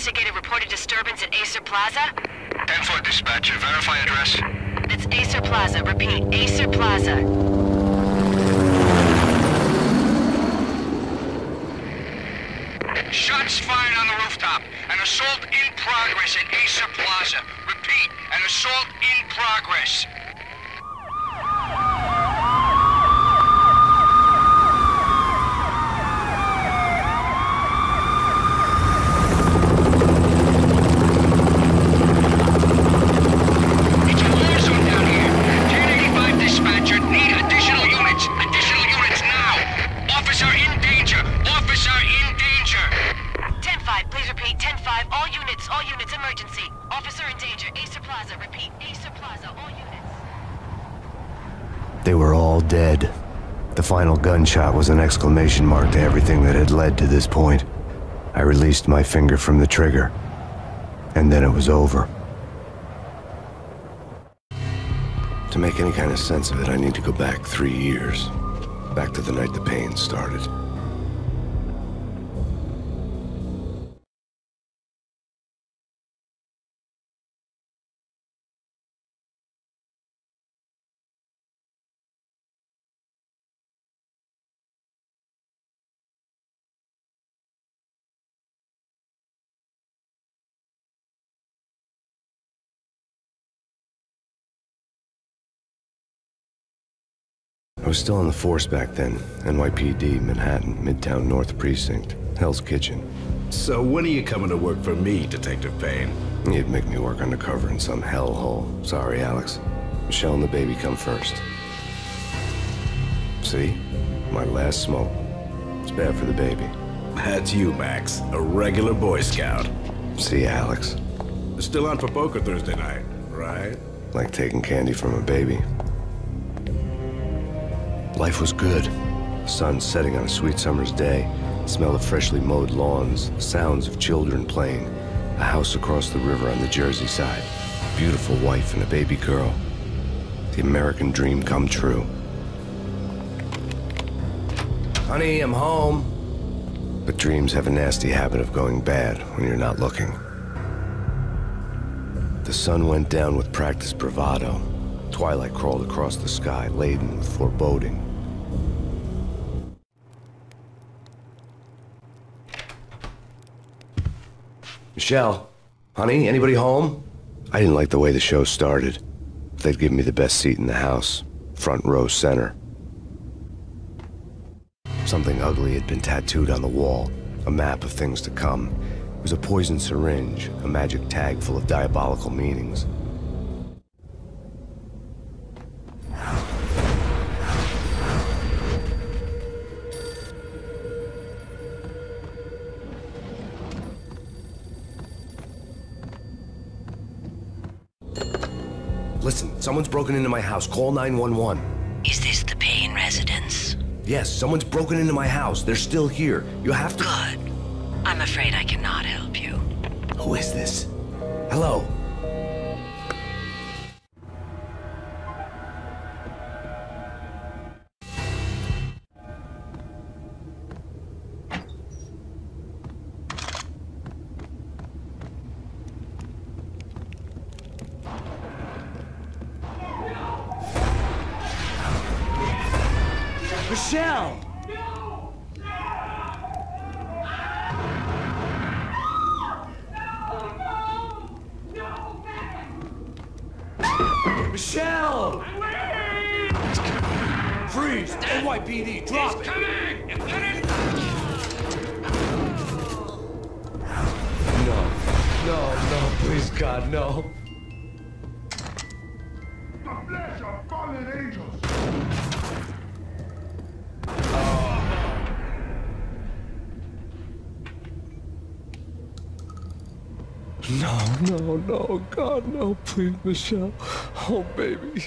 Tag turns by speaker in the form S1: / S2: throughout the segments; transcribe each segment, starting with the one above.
S1: investigated reported disturbance at Aesir Plaza?
S2: 10-4 dispatcher. Verify address.
S1: That's Aesir Plaza. Repeat, Aesir Plaza.
S2: Shots fired on the rooftop. An assault in progress at Aesir Plaza. Repeat, an assault in progress. It's a war zone down here. 1085 dispatcher. Need additional units. Additional units now. Officer in danger. Officer in danger.
S1: 10-5, please repeat. 10-5, all units, all units, emergency. Officer in danger, Aesir Plaza. Repeat, Aesir Plaza, all units.
S3: They were all dead. The final gunshot was an exclamation mark to everything that had led to this point. I released my finger from the trigger. And then it was over. To make any kind of sense of it, I need to go back three years. Back to the night the pain started. Was still on the force back then. NYPD, Manhattan, Midtown North Precinct, Hell's Kitchen.
S4: So when are you coming to work for me, Detective Payne?
S3: You'd make me work undercover in some hellhole. Sorry, Alex. Michelle and the baby come first. See? My last smoke. It's bad for the baby.
S4: That's you, Max. A regular Boy Scout.
S3: See, Alex.
S4: Still on for poker Thursday night, right?
S3: Like taking candy from a baby. Life was good. The sun setting on a sweet summer's day. Smell of freshly mowed lawns. Sounds of children playing. A house across the river on the Jersey side. Beautiful wife and a baby girl. The American dream come true. Honey, I'm home. But dreams have a nasty habit of going bad when you're not looking. The sun went down with practiced bravado. Twilight crawled across the sky, laden with foreboding. Michelle, honey, anybody home? I didn't like the way the show started. They'd give me the best seat in the house, front row center. Something ugly had been tattooed on the wall, a map of things to come. It was a poison syringe, a magic tag full of diabolical meanings. Listen, someone's broken into my house. Call 911.
S5: Is this the Payne residence?
S3: Yes, someone's broken into my house. They're still here. You have to.
S5: Good. I'm afraid I cannot help you.
S3: Who is this? Hello?
S6: God, no, please, Michelle. Oh, baby.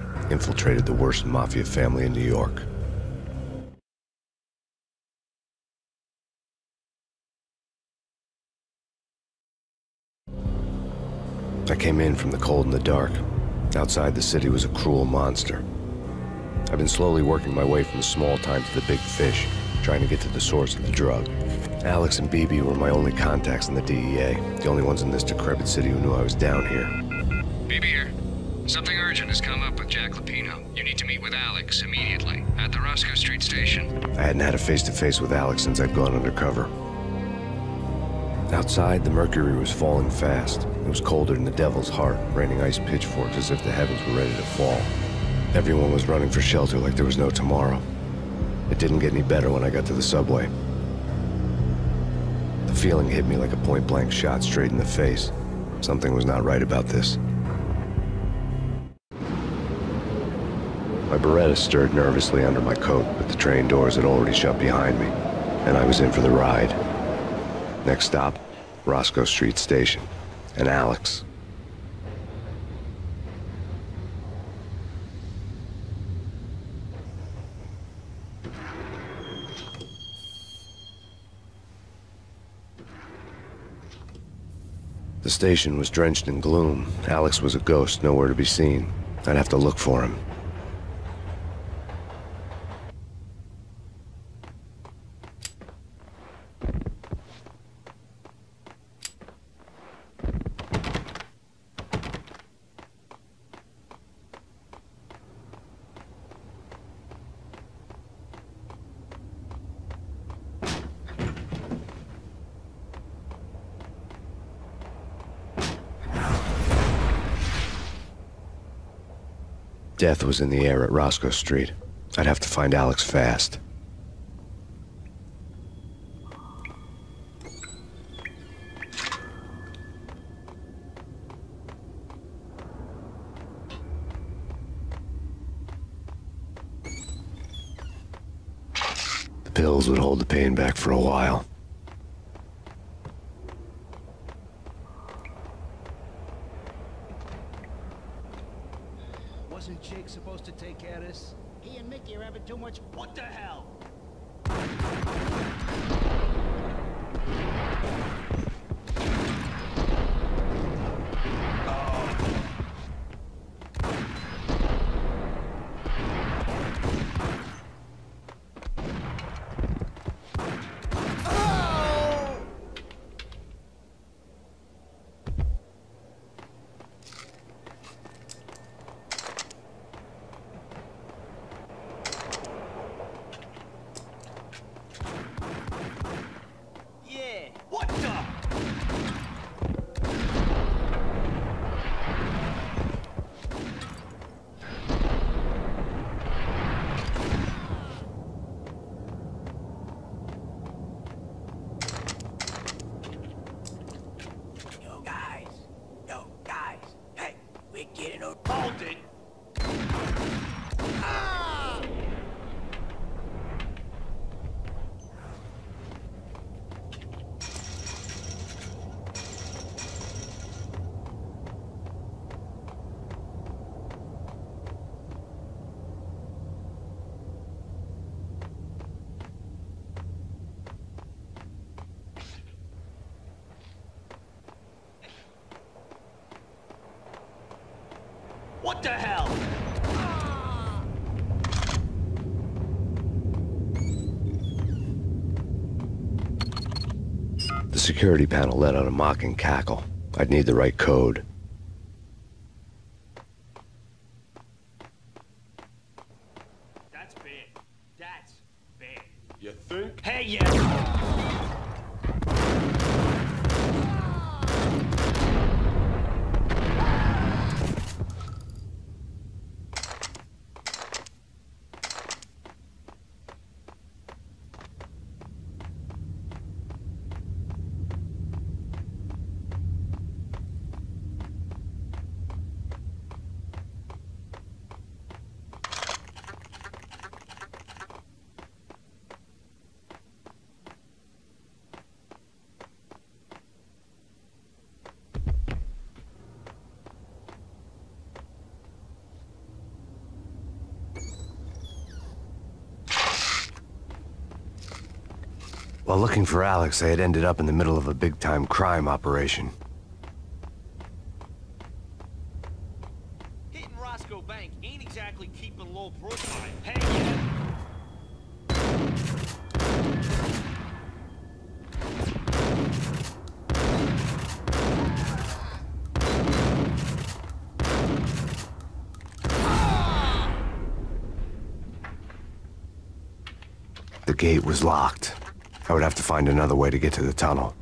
S3: infiltrated the worst mafia family in New York. I came in from the cold and the dark. Outside the city was a cruel monster. I've been slowly working my way from the small time to the big fish, trying to get to the source of the drug. Alex and BB were my only contacts in the DEA, the only ones in this decrepit city who knew I was down here.
S2: BB here. Something urgent has come up with Jack Lupino. You need to meet with Alex immediately at the Roscoe Street station.
S3: I hadn't had a face-to-face with Alex since I'd gone undercover. Outside, the mercury was falling fast. It was colder than the devil's heart, raining ice pitchforks as if the heavens were ready to fall. Everyone was running for shelter like there was no tomorrow. It didn't get any better when I got to the subway. The feeling hit me like a point-blank shot straight in the face. Something was not right about this. My Beretta stirred nervously under my coat, but the train doors had already shut behind me, and I was in for the ride. Next stop, Roscoe Street Station, and Alex. The station was drenched in gloom. Alex was a ghost, nowhere to be seen. I'd have to look for him. Death was in the air at Roscoe Street. I'd have to find Alex fast. The pills would hold the pain back for a while. Panel let out a mocking cackle. I'd need the right code.
S7: That's big. That's big.
S8: You think?
S7: Hey, yeah.
S3: While looking for Alex, I had ended up in the middle of a big-time crime operation.
S7: Hitting Roscoe Bank ain't exactly keeping low profile. Hey, yeah.
S3: The gate was locked. I would have to find another way to get to the tunnel.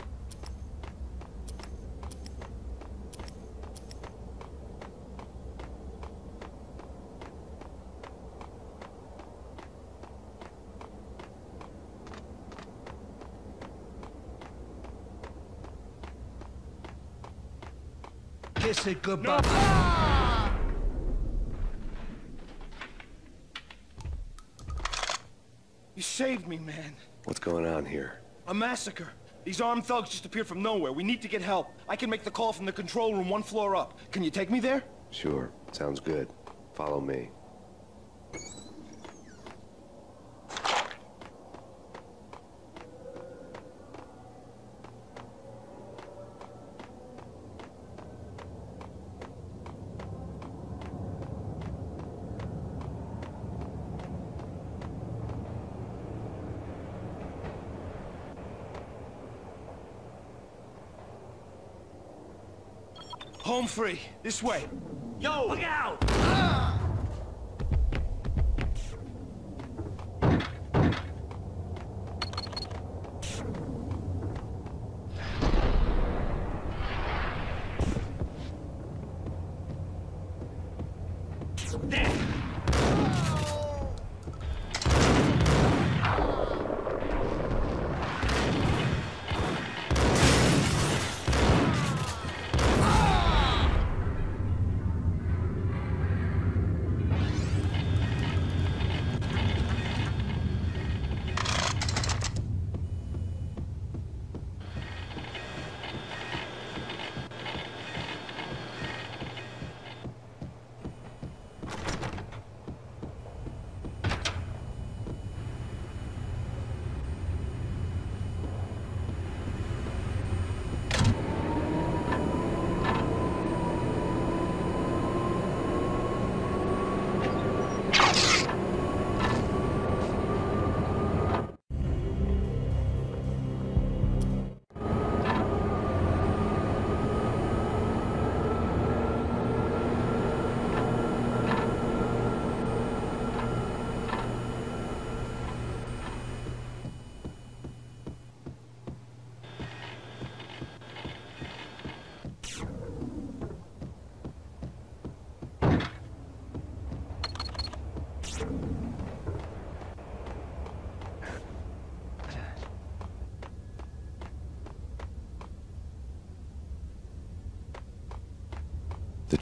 S9: Kiss it goodbye.
S10: You saved me, man.
S3: What's going on here?
S10: A massacre. These armed thugs just appeared from nowhere. We need to get help. I can make the call from the control room one floor up. Can you take me there?
S3: Sure, sounds good. Follow me.
S10: Home free. This way.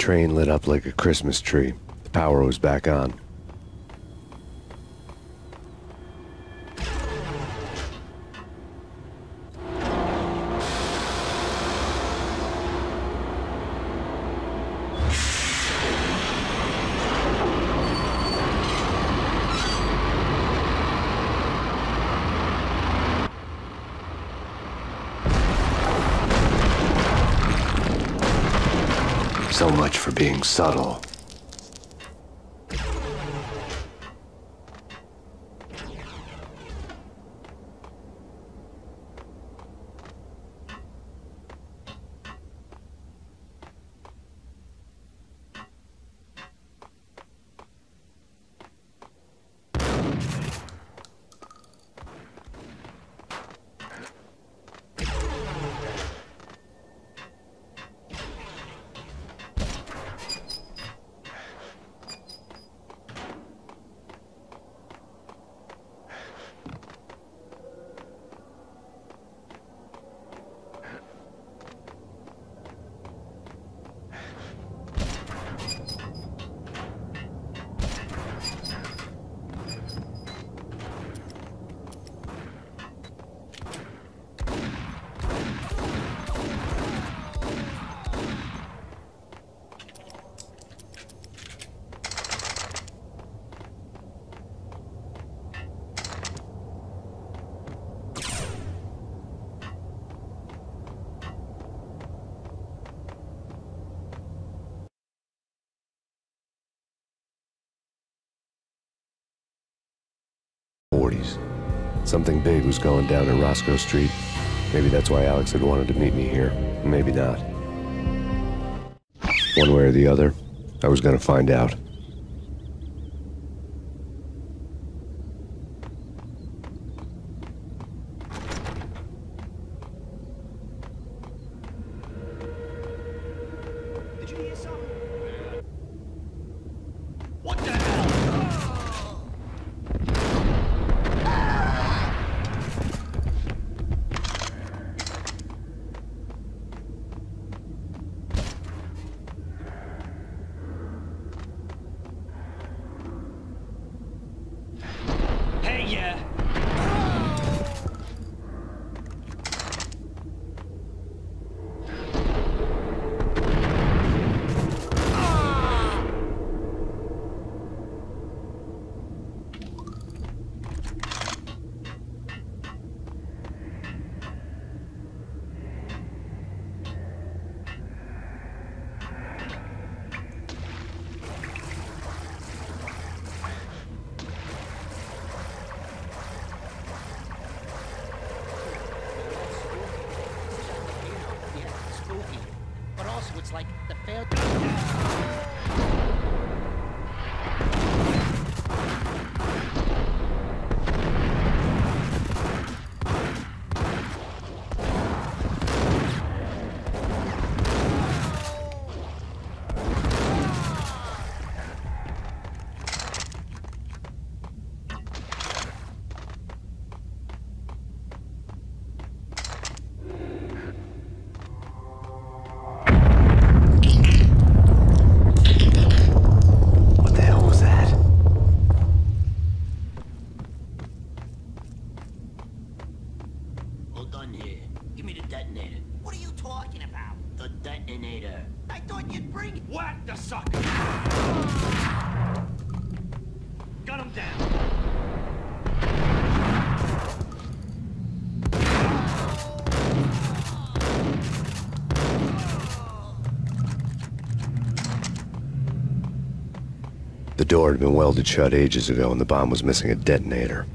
S7: Train lit up like a Christmas tree. The power was back on. So much for being subtle.
S3: Was going down in Roscoe Street. Maybe that's why Alex had wanted to meet me here. Maybe not. One way or the other, I was gonna find out. Door had been welded shut ages ago and the bomb was missing a detonator.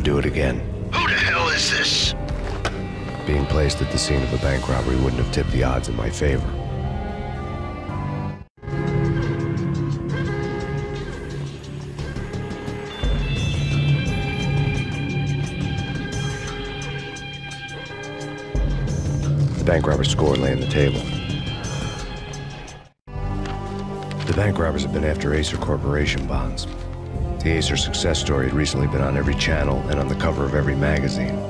S3: Never do it again.
S11: Who the hell is this?
S3: Being placed at the scene of a bank robbery wouldn't have tipped the odds in my favor. The bank robber's score lay on the table. The bank robbers have been after Aesir Corporation bonds. Aesir success story had recently been on every channel and on the cover of every magazine.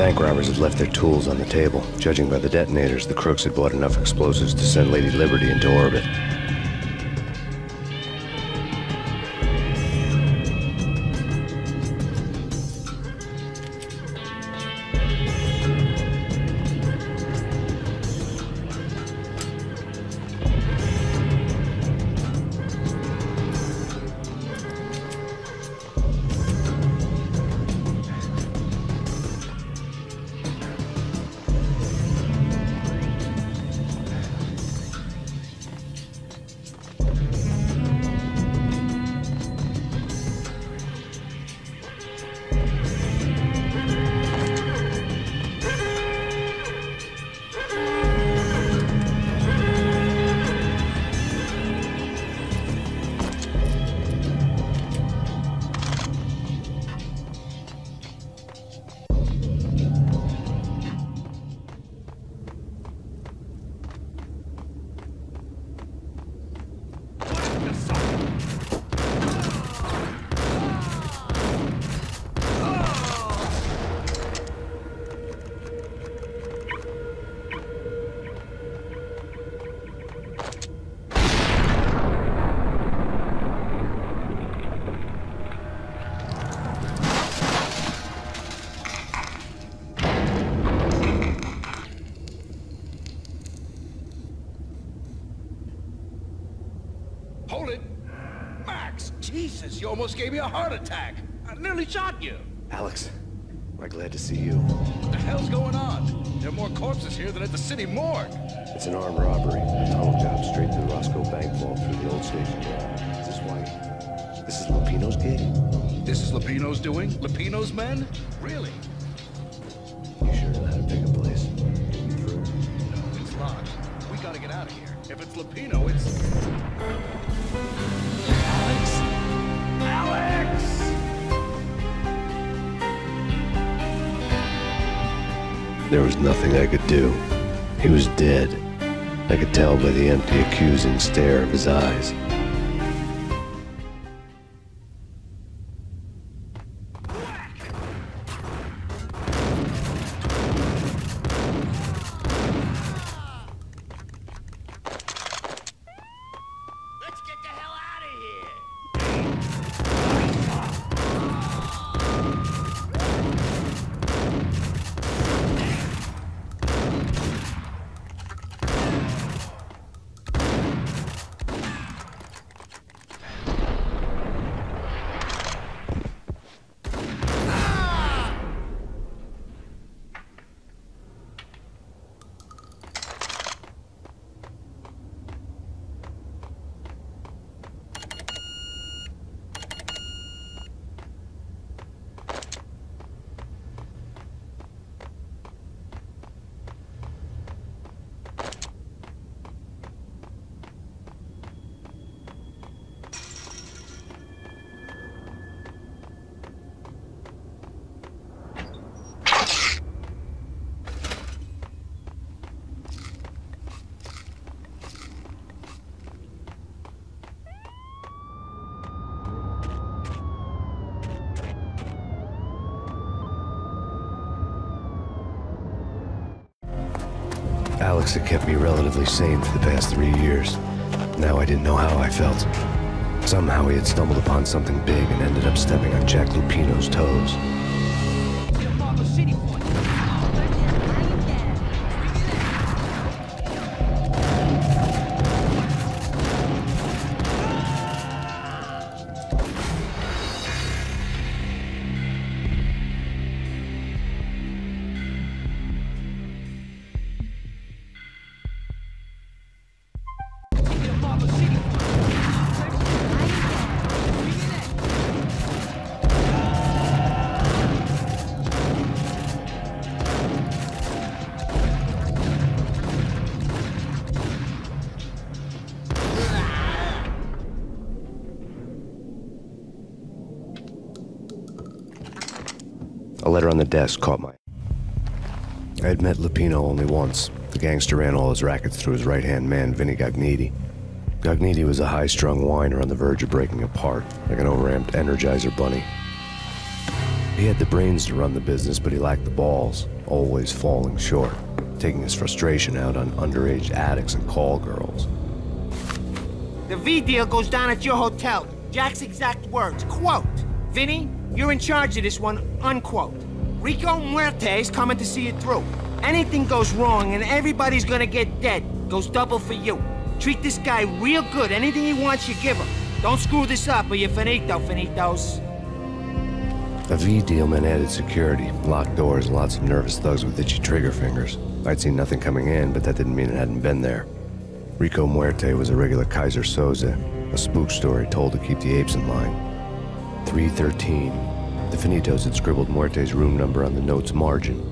S12: bank robbers had left their tools on the table. Judging by the detonators, the crooks had bought enough explosives to send Lady Liberty into orbit.
S3: that kept me relatively sane for the past three years. Now I didn't know how I felt. Somehow he had stumbled upon something big and ended up stepping on Jack Lupino's toes. caught my. I had met Lupino only once. The gangster ran all his rackets through his right hand man, Vinny Gognitti. Gognitti was a high strung whiner on the verge of breaking apart, like an overamped Energizer bunny. He had the brains to run the business, but he lacked the balls, always falling short, taking his frustration out on underage addicts and call girls.
S13: The V deal goes down at your hotel. Jack's exact words, quote, Vinny, you're in charge of this one, unquote. Rico Muerte's coming to see it through. Anything goes wrong and everybody's gonna get dead. Goes double for you. Treat this guy real good. Anything he wants, you give him. Don't screw this up or you're finito, finitos.
S3: A V deal meant added security, locked doors, and lots of nervous thugs with itchy trigger fingers. I'd seen nothing coming in, but that didn't mean it hadn't been there. Rico Muerte was a regular Keyser Söze, a spook story told to keep the apes in line. 313. The Finitos had scribbled Muerte's room number on the note's margin.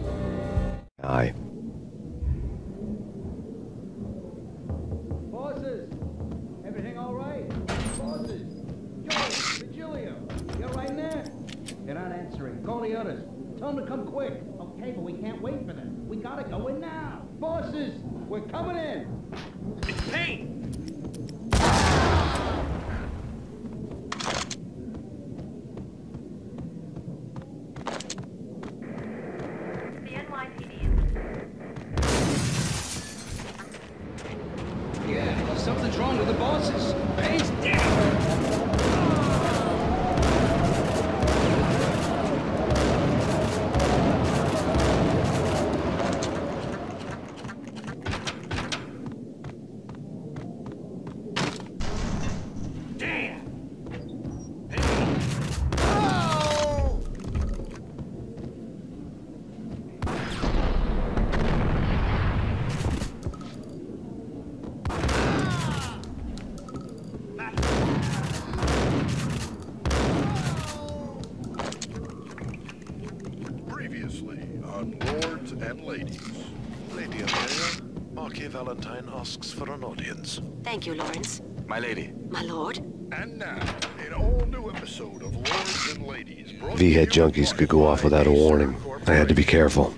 S14: Marquis Valentine asks for an audience.
S15: Thank you, Lawrence.
S14: My lady.
S15: My lord.
S16: And now, an all-new episode of Lords and Ladies. brought
S3: V-head junkies could go off without a warning. I had to be careful.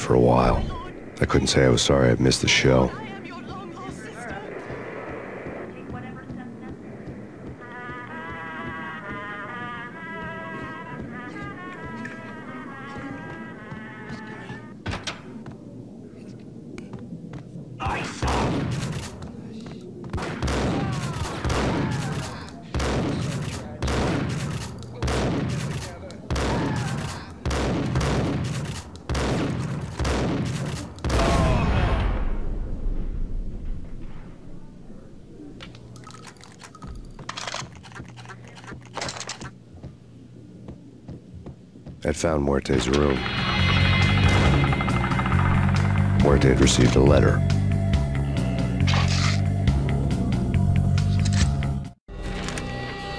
S15: For
S3: a while. I couldn't say I was sorry I'd missed the show. Found Muerte's room. Muerte had received a letter.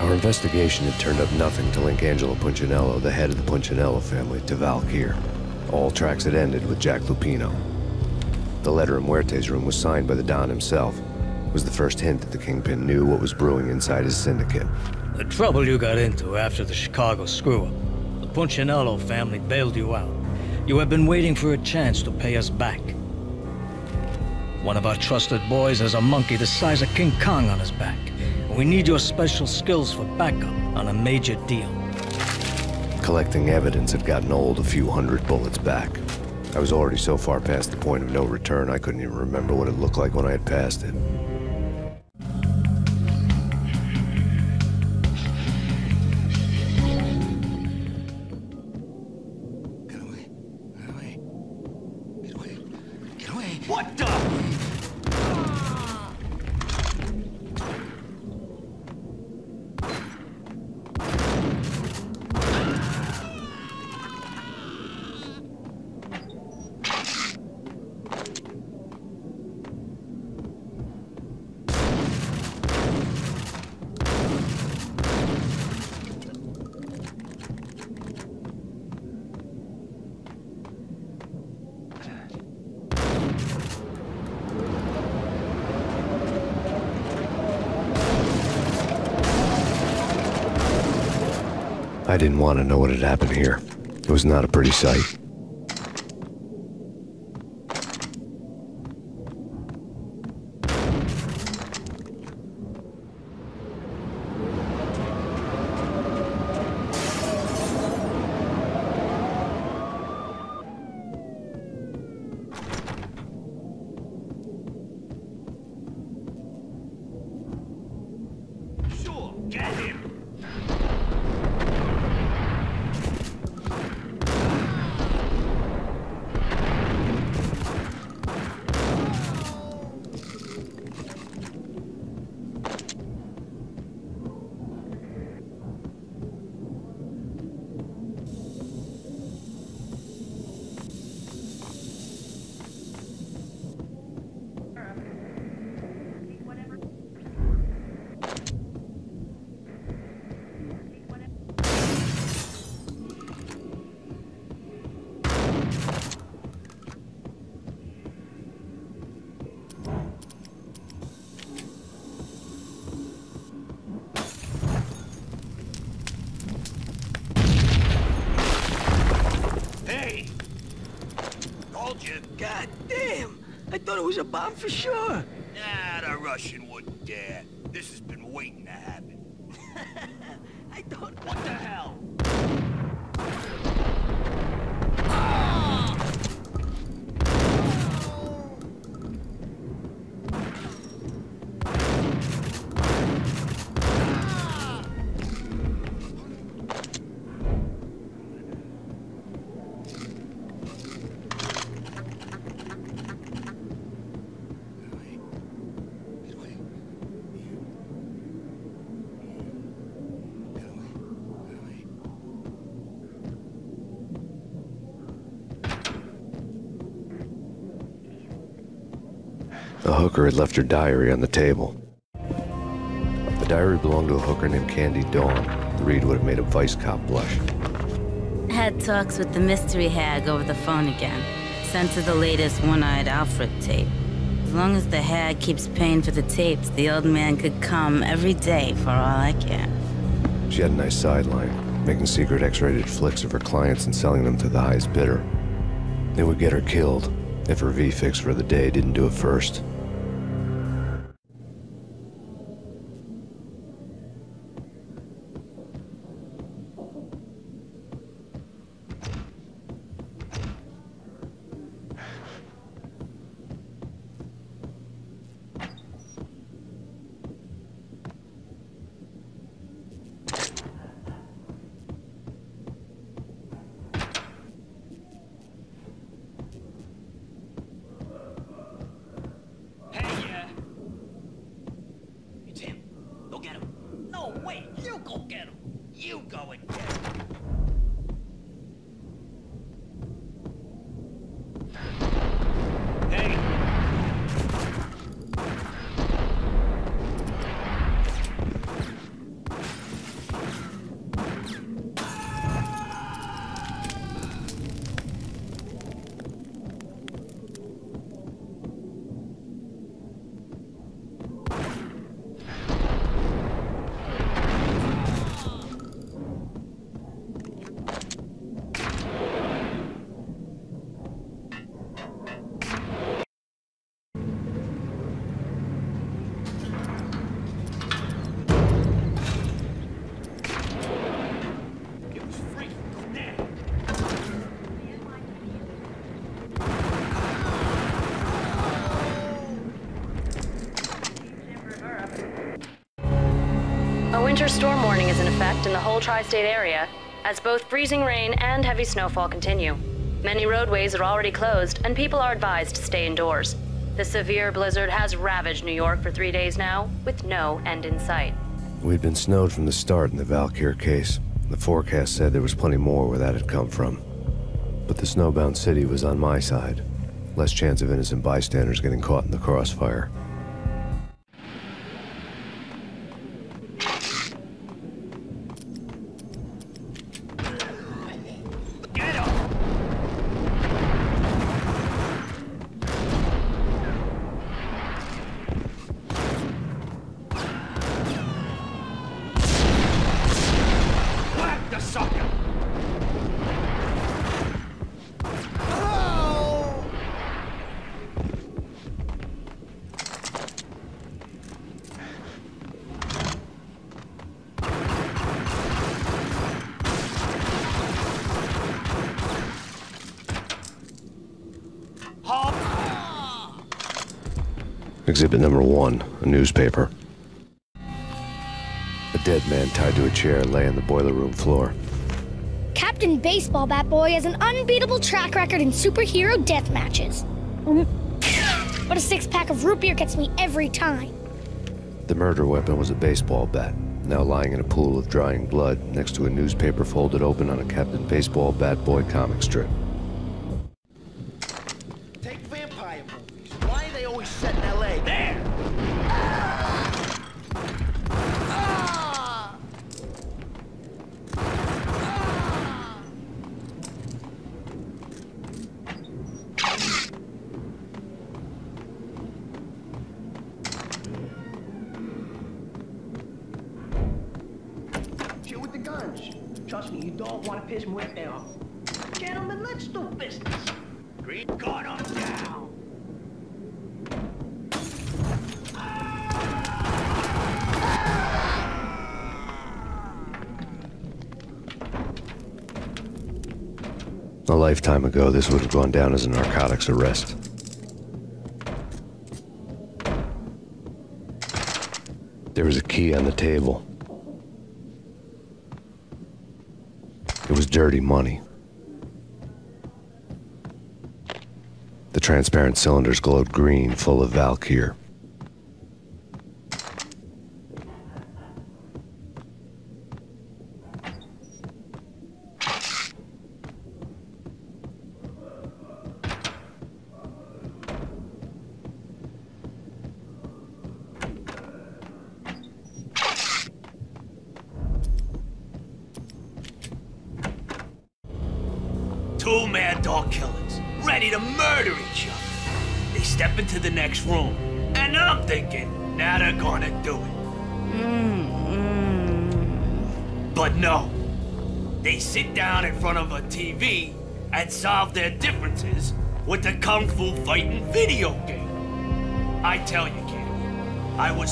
S3: Our investigation had turned up nothing to link Angelo Punchinello, the head of the Punchinello family, to Valkyr. All tracks had ended with Jack Lupino. The letter in Muerte's room was signed by the Don himself. It was the first hint that the Kingpin knew what was brewing inside his syndicate.
S17: The trouble you got into after the Chicago screw-up. Punchinello family bailed you out. You have been waiting for a chance to pay us back. One of our trusted boys has a monkey the size of King Kong on his back. And we need your special skills for backup on a major deal.
S3: Collecting evidence had gotten old a few hundred bullets back. I was already so far past the point of no return, I couldn't even remember what it looked like when I had passed it. Want to know what had happened here. It was not a pretty sight. Hooker had left her diary on the table. The diary belonged to a hooker named Candy Dawn. The read would have made a vice cop blush.
S18: Had talks with the mystery hag over the phone again. Sent her the latest one-eyed Alfred tape. As long as the hag keeps paying for the tapes, the old man could come every day for all I care.
S3: She had a nice sideline, making secret X-rated flicks of her clients and selling them to the highest bidder. They would get her killed if her V-fix for the day didn't do it first.
S19: Winter storm warning is in effect in the whole tri-state area, as both freezing rain and heavy snowfall continue. Many roadways are already closed, and people are advised to stay indoors. The severe blizzard has ravaged New York for three days now, with no end in sight.
S3: We'd been snowed from the start in the Valkyr case. The forecast said there was plenty more where that had come from. But the snowbound city was on my side. Less chance of innocent bystanders getting caught in the crossfire. Exhibit number one, a newspaper. A dead man tied to a chair lay on the boiler room floor.
S20: Captain Baseball Bat Boy has an unbeatable track record in superhero death matches. But a six pack of root beer gets me every time.
S3: The murder weapon was a baseball bat, now lying in a pool of drying blood next to a newspaper folded open on a Captain Baseball Bat Boy comic strip. This would have gone down as a narcotics arrest. There was a key on the table. It was dirty money. The transparent cylinders glowed green, full of Valkyr.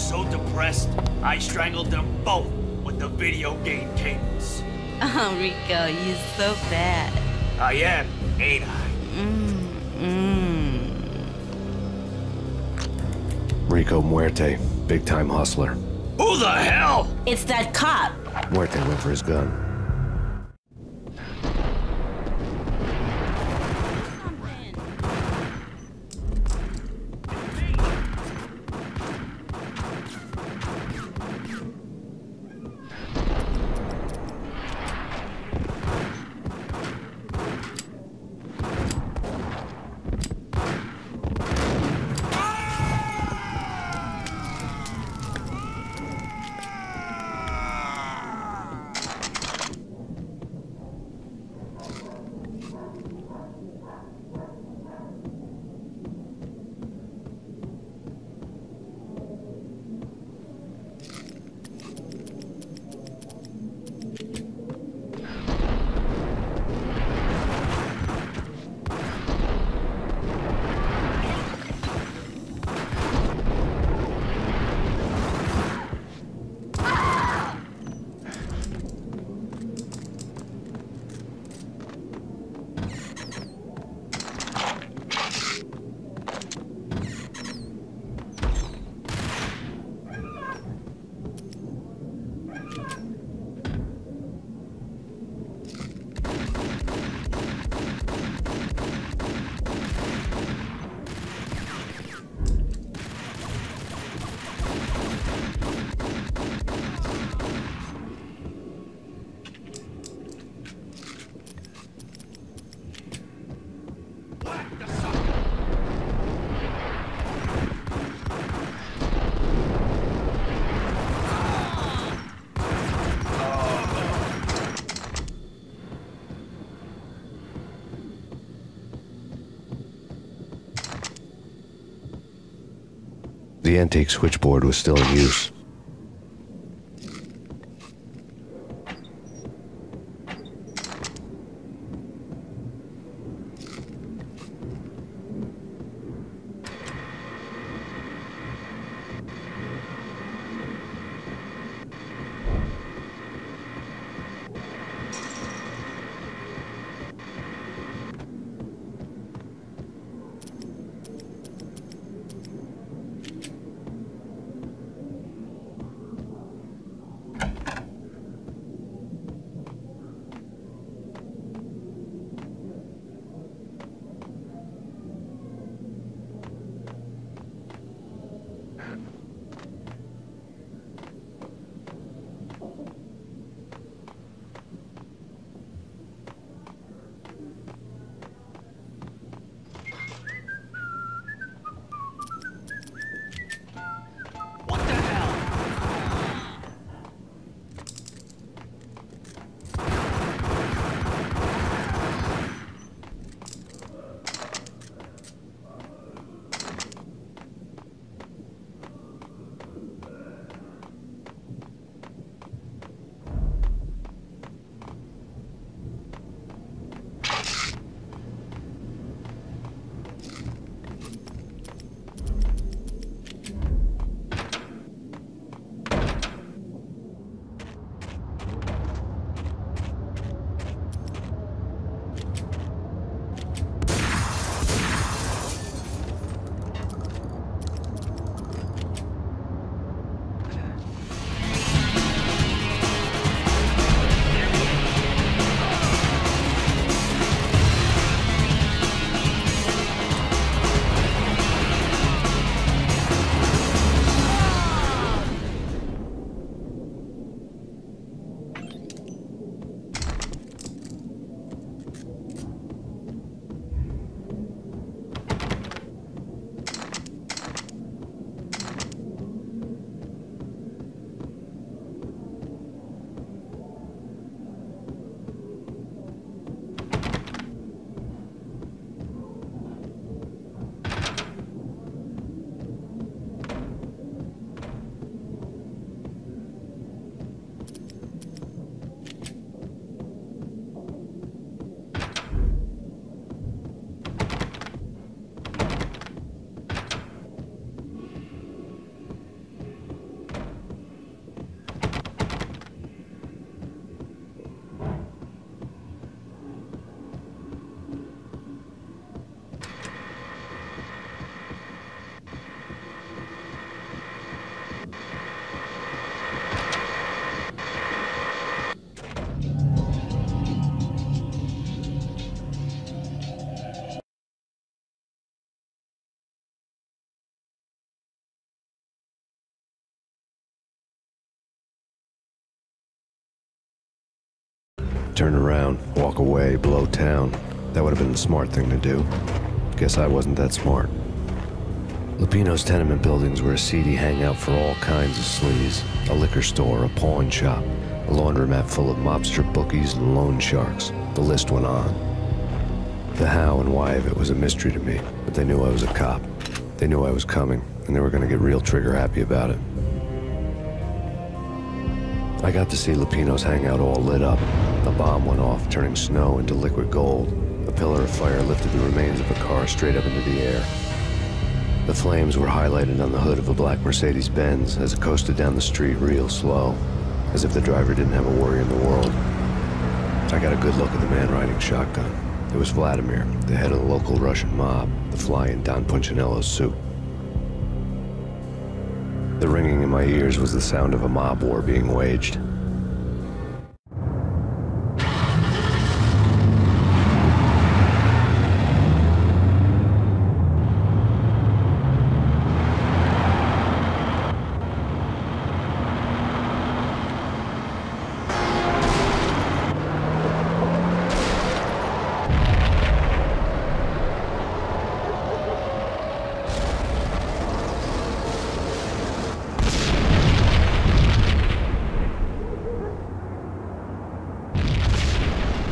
S7: So depressed, I strangled them both with the video game cables.
S18: Oh, Rico, you're so bad.
S7: I am, ain't I?
S18: Mm.
S3: Rico Muerte, big time hustler.
S7: Who the hell?
S18: It's that cop.
S3: Muerte went for his gun. Antique switchboard was still in use. Turn around, walk away, blow town. That would have been the smart thing to do. Guess I wasn't that smart. Lupino's tenement buildings were a seedy hangout for all kinds of sleaze. A liquor store, a pawn shop, a laundromat full of mobster bookies and loan sharks. The list went on. The how and why of it was a mystery to me, but they knew I was a cop. They knew I was coming, and they were going to get real trigger happy about it. I got to see Lupino's hangout all lit up. Bomb went off, turning snow into liquid gold. A pillar of fire lifted the remains of a car straight up into the air. The flames were highlighted on the hood of a black Mercedes-Benz as it coasted down the street real slow, as if the driver didn't have a worry in the world. I got a good look at the man riding shotgun. It was Vladimir, the head of the local Russian mob, the fly in Don Punchinello's suit. The ringing in my ears was the sound of a mob war being waged.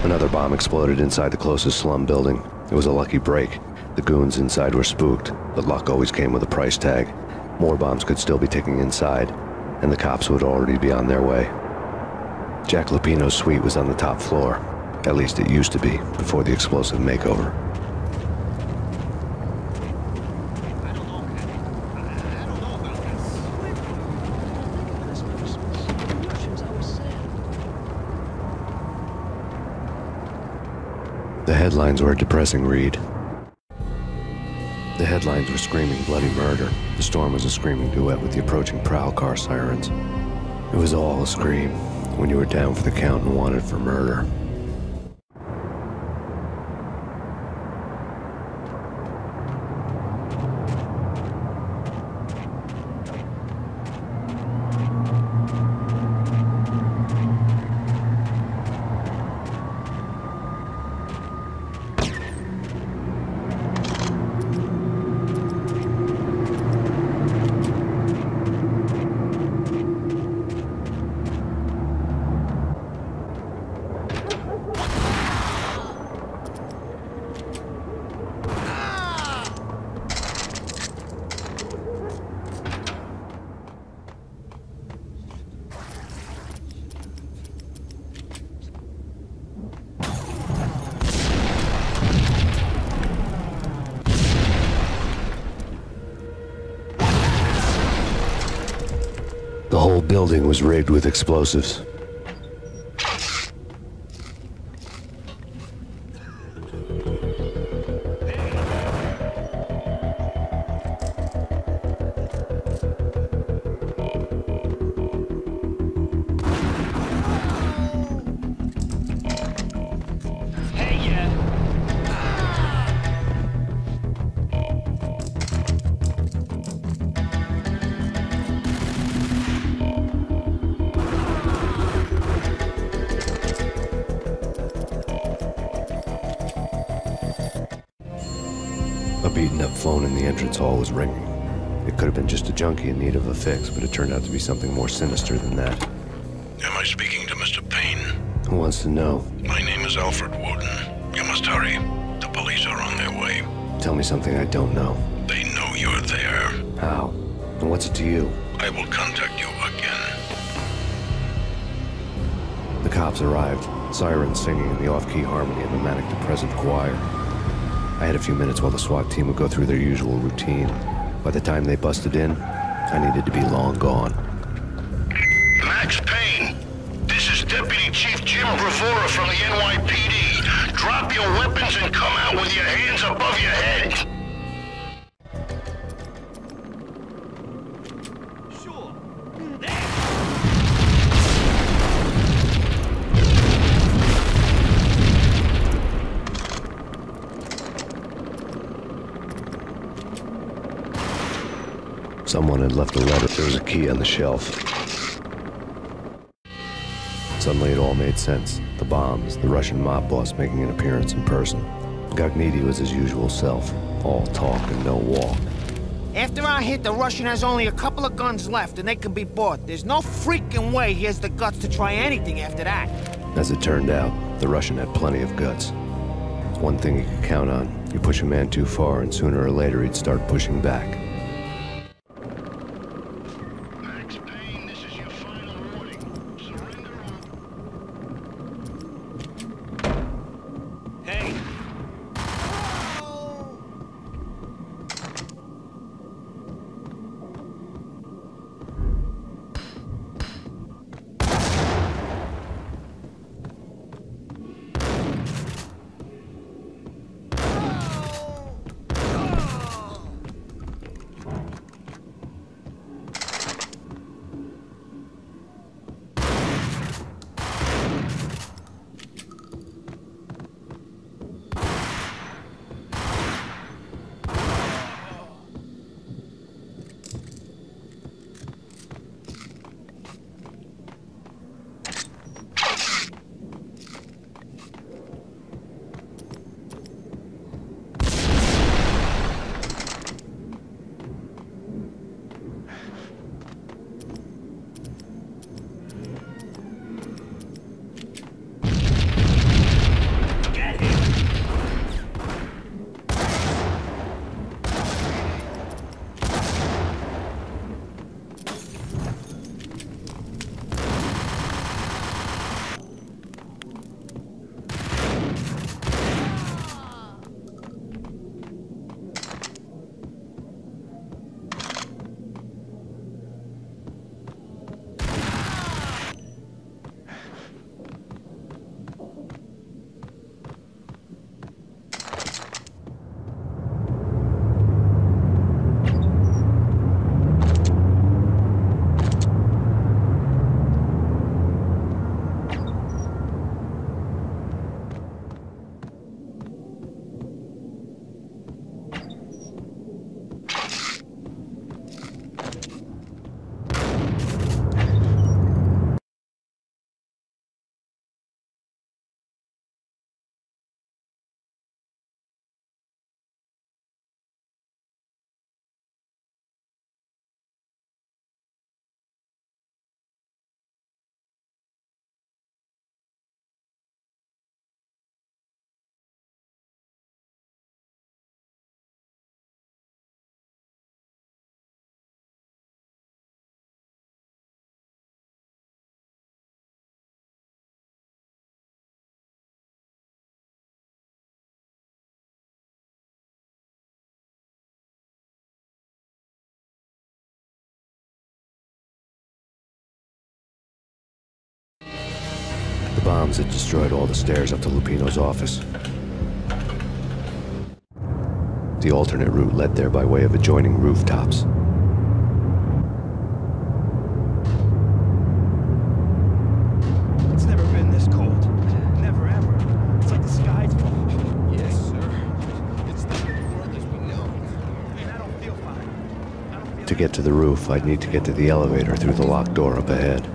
S3: Another bomb exploded inside the closest slum building. It was a lucky break. The goons inside were spooked, but luck always came with a price tag. More bombs could still be ticking inside, and the cops would already be on their way. Jack Lupino's suite was on the top floor. At least it used to be, before the explosive makeover. The headlines were a depressing read. The headlines were screaming bloody murder. The storm was a screaming duet with the approaching prowl car sirens. It was all a scream when you were down for the count and wanted for murder. The whole with explosives. Junkie in need of a fix, but it turned out to be something more sinister than that.
S16: Am I speaking to Mr. Payne?
S3: Who wants to know?
S16: My name is Alfred Woden. You must hurry. The police are on their way.
S3: Tell me something I don't know.
S16: They know you're there.
S3: How? And what's it to you?
S16: I will contact you again.
S3: The cops arrived, sirens singing in the off-key harmony of a manic depressive choir. I had a few minutes while the SWAT team would go through their usual routine. By the time they busted in, I needed to be long gone.
S16: Left a letter. There was a key on the shelf.
S3: Suddenly it all made sense. The bombs, the Russian mob boss making an appearance in person. Gognitti was his usual self, all talk and no walk.
S13: After our hit, the Russian has only a couple of guns left, and they can be bought. There's no freaking way he has the guts to try anything after that.
S3: As it turned out, the Russian had plenty of guts. One thing you could count on, you push a man too far and sooner or later he'd start pushing back. Bombs had destroyed all the stairs up to Lupino's office. The alternate route led there by way of adjoining rooftops.
S6: It's never been this cold. Never ever. It's like the sky's
S21: Yes, sir. It's the world as we know.
S6: And I don't feel fine.
S3: To get to the roof, I'd need to get to the elevator through the locked door up ahead.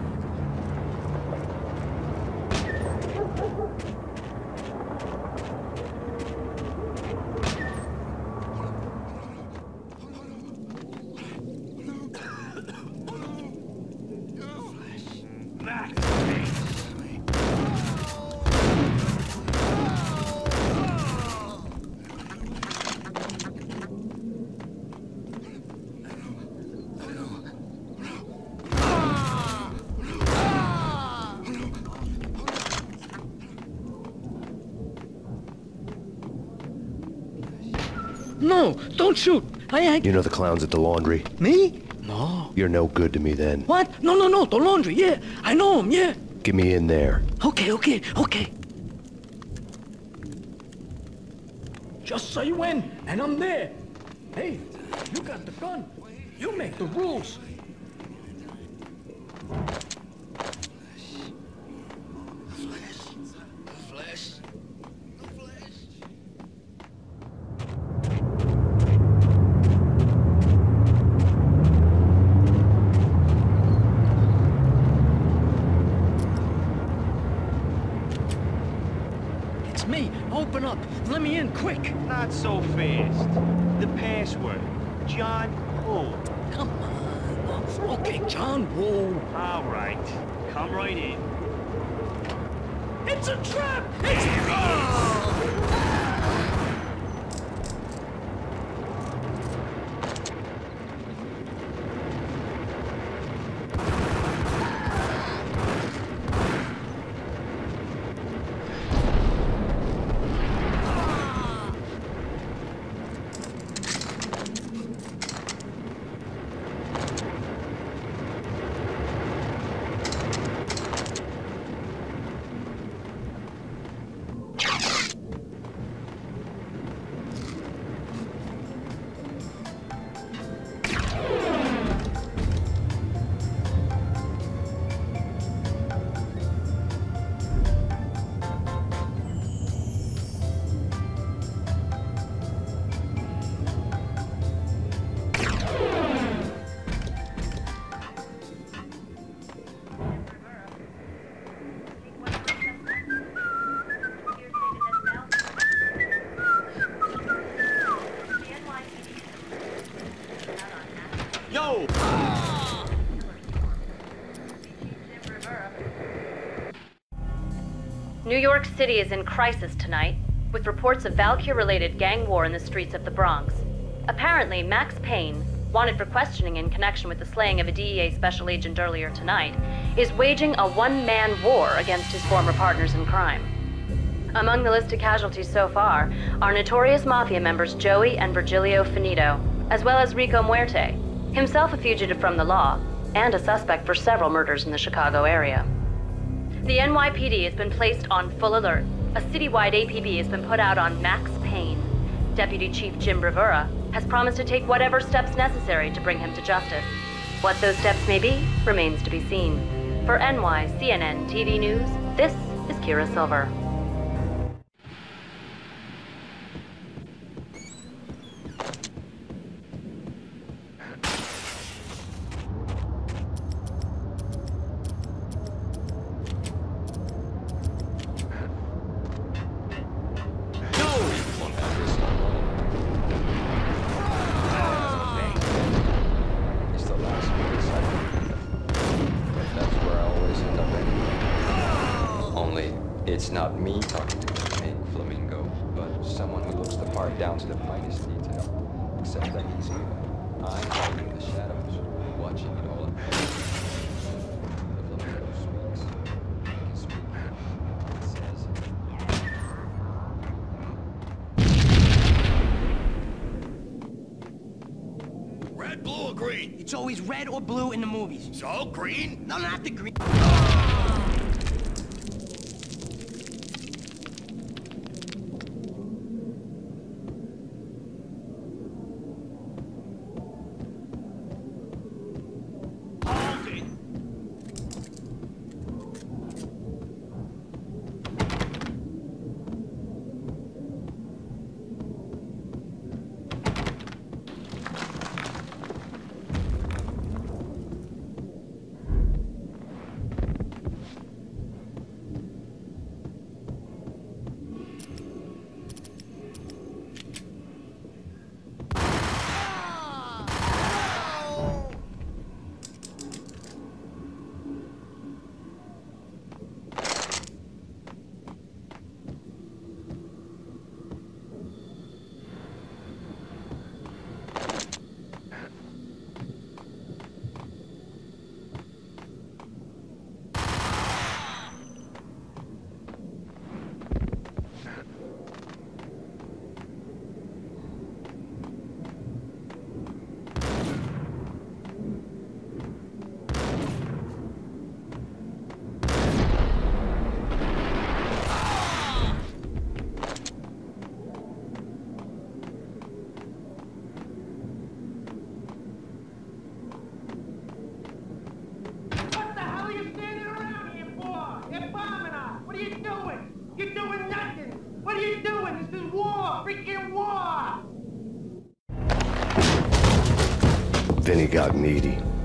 S3: You know the clowns at the laundry?
S17: Me? No.
S3: You're no good to me then.
S17: What? No, no, no, the laundry, yeah. I know him, yeah.
S3: Get me in there.
S17: Okay, okay, okay. Just so you win, and I'm there. Hey, you got the gun. You make the rules.
S19: York City is in crisis tonight, with reports of Valkyr-related gang war in the streets of the Bronx. Apparently, Max Payne, wanted for questioning in connection with the slaying of a DEA special agent earlier tonight, is waging a one-man war against his former partners in crime. Among the listed casualties so far are notorious mafia members Joey and Virgilio Finito, as well as Rico Muerte, himself a fugitive from the law, and a suspect for several murders in the Chicago area. The NYPD has been placed on full alert. A citywide APB has been put out on Max Payne. Deputy Chief Jim Bravura has promised to take whatever steps necessary to bring him to justice. What those steps may be remains to be seen. For NY CNN TV News, this is Kira Silver.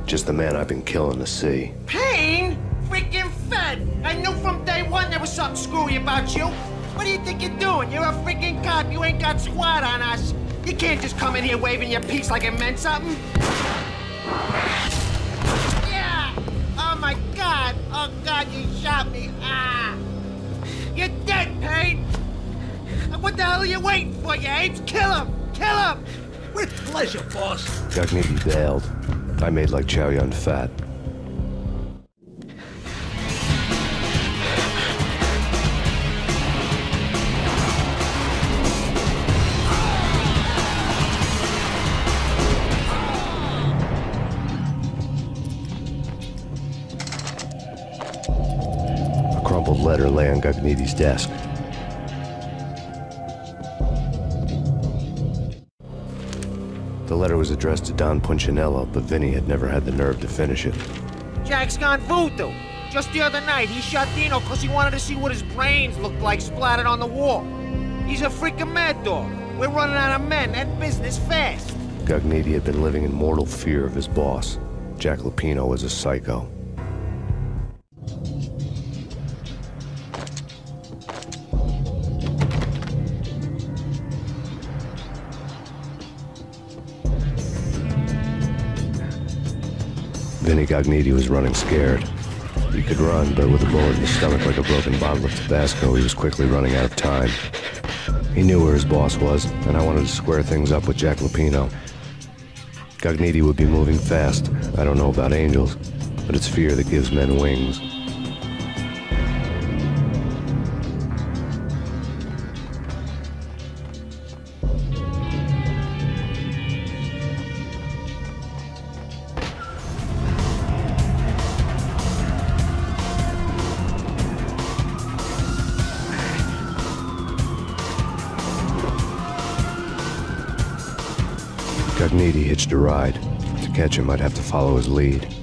S11: Just the man I've been killing to see.
S13: Payne? Freaking fed! I knew from day one there was something screwy about you. What do you think you're doing? You're a freaking cop. You ain't got squad on us. You can't just come in here waving your piece like it meant something. Yeah! Oh my god! Oh god, you shot me! Ah! You're dead, Payne! What the hell are you waiting for, you apes? Kill him! Kill him!
S22: With pleasure, boss.
S3: Gognitti bailed. I made like Chow Yun Fat. A crumpled letter lay on Gognitti's desk. Addressed to Don Punchinello, but Vinny had never had the nerve to finish it.
S13: Jack's gone voodoo. Just the other night, he shot Dino because he wanted to see what his brains looked like splattered on the wall. He's a freaking mad dog. We're running out of men and business fast.
S3: Gognitti had been living in mortal fear of his boss. Jack Lupino was a psycho. Gognitti was running scared. He could run, but with a bullet in his stomach like a broken bottle of Tabasco, he was quickly running out of time. He knew where his boss was, and I wanted to square things up with Jack Lupino. Gognitti would be moving fast. I don't know about angels, but it's fear that gives men wings. Catch I'd have to follow his lead.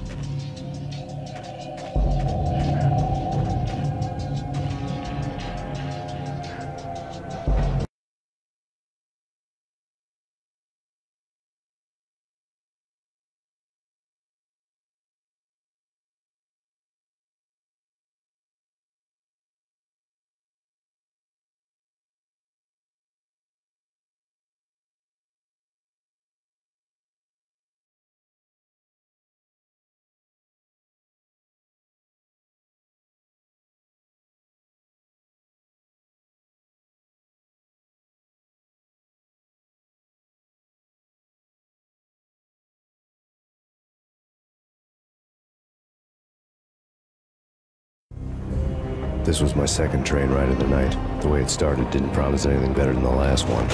S3: This was my second train ride of the night. The way it started didn't promise anything better than the last one.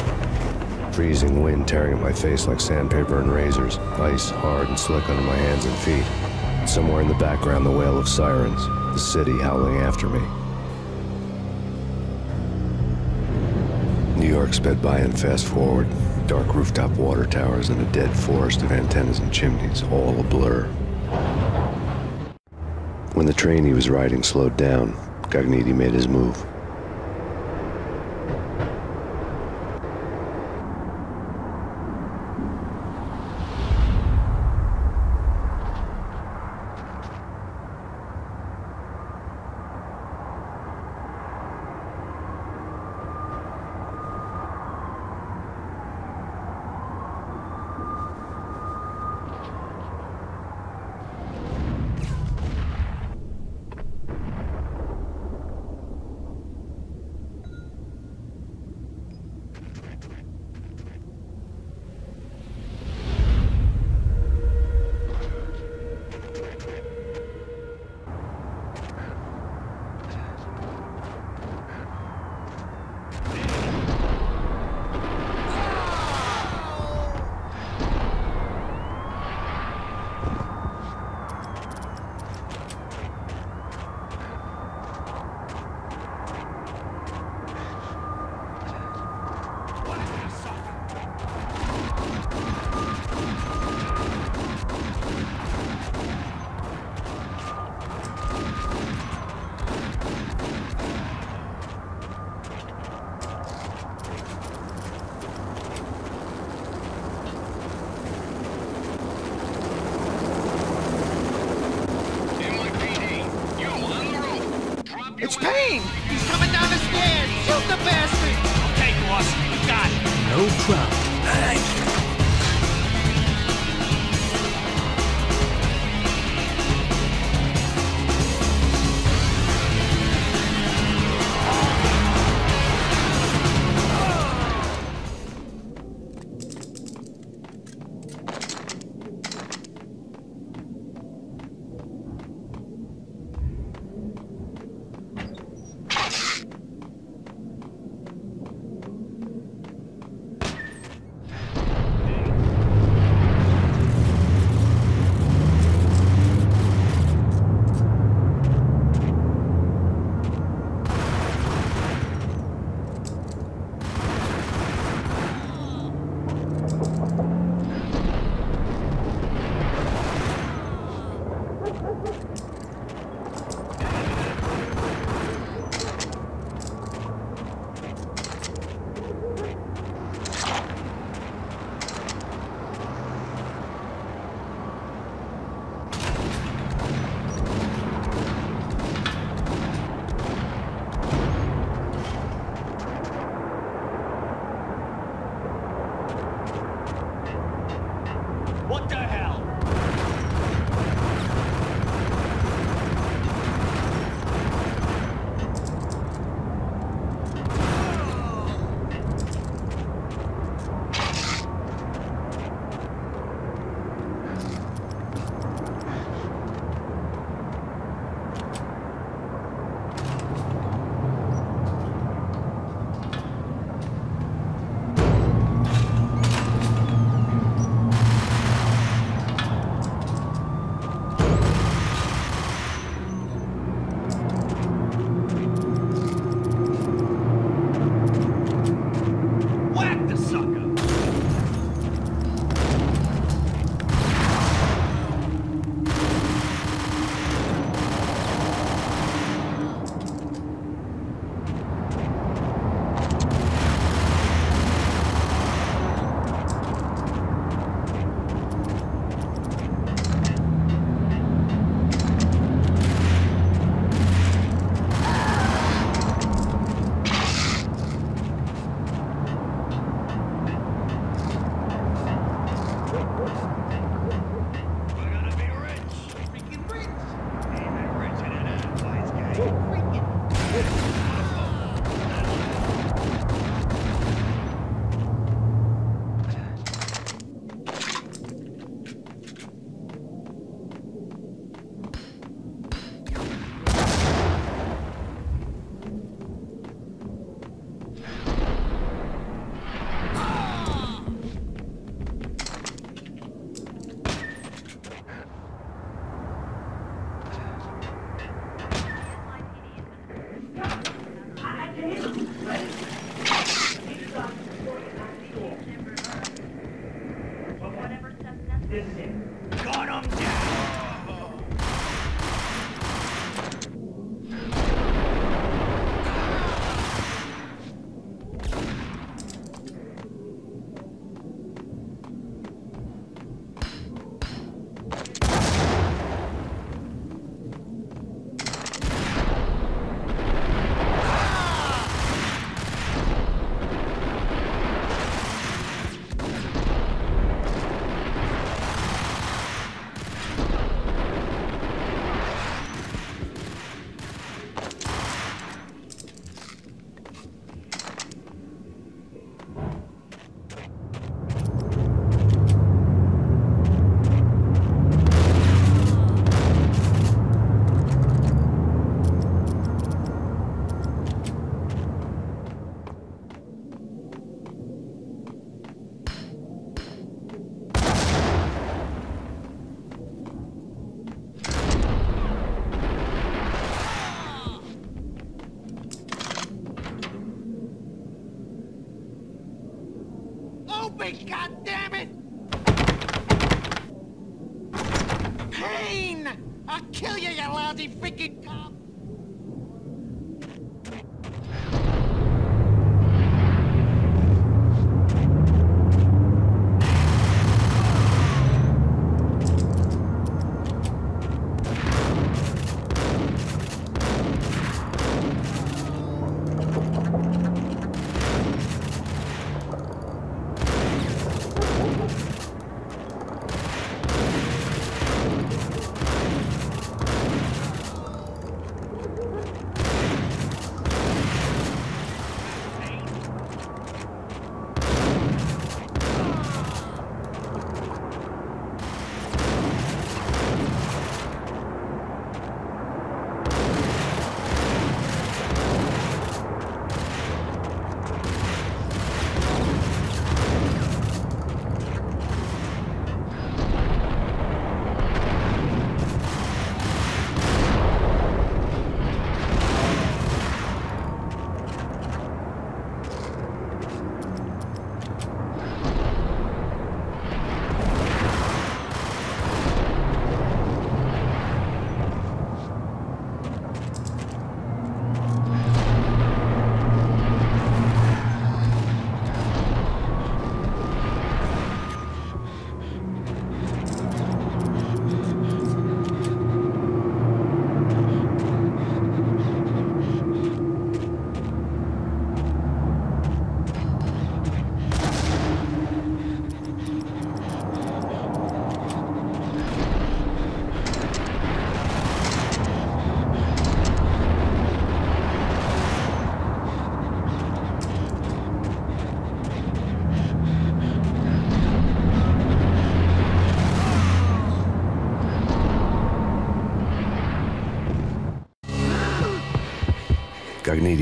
S3: Freezing wind tearing at my face like sandpaper and razors, ice hard and slick under my hands and feet. Somewhere in the background, the wail of sirens, the city howling after me. New York sped by in fast forward. Dark rooftop water towers and a dead forest of antennas and chimneys, all a blur. When the train he was riding slowed down, Gognitti made his move.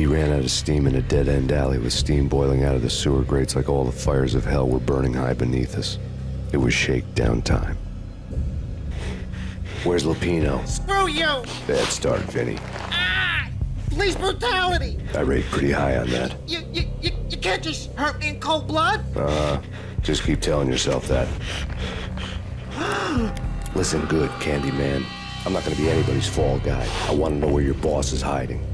S3: Ran out of steam in a dead-end alley with steam boiling out of the sewer grates like all the fires of hell were burning high beneath us. It was shakedown time. Where's Lupino?
S13: Screw you!
S3: Bad start, Vinny. Ah!
S13: Police brutality!
S3: I rate pretty high on that.
S13: You, you, you, you can't just hurt me in cold blood!
S3: Uh, just keep telling yourself that. Listen good, Candyman. I'm not gonna be anybody's fall guy. I wanna know where your boss is hiding.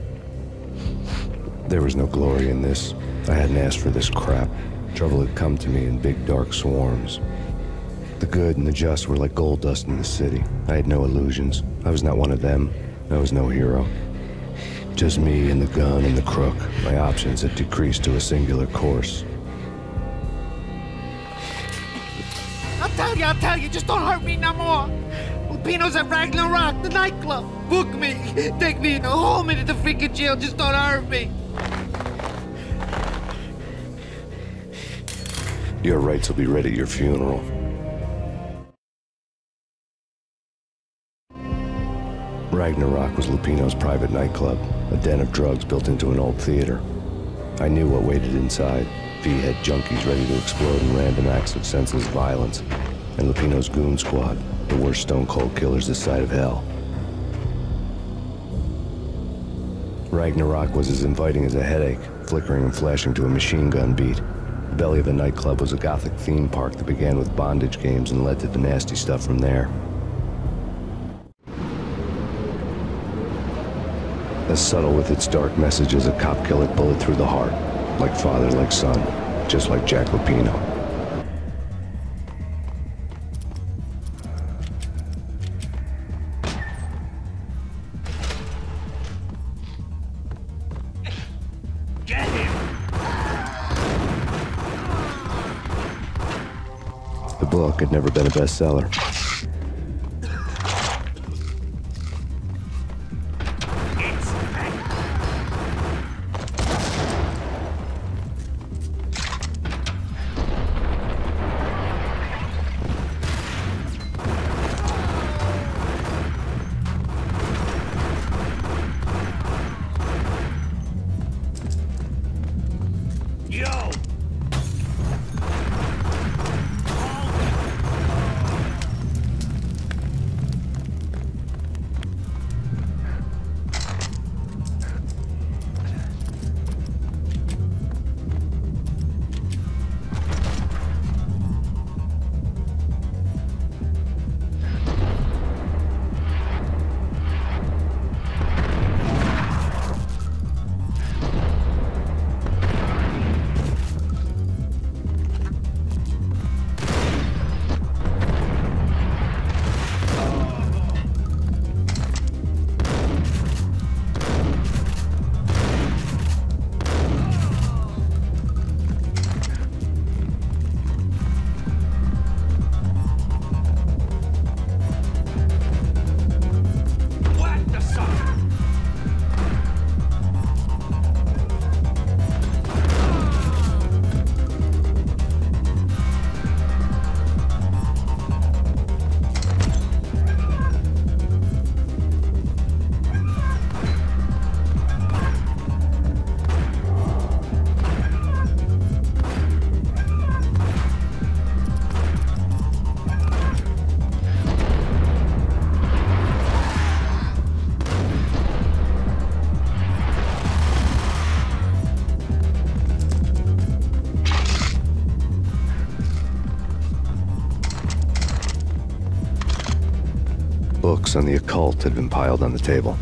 S3: There was no glory in this. I hadn't asked for this crap. Trouble had come to me in big dark swarms. The good and the just were like gold dust in the city. I had no illusions. I was not one of them. I was no hero. Just me and the gun and the crook. My options had decreased to a singular course.
S13: I'll tell you, I'll tell you, just don't hurt me no more! Lupino's at Ragnarok, the nightclub! Book me! Take me in a home into the freaking jail, just don't hurt me!
S3: Your rights will be ready at your funeral. Ragnarok was Lupino's private nightclub, a den of drugs built into an old theater. I knew what waited inside. V had junkies ready to explode in random acts of senseless violence, and Lupino's goon squad, the worst stone cold killers this side of hell. Ragnarok was as inviting as a headache, flickering and flashing to a machine gun beat. The belly of the nightclub was a gothic theme park that began with bondage games and led to the nasty stuff from there. As subtle with its dark message as a cop killer bullet through the heart. Like father, like son. Just like Jack Lupino. Bestseller. On the table.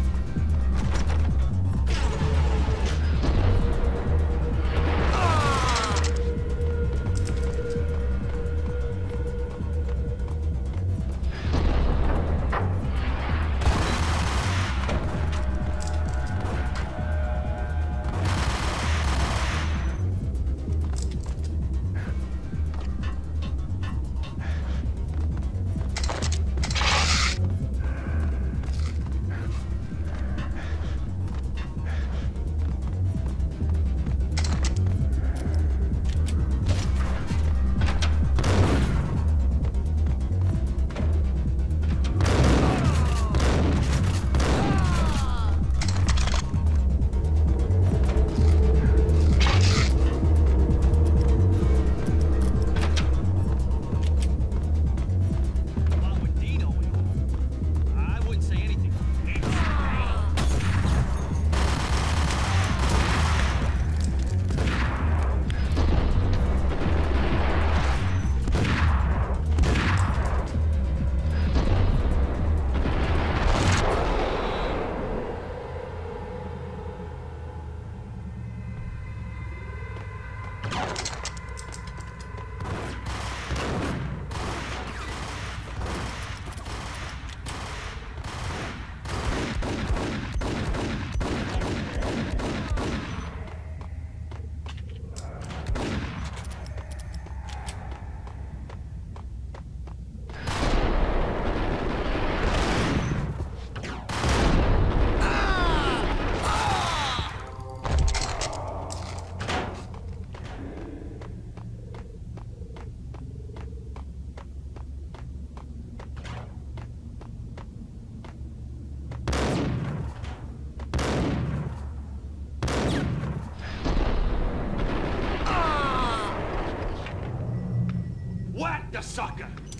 S7: The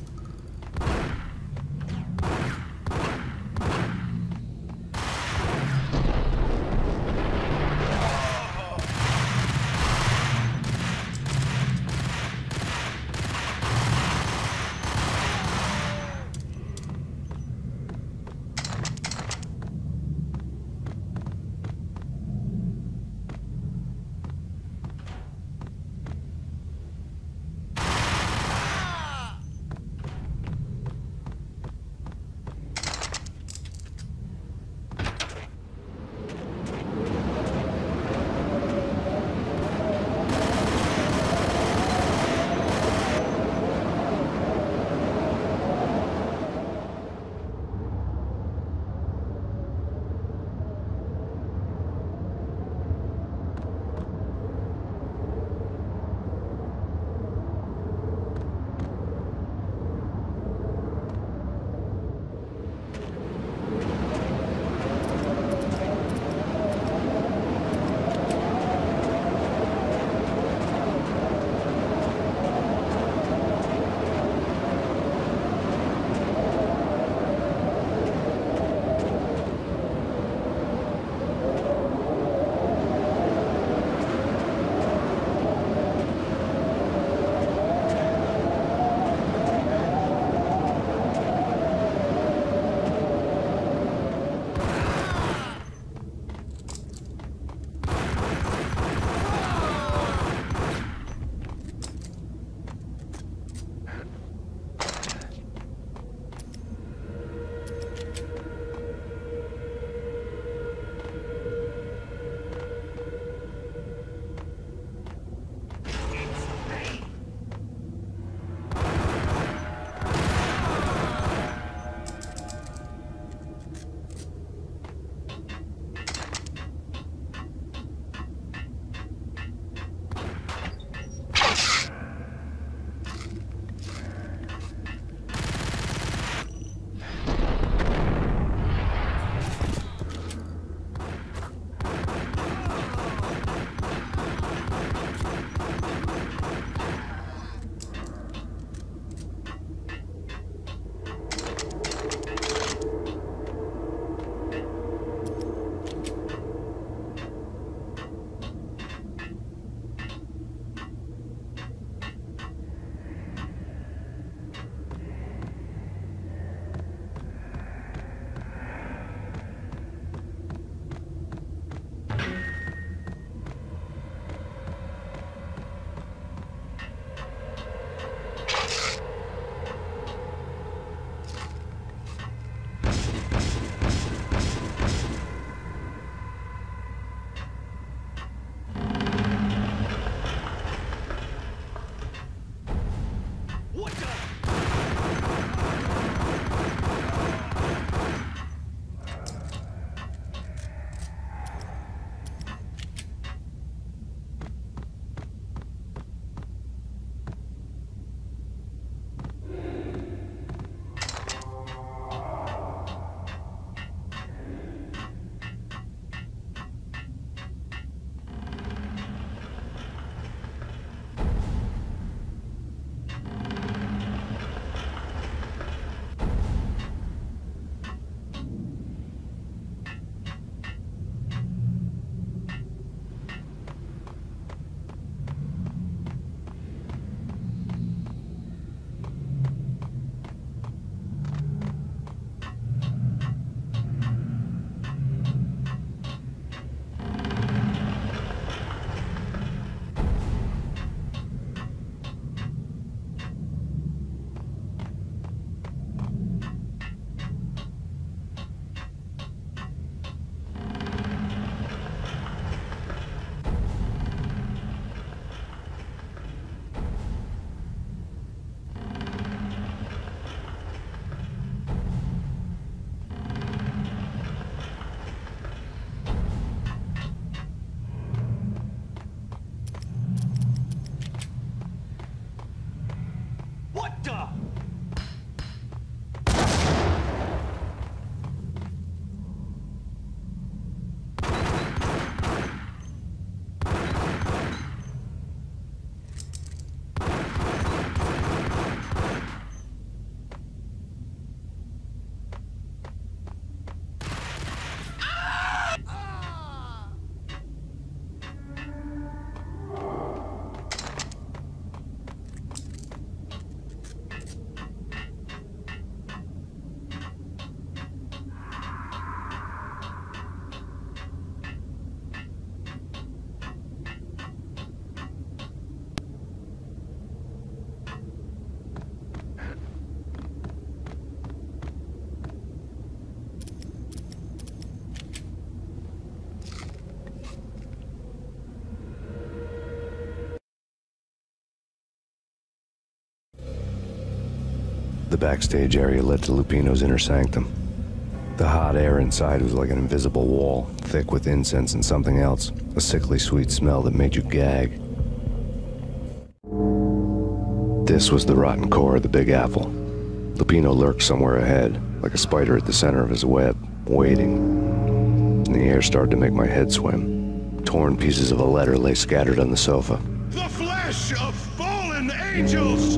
S3: backstage area led to Lupino's inner sanctum. The hot air inside was like an invisible wall, thick with incense and something else, a sickly sweet smell that made you gag. This was the rotten core of the Big Apple. Lupino lurked somewhere ahead, like a spider at the center of his web, waiting. And the air started to make my head swim. Torn pieces of a letter lay scattered on the sofa.
S10: The flesh of fallen angels!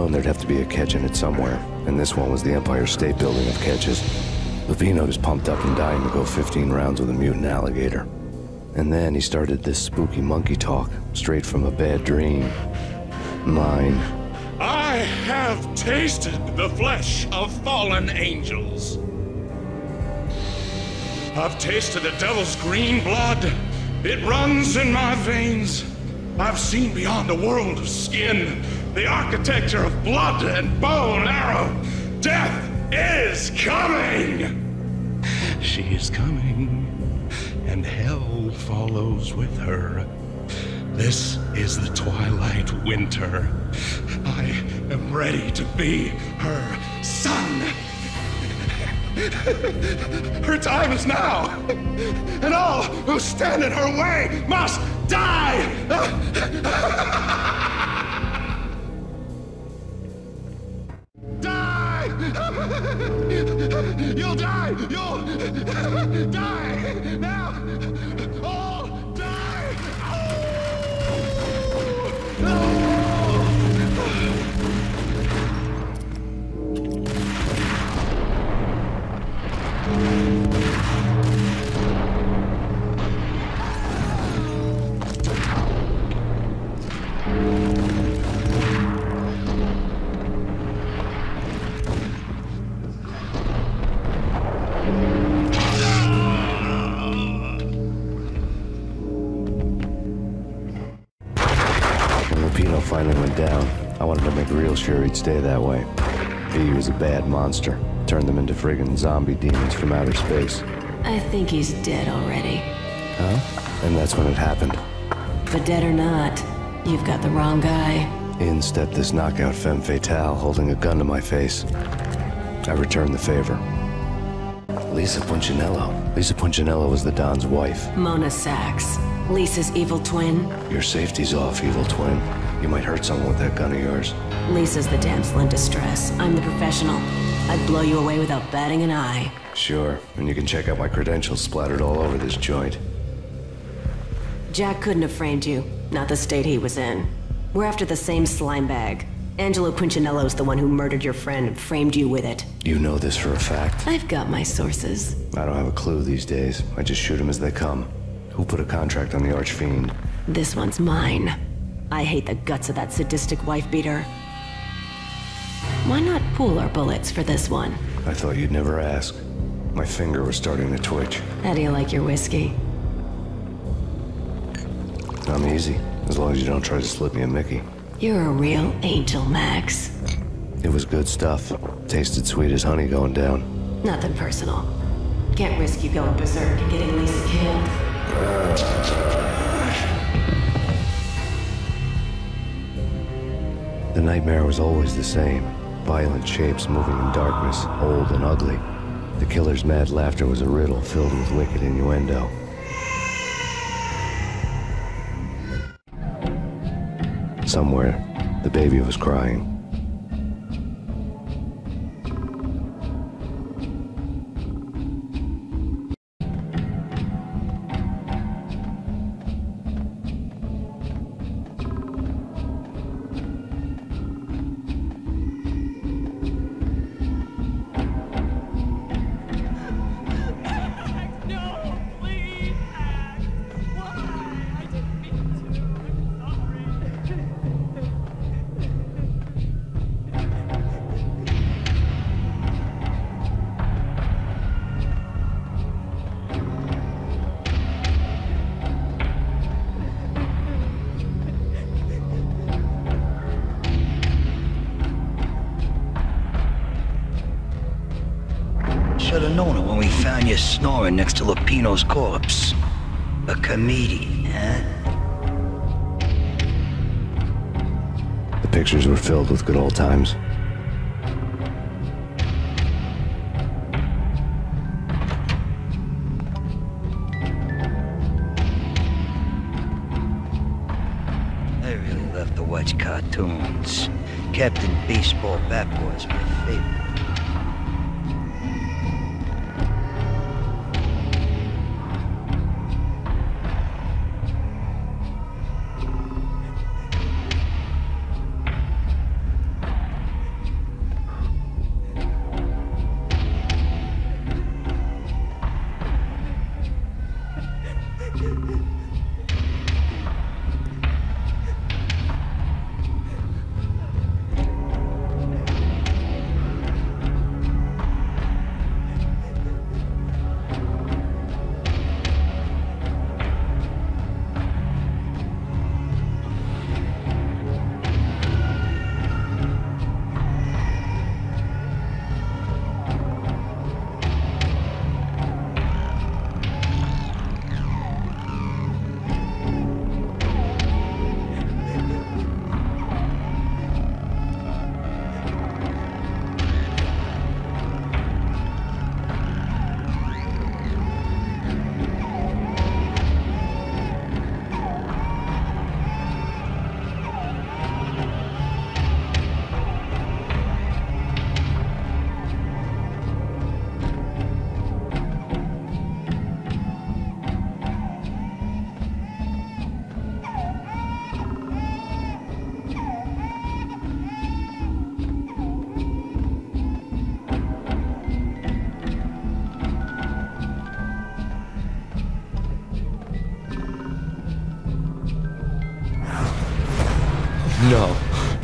S3: known there'd have to be a catch in it somewhere, and this one was the Empire State Building of catches. Lupino was pumped up and dying to go 15 rounds with a mutant alligator. And then he started this spooky monkey talk, straight from a bad dream. Mine.
S10: I have tasted the flesh of fallen angels. I've tasted the devil's green blood. It runs in my veins. I've seen beyond the world of skin, the architecture of blood and bow and arrow. Death is coming! She is coming, and hell follows with her. This is the twilight winter. I am ready to be her son. Her time is now, and all who stand in her way must die! die!
S3: stay that way. V was a bad monster. Turned them into friggin' zombie demons from outer space.
S23: I think he's dead already.
S3: Huh? And that's when it happened.
S23: But dead or not, you've got the wrong guy.
S3: In stepped this knockout femme fatale holding a gun to my face. I returned the favor. Lisa Punchinello. Lisa Punchinello was the Don's wife.
S23: Mona Sachs. Lisa's evil twin.
S3: Your safety's off, evil twin. You might hurt someone with that gun of yours.
S23: Lisa's the damsel in distress. I'm the professional. I'd blow you away without batting an eye.
S3: Sure, and you can check out my credentials splattered all over this joint.
S23: Jack couldn't have framed you. Not the state he was in. We're after the same slime bag. Angelo Punchinello's the one who murdered your friend and framed you with it.
S3: You know this for a fact.
S23: I've got my sources.
S3: I don't have a clue these days. I just shoot them as they come. Who put a contract on the Archfiend?
S23: This one's mine. I hate the guts of that sadistic wife beater. Why not pool our bullets for this one?
S3: I thought you'd never ask. My finger was starting to twitch.
S23: How do you like your whiskey?
S3: I'm easy, as long as you don't try to slip me a Mickey.
S23: You're a real angel, Max.
S3: It was good stuff. Tasted sweet as honey going down.
S23: Nothing personal. Can't risk you going berserk and getting Lisa killed.
S3: Uh, The nightmare was always the same. Violent shapes moving in darkness, old and ugly. The killer's mad laughter was a riddle filled with wicked innuendo. Somewhere, the baby was crying.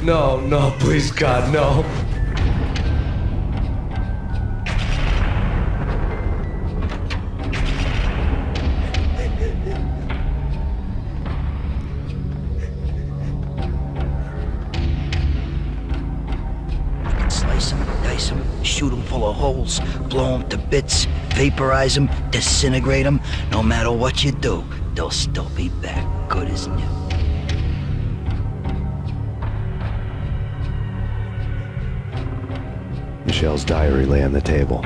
S24: No, no, please, God, no. Slice
S25: him, dice him, shoot full of
S24: holes, blow him to bits, vaporize them, disintegrate them. No matter what you do, they'll still be back good as new.
S3: Michelle's diary lay on the table.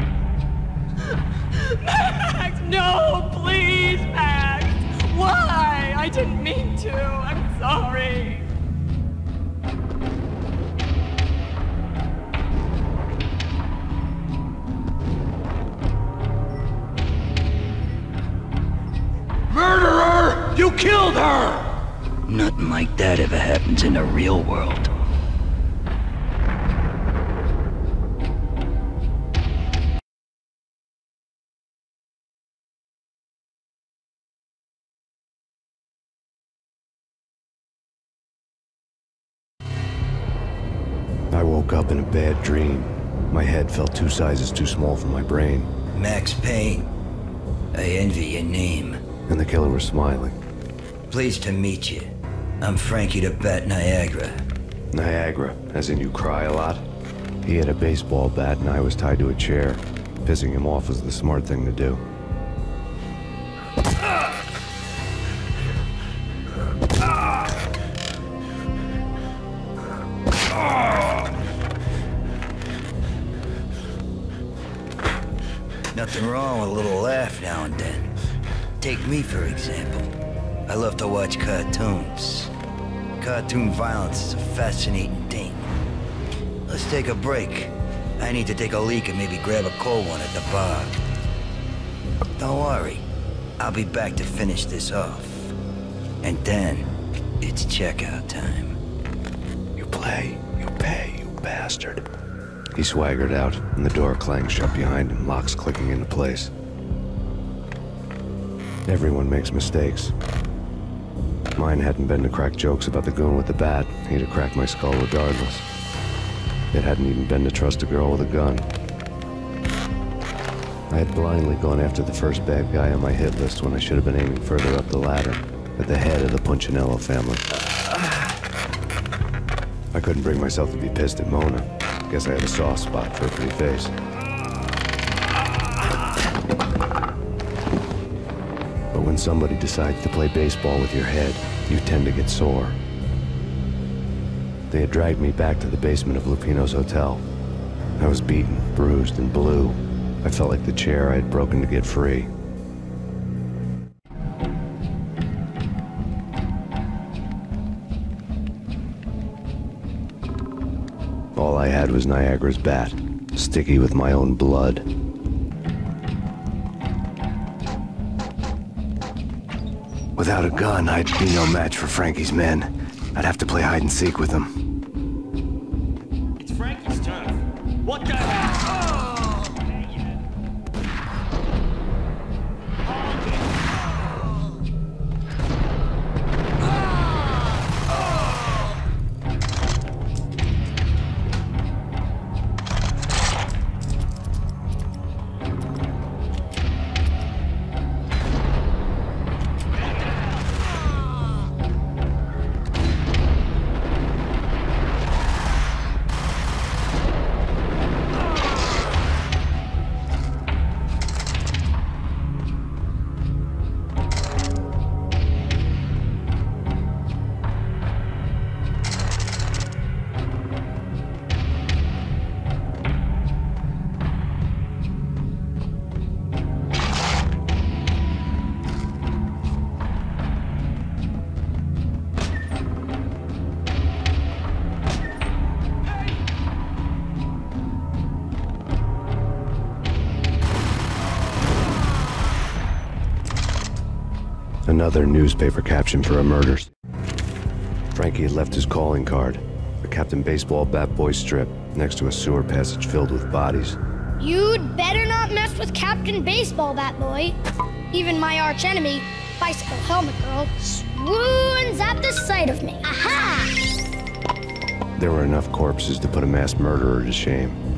S15: Max, no, please, Max. Why? I didn't mean to. I'm sorry.
S21: Murderer! You killed her!
S24: Nothing like that ever happens in the real world.
S3: Sizes too small for my brain.
S24: Max Payne. I envy your name.
S3: And the killer was smiling.
S24: Pleased to meet you. I'm Frankie the Bat Niagara.
S3: Niagara, as in you cry a lot? He had a baseball bat and I was tied to a chair. Pissing him off was the smart thing to do.
S24: I need to take a leak and maybe grab a cold one at the bar. Don't worry. I'll be back to finish this off. And then, it's checkout time.
S3: You play, you pay, you bastard. He swaggered out, and the door clanged shut behind him, locks clicking into place. Everyone makes mistakes. Mine hadn't been to crack jokes about the goon with the bat. He'd have cracked my skull regardless. It hadn't even been to trust a girl with a gun. I had blindly gone after the first bad guy on my hit list when I should have been aiming further up the ladder, at the head of the Punchinello family. I couldn't bring myself to be pissed at Mona. Guess I had a soft spot for her pretty face. But when somebody decides to play baseball with your head, you tend to get sore. They had dragged me back to the basement of Lupino's hotel. I was beaten, bruised, and blue. I felt like the chair I had broken to get free. All I had was Niagara's bat, sticky with my own blood. Without a gun, I'd be no match for Frankie's men. I'd have to play hide and seek with them. Another newspaper caption for a murder. Frankie had left his calling card, a Captain Baseball Bat Boy strip, next to a sewer passage filled with bodies.
S20: You'd better not mess with Captain Baseball Bat Boy. Even my archenemy, Bicycle Helmet Girl, swoons at the sight of me. Aha!
S3: There were enough corpses to put a mass murderer to shame.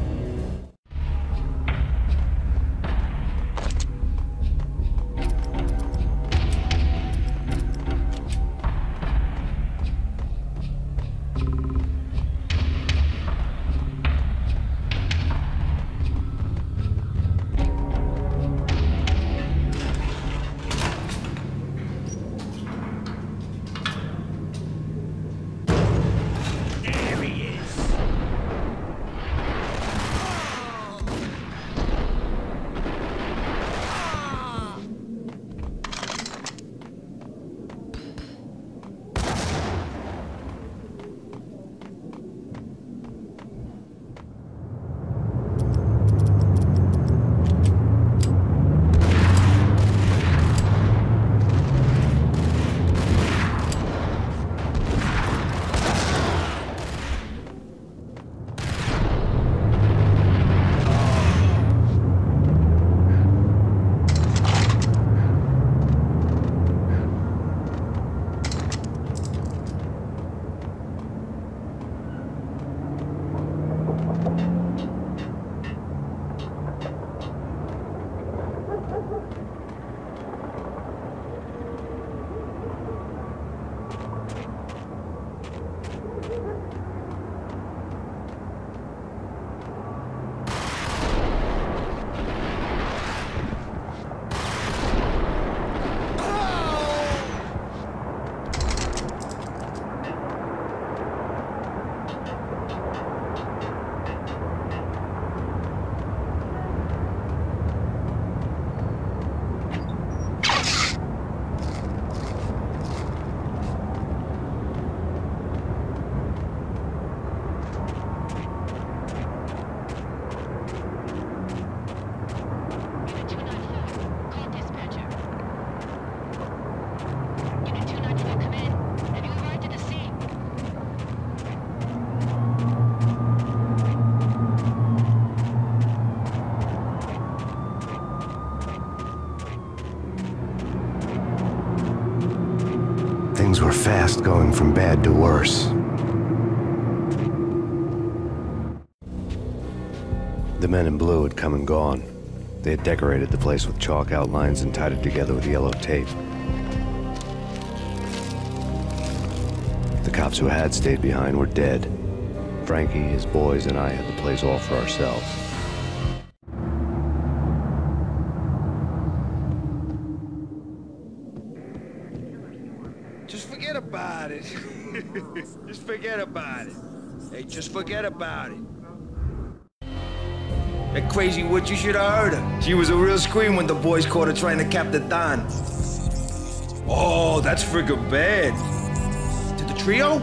S3: Going from bad to worse. The men in blue had come and gone. They had decorated the place with chalk outlines and tied it together with yellow tape. The cops who had stayed behind were dead. Frankie, his boys, and I had the place all for ourselves.
S21: Forget about it. That crazy witch, you should have heard her. She was a real scream when the boys caught her trying to cap the Don. Oh, that's friggin' bad. To the trio?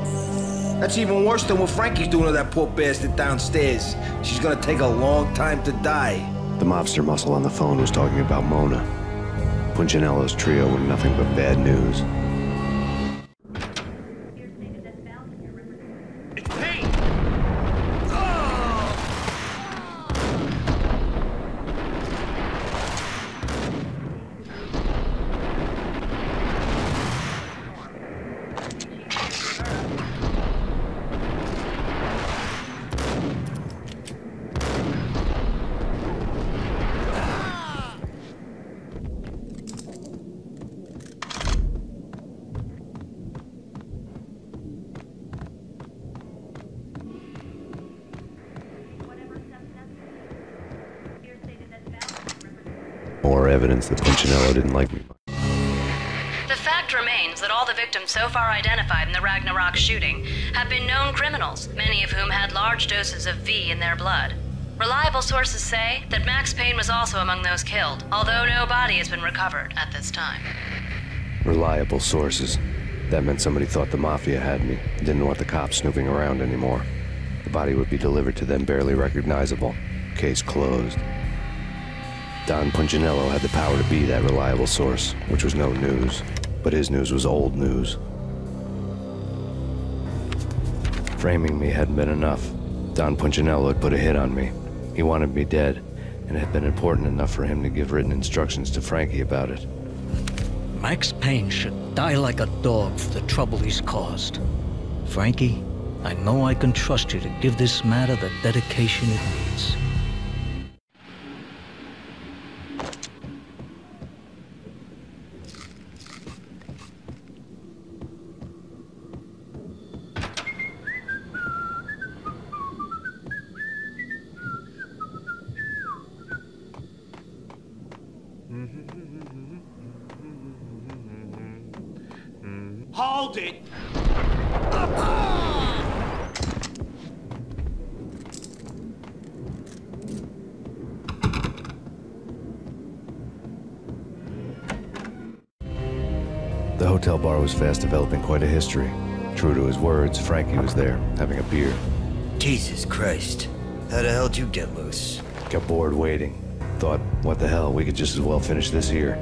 S21: That's even worse than what Frankie's doing to that poor bastard downstairs. She's gonna take a long time to die.
S3: The mobster muscle on the phone was talking about Mona. Punchinello's trio were nothing but bad news. Didn't like me.
S19: The fact remains that all the victims so far identified in the Ragnarok shooting have been known criminals, many of whom had large doses of V in their blood. Reliable sources say that Max Payne was also among those killed, although no body has been recovered at this time.
S3: Reliable sources. That meant somebody thought the Mafia had me, didn't want the cops snooping around anymore. The body would be delivered to them barely recognizable. Case closed. Don Punchinello had the power to be that reliable source, which was no news. But his news was old news. Framing me hadn't been enough. Don Punchinello had put a hit on me. He wanted me dead, and it had been important enough for him to give written instructions to Frankie about it.
S17: Max Payne should die like a dog for the trouble he's caused. Frankie, I know I can trust you to give this matter the dedication it needs.
S3: Was fast developing quite a history. True to his words, Frankie was there, having a beer.
S24: Jesus Christ. How the hell did you get loose?
S3: Got bored waiting. Thought, what the hell, we could just as well finish this here.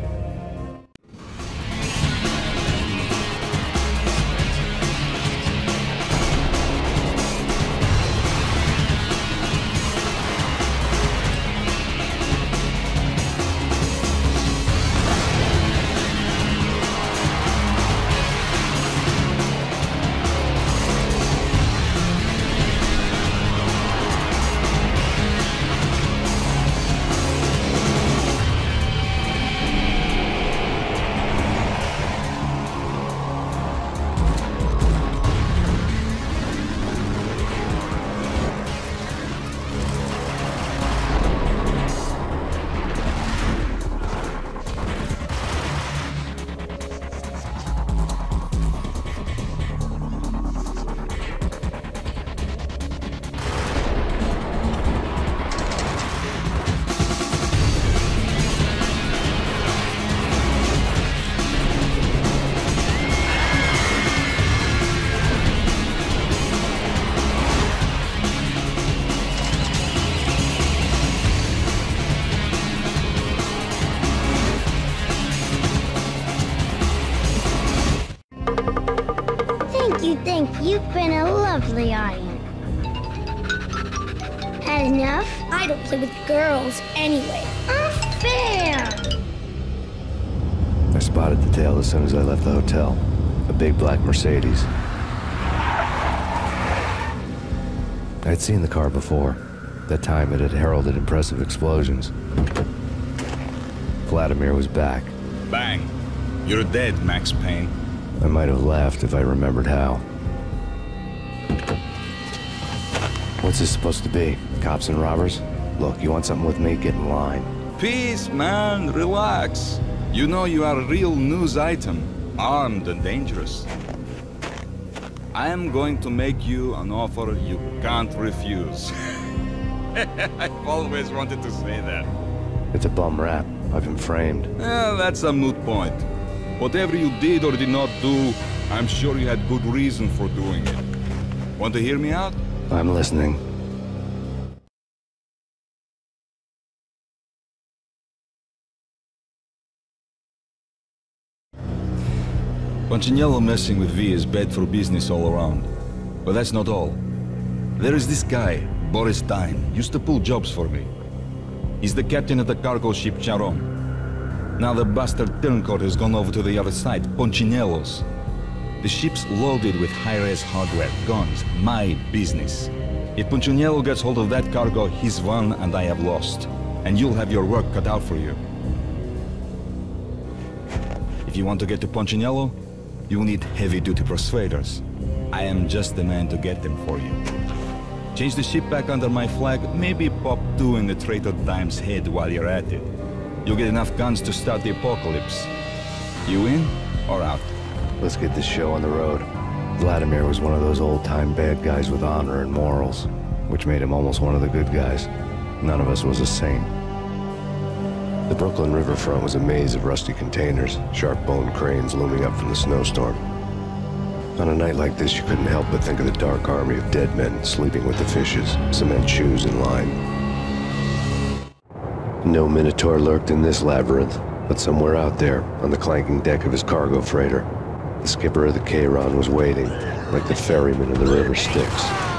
S3: Seen the car before. That time it had heralded impressive explosions. Vladimir was back.
S26: Bang. You're dead, Max Payne.
S3: I might have laughed if I remembered how. What's this supposed to be? Cops and robbers? Look, you want something with me? Get in line.
S26: Peace, man. Relax. You know you are a real news item. Armed and dangerous. I am going to make you an offer you can't refuse. I've always wanted to say that.
S3: It's a bum rap. I've been framed.
S26: That's a moot point. Whatever you did or did not do, I'm sure you had good reason for doing it. Want to hear me out?
S3: I'm listening.
S26: Punchinello messing with V is bad for business all around. But that's not all. There is this guy, Boris Dime, used to pull jobs for me. He's the captain of the cargo ship Charon. Now the bastard turncoat has gone over to the other side, Punchinello's. The ship's loaded with high-res hardware, guns, my business. If Punchinello gets hold of that cargo, he's won and I have lost. And you'll have your work cut out for you. If you want to get to Punchinello, you'll need heavy-duty persuaders. I am just the man to get them for you. Change the ship back under my flag, maybe pop two in the Traitor Dime's head while you're at it. You'll get enough guns to start the apocalypse. You in or out?
S3: Let's get this show on the road. Vladimir was one of those old-time bad guys with honor and morals, which made him almost one of the good guys. None of us was a saint. The Brooklyn riverfront was a maze of rusty containers, sharp-boned cranes looming up from the snowstorm. On a night like this, you couldn't help but think of the dark army of dead men sleeping with the fishes, cement shoes in line. No Minotaur lurked in this labyrinth, but somewhere out there, on the clanking deck of his cargo freighter, the skipper of the Charon was waiting, like the ferryman of the river Styx.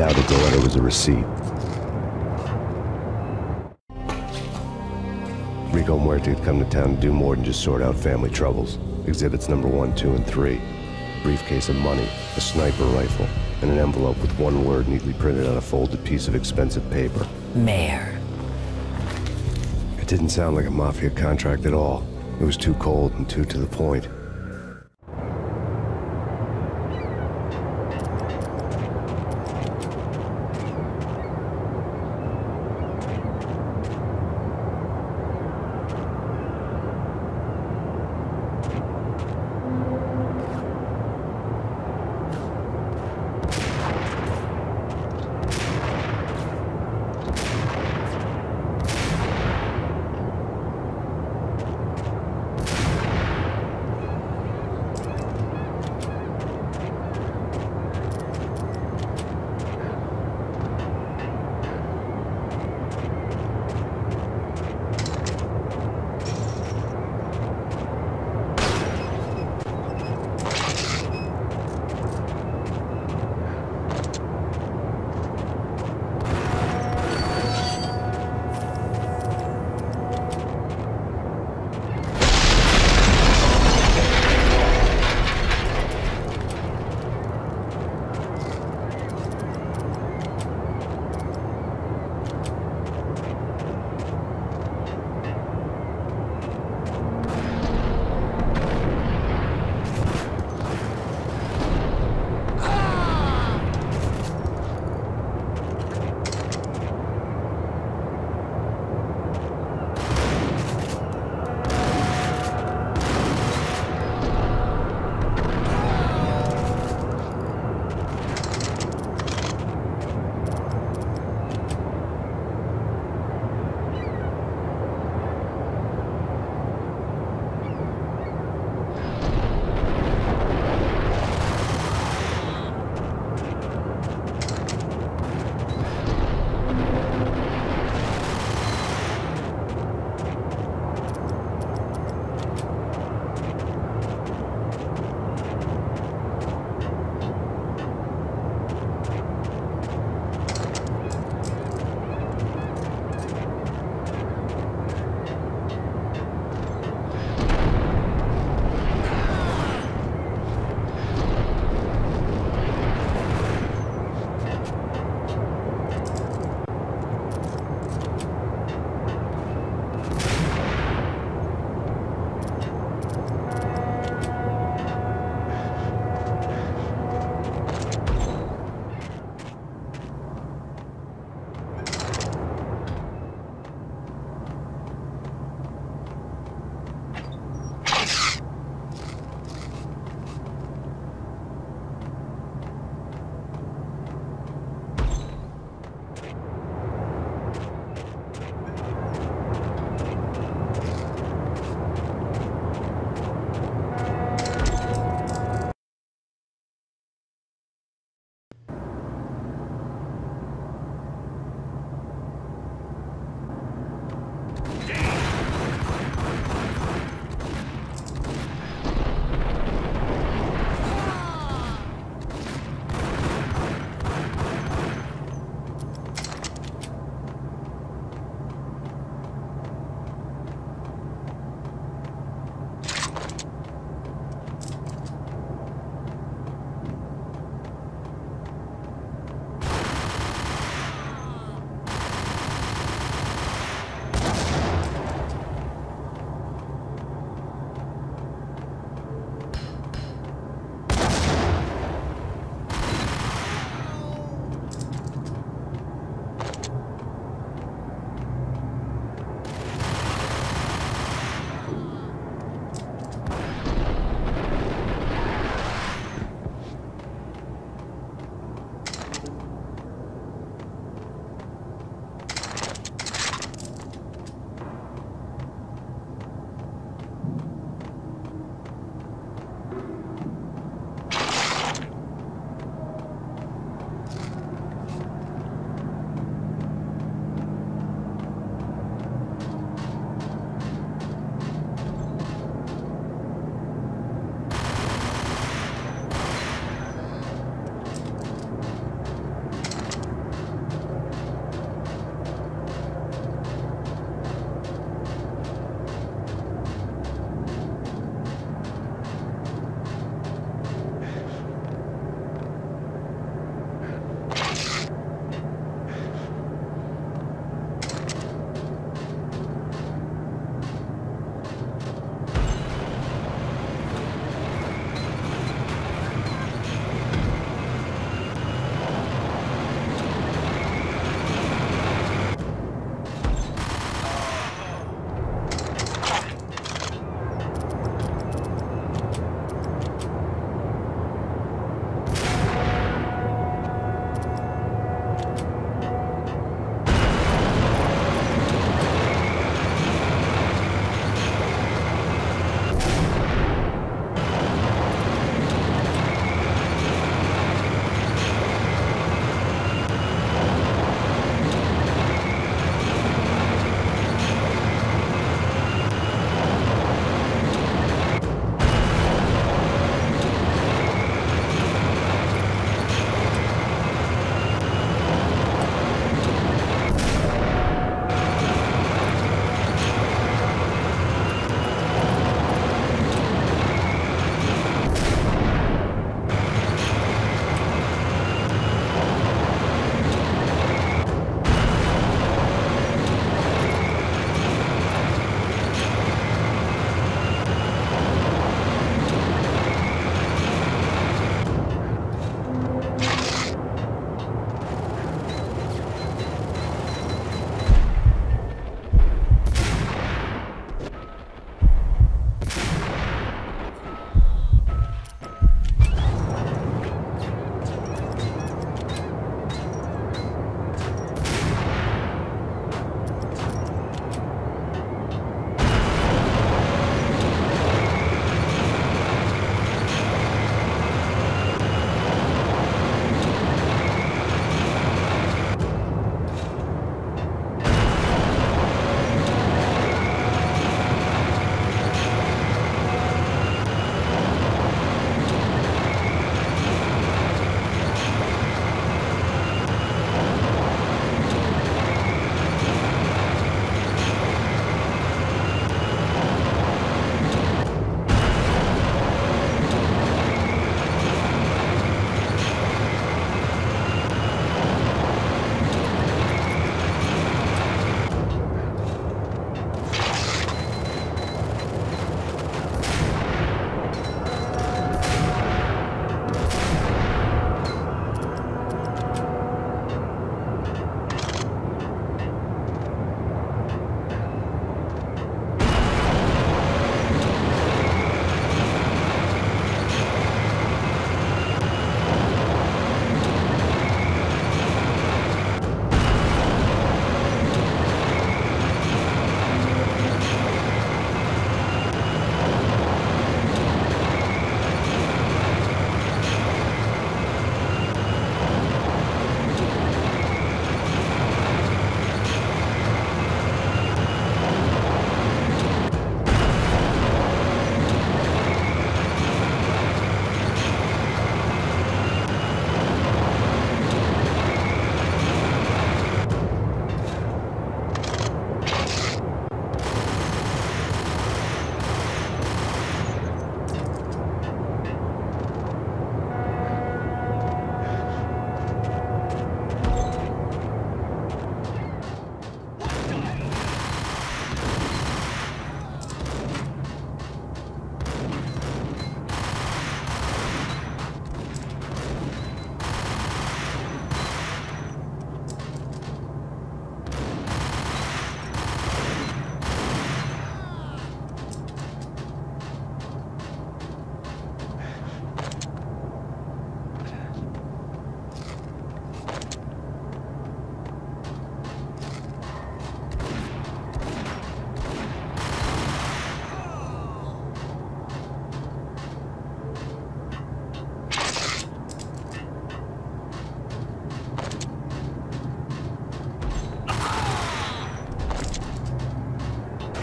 S3: Doubted the letter was a receipt. Rico Muerte had come to town to do more than just sort out family troubles. Exhibits number one, two, and three. Briefcase of money, a sniper rifle, and an envelope with one word neatly printed on a folded piece of expensive paper.
S23: Mayor.
S3: It didn't sound like a Mafia contract at all. It was too cold and too to the point.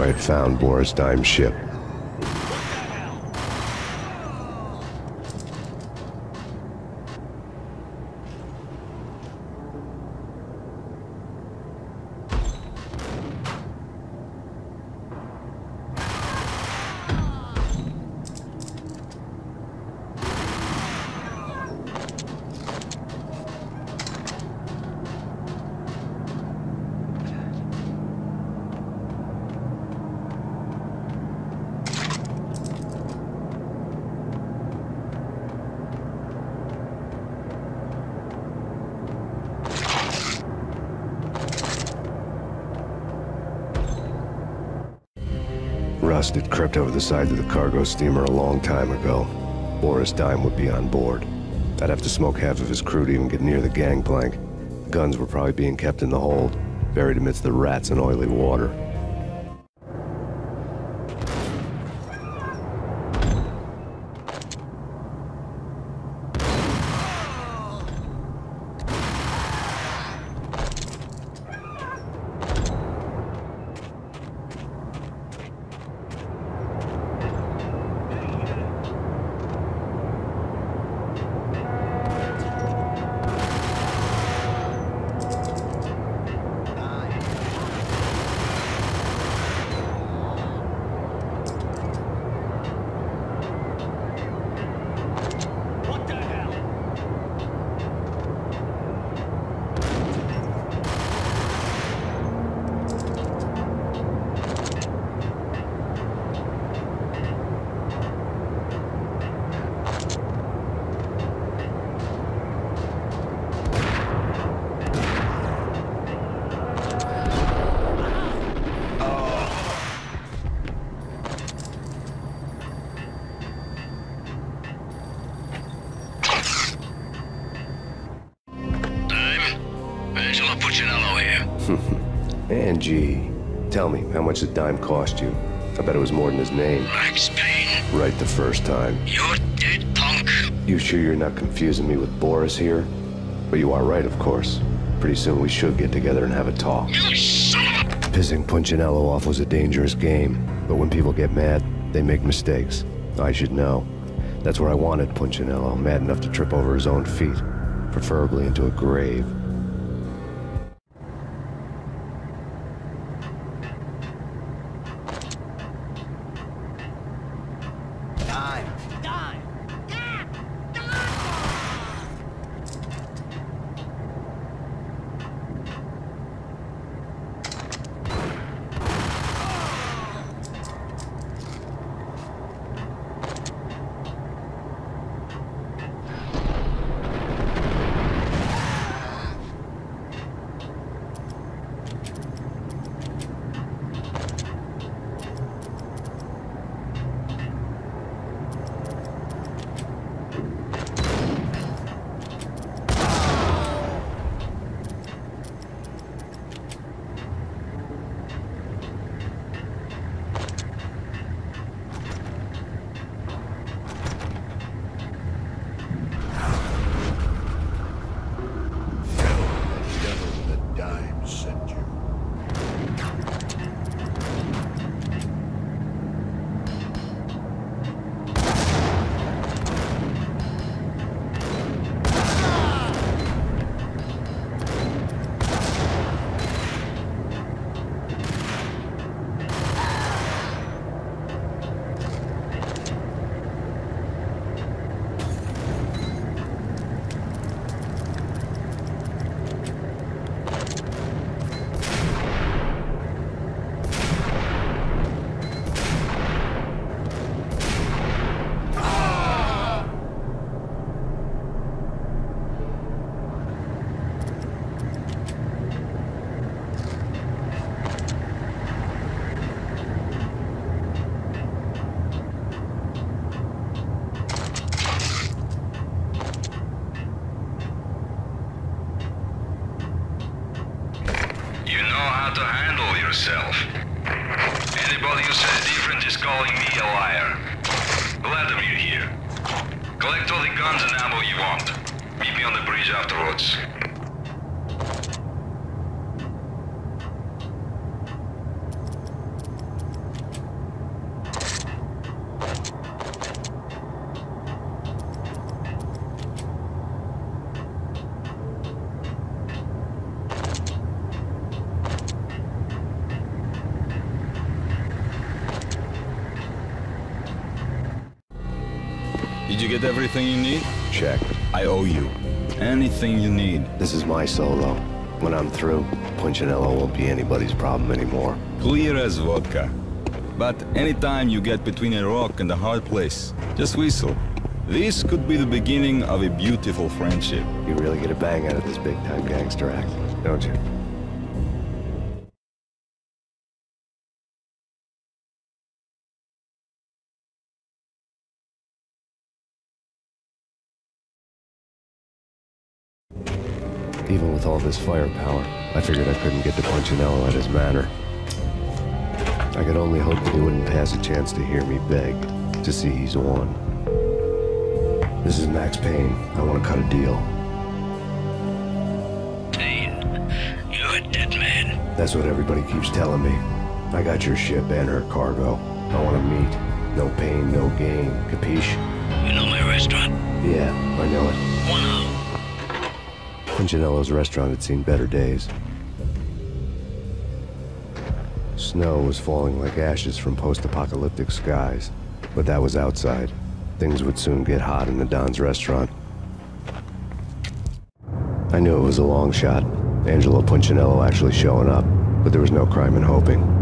S3: I found Boris Dime's ship. Had crept over the side of the cargo steamer a long time ago. Boris Dime would be on board. I'd have to smoke half of his crew to even get near the gangplank. Guns were probably being kept in the hold, buried amidst the rats and oily water. Much did Dime cost you? I bet it was more than his name.
S16: Max Payne.
S3: Right the first time.
S16: You're dead, punk.
S3: You sure you're not confusing me with Boris here? But you are right, of course. Pretty soon we should get together and have a talk.
S16: You son of a...
S3: Pissing Punchinello off was a dangerous game, but when people get mad, they make mistakes. I should know. That's where I wanted Punchinello, mad enough to trip over his own feet, preferably into a grave.
S26: Everything you need?
S3: Check.
S26: I owe you. Anything you need.
S3: This is my solo. When I'm through, Punchinello won't be anybody's problem anymore.
S26: Clear as vodka. But anytime you get between a rock and a hard place, just whistle. This could be the beginning of a beautiful friendship.
S3: You really get a bang out of this big-time gangster act, don't you? All this firepower, I figured I couldn't get to Punchinello at his manor. I could only hope that he wouldn't pass a chance to hear me beg, to see he's won. This is Max Payne. I want to cut a deal.
S17: Payne, you're a dead man.
S3: That's what everybody keeps telling me. I got your ship and her cargo. I want to meet. No pain, no gain. Capiche?
S17: You know my restaurant?
S3: Yeah, I know it.
S17: One
S3: Punchinello's restaurant had seen better days. Snow was falling like ashes from post-apocalyptic skies, but that was outside. Things would soon get hot in the Don's restaurant. I knew it was a long shot, Angelo Punchinello actually showing up, but there was no crime in hoping.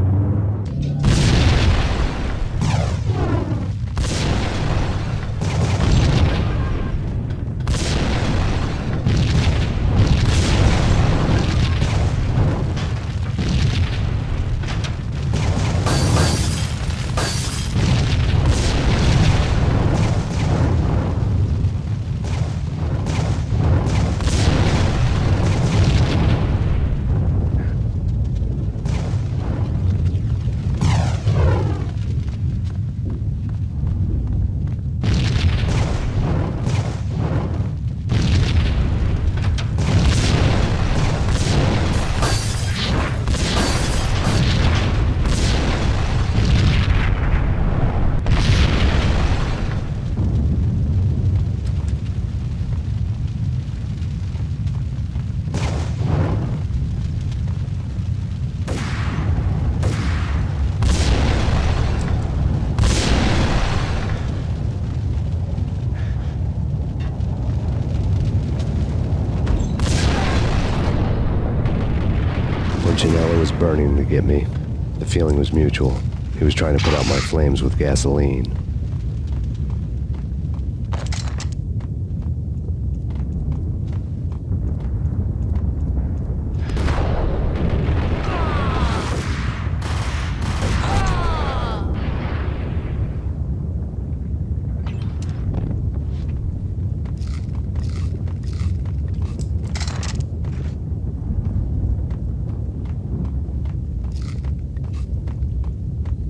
S3: Feeling was mutual. He was trying to put out my flames with gasoline.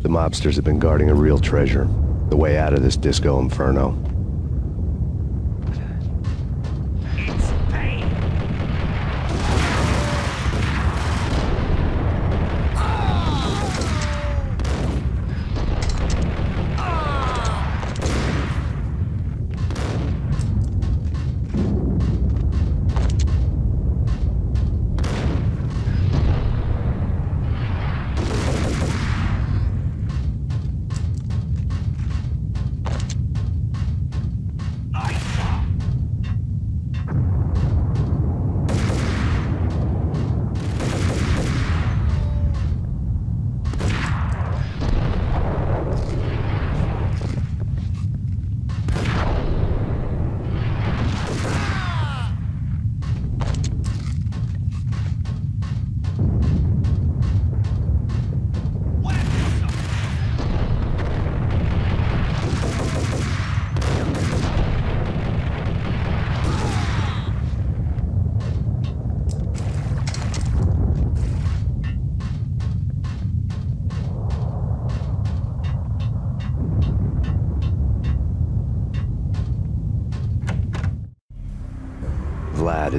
S3: The mobsters have been guarding a real treasure. The way out of this disco inferno.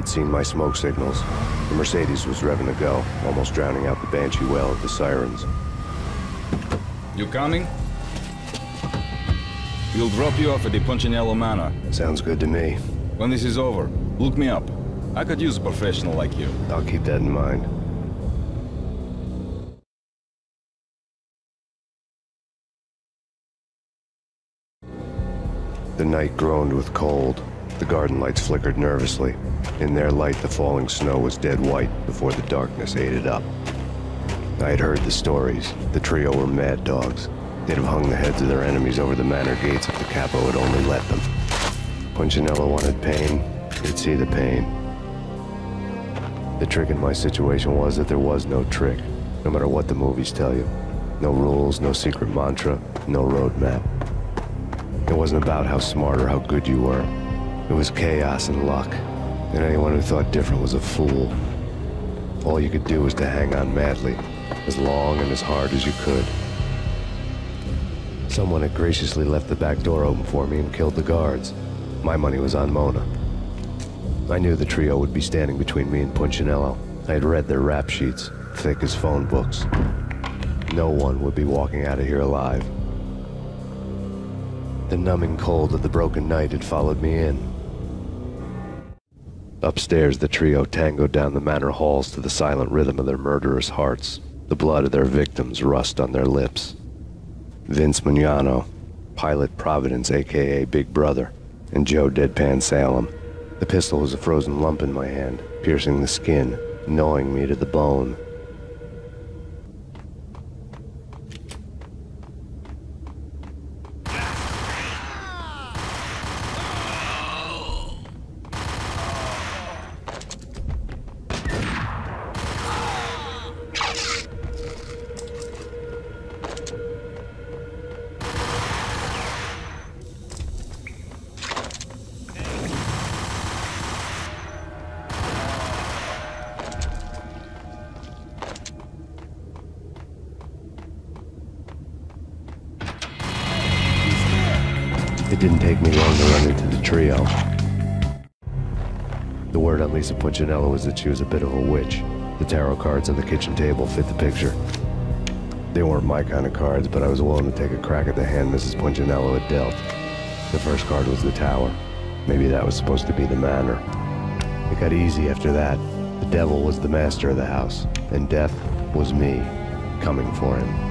S3: Had seen my smoke signals. The Mercedes was revving to go, almost drowning out the Banshee well of the sirens.
S26: You coming? We'll drop you off at the Punchinello Manor.
S3: Sounds good to me.
S26: When this is over, look me up. I could use a professional like you.
S3: I'll keep that in mind. The night groaned with cold. The garden lights flickered nervously. In their light, the falling snow was dead white before the darkness ate it up. I had heard the stories. The trio were mad dogs. They'd have hung the heads of their enemies over the manor gates if the capo had only let them. Punchinello wanted pain, he'd see the pain. The trick in my situation was that there was no trick, no matter what the movies tell you. No rules, no secret mantra, no roadmap. It wasn't about how smart or how good you were. It was chaos and luck, and anyone who thought different was a fool. All you could do was to hang on madly, as long and as hard as you could. Someone had graciously left the back door open for me and killed the guards. My money was on Mona. I knew the trio would be standing between me and Punchinello. I had read their rap sheets, thick as phone books. No one would be walking out of here alive. The numbing cold of the broken night had followed me in. Upstairs, the trio tangoed down the manor halls to the silent rhythm of their murderous hearts. The blood of their victims rust on their lips. Vince Mugnano, Pilot Providence, aka Big Brother, and Joe Deadpan Salem. The pistol was a frozen lump in my hand, piercing the skin, gnawing me to the bone. Punchinello was that she was a bit of a witch. The tarot cards on the kitchen table fit the picture. They weren't my kind of cards, but I was willing to take a crack at the hand Mrs. Punchinello had dealt. The first card was the tower. Maybe that was supposed to be the manor. It got easy after that. The devil was the master of the house, and death was me, coming for him.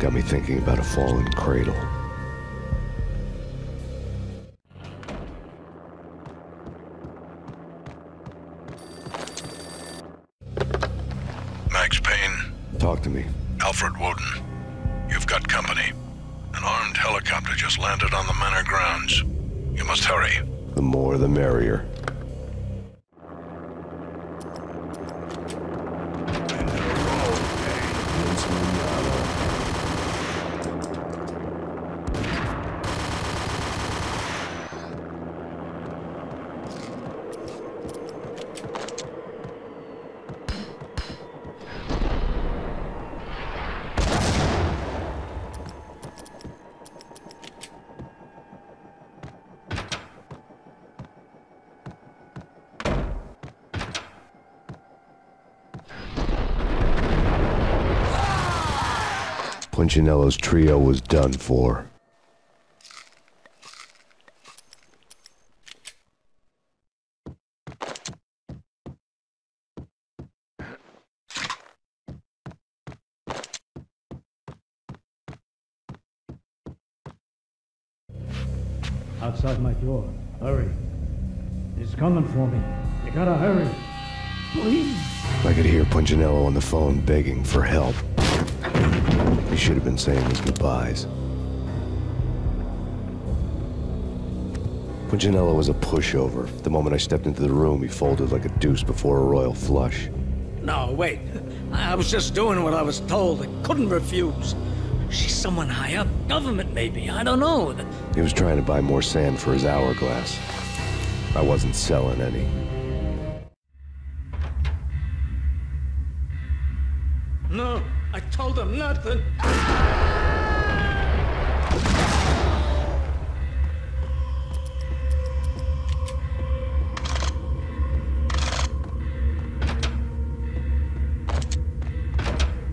S3: Got me thinking about a fallen cradle. Punchinello's trio was done for.
S27: Outside my door. Hurry. He's coming for me. You gotta hurry. Please.
S3: I could hear Punchinello on the phone begging for help. Should have been saying his goodbyes. Punchinello was a pushover. The moment I stepped into the room, he folded like a deuce before a royal flush.
S17: No, wait. I was just doing what I was told. I couldn't refuse. She's someone high up. Government, maybe. I don't know.
S3: He was trying to buy more sand for his hourglass. I wasn't selling any.
S17: Told him nothing.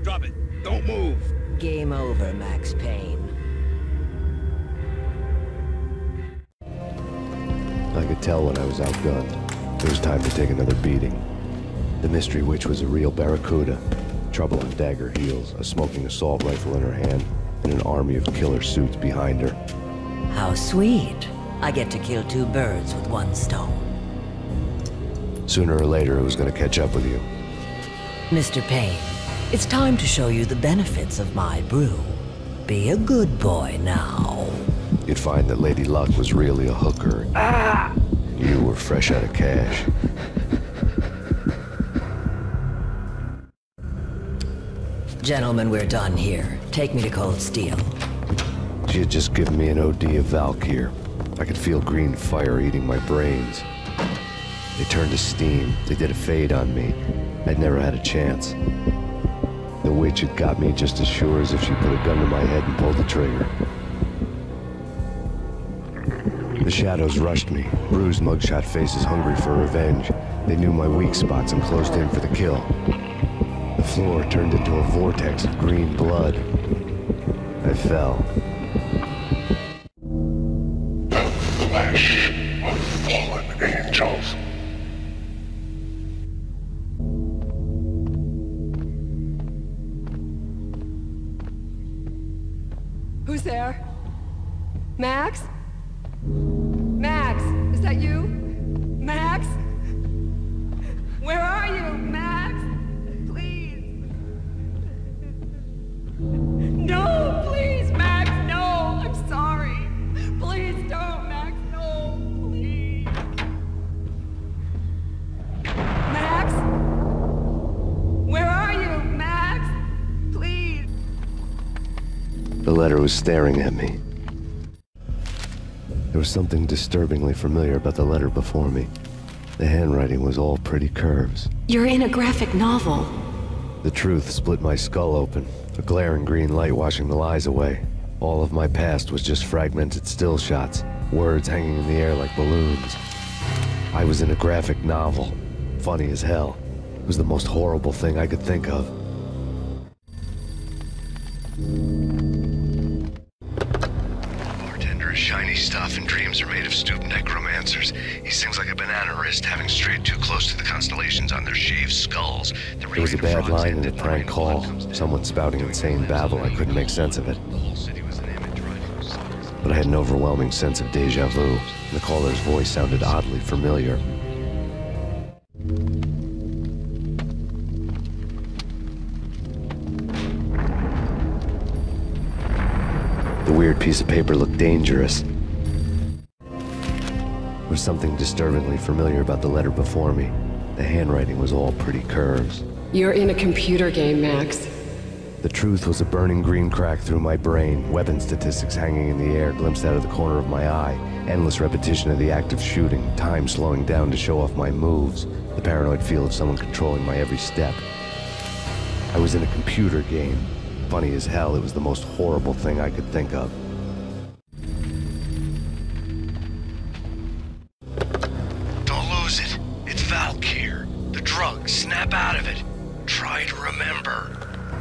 S21: Drop it. Don't move.
S5: Game over, Max Payne.
S3: I could tell when I was outgunned. It was time to take another beating. The mystery witch was a real barracuda. Trouble on dagger heels, a smoking assault rifle in her hand, and an army of killer suits behind her.
S5: How sweet. I get to kill two birds with one stone.
S3: Sooner or later, it was going to catch up with you.
S5: Mr. Payne, it's time to show you the benefits of my brew. Be a good boy now.
S3: You'd find that Lady Luck was really a hooker.
S5: Ah!
S3: You were fresh out of cash.
S5: Gentlemen, we're done here. Take me to Cold Steel.
S3: She had just given me an OD of Valkyr. I could feel green fire eating my brains. They turned to steam. They did a fade on me. I'd never had a chance. The witch had got me just as sure as if she put a gun to my head and pulled the trigger. The shadows rushed me, bruised mugshot faces hungry for revenge. They knew my weak spots and closed in for the kill. Floor turned into a vortex of green blood. I fell. Was staring at me. There was something disturbingly familiar about the letter before me. The handwriting was all pretty curves.
S23: You're in a graphic novel.
S3: The truth split my skull open, a glaring green light washing the lies away. All of my past was just fragmented still shots, words hanging in the air like balloons. I was in a graphic novel, funny as hell. It was the most horrible thing I could think of.
S11: Wrist, having strayed too close to the constellations on their shaved skulls. The
S3: There was a bad line in a prank call. Someone spouting insane babble. I couldn't make sense of it. But I had an overwhelming sense of deja vu. The caller's voice sounded oddly familiar. The weird piece of paper looked dangerous. Was something disturbingly familiar about the letter before me. The handwriting was all pretty curves.
S28: You're in a computer game, Max.
S3: The truth was a burning green crack through my brain, weapon statistics hanging in the air, glimpsed out of the corner of my eye, endless repetition of the act of shooting, time slowing down to show off my moves, the paranoid feel of someone controlling my every step. I was in a computer game. Funny as hell, it was the most horrible thing I could think of.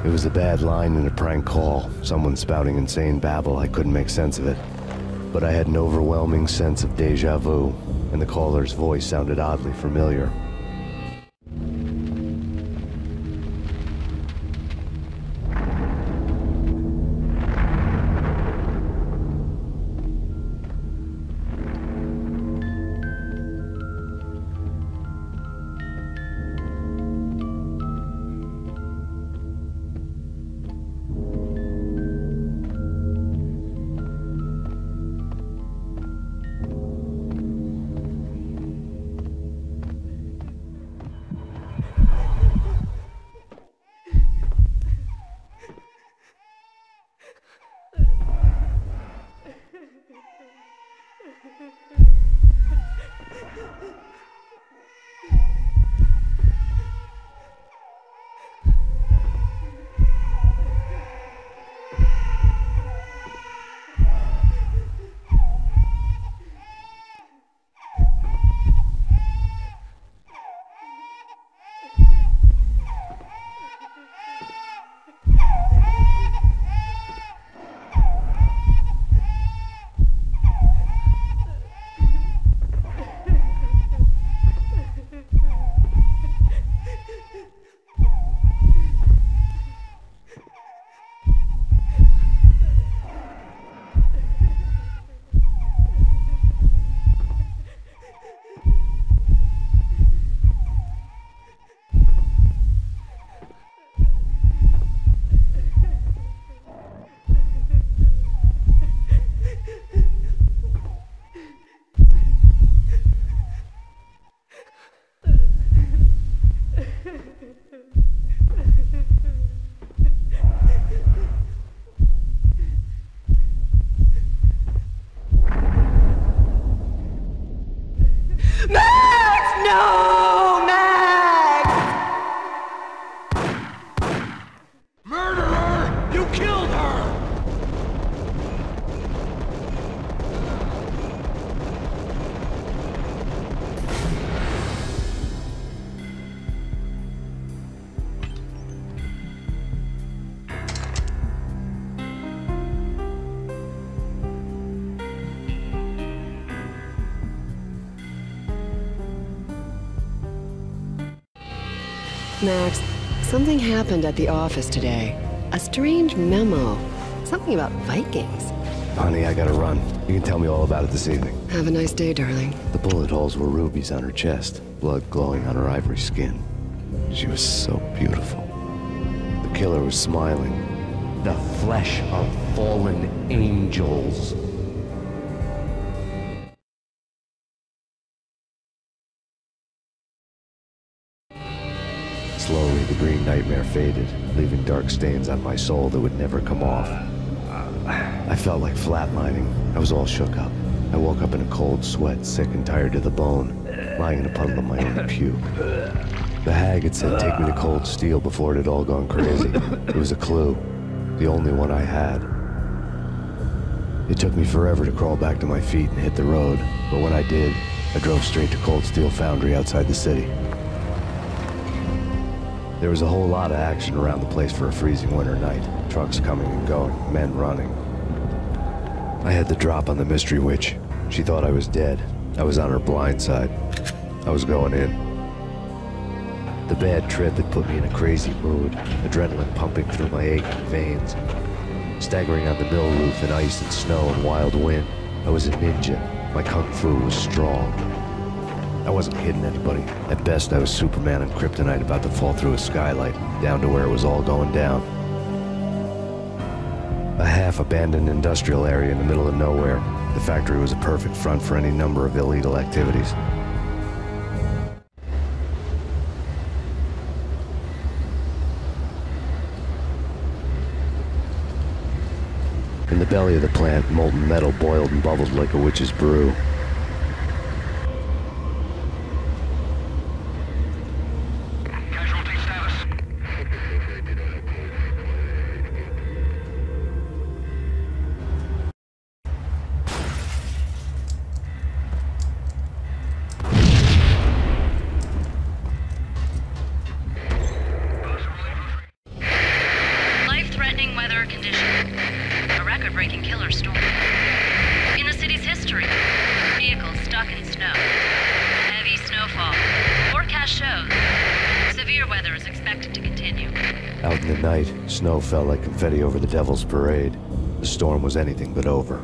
S11: It
S3: was a bad line in a prank call, someone spouting insane babble. I couldn't make sense of it. But I had an overwhelming sense of deja vu, and the caller's voice sounded oddly familiar.
S29: Max,
S28: something happened at the office today. A strange memo. Something about Vikings.
S3: Honey, I gotta run. You can tell me all about it this evening.
S28: Have a nice day, darling.
S3: The bullet holes were rubies on her chest, blood glowing on her ivory skin. She was so beautiful. The killer was smiling.
S30: The flesh of fallen angels.
S3: Green nightmare faded, leaving dark stains on my soul that would never come off. I felt like flatlining. I was all shook up. I woke up in a cold sweat, sick and tired to the bone, lying in a puddle of my own puke. The hag had said take me to Cold Steel before it had all gone crazy. It was a clue, the only one I had. It took me forever to crawl back to my feet and hit the road, but when I did, I drove straight to Cold Steel Foundry outside the city. There was a whole lot of action around the place for a freezing winter night. Trucks coming and going, men running. I had the drop on the mystery witch. She thought I was dead. I was on her blind side. I was going in. The bad trip had put me in a crazy mood, adrenaline pumping through my aching veins. Staggering on the mill roof in ice and snow and wild wind, I was a ninja. My kung fu was strong. I wasn't kidding anybody. At best, I was Superman on Kryptonite about to fall through a skylight, down to where it was all going down. A half-abandoned industrial area in the middle of nowhere. The factory was a perfect front for any number of illegal activities. In the belly of the plant, molten metal boiled and bubbled like a witch's brew. Parade. The storm was anything but over.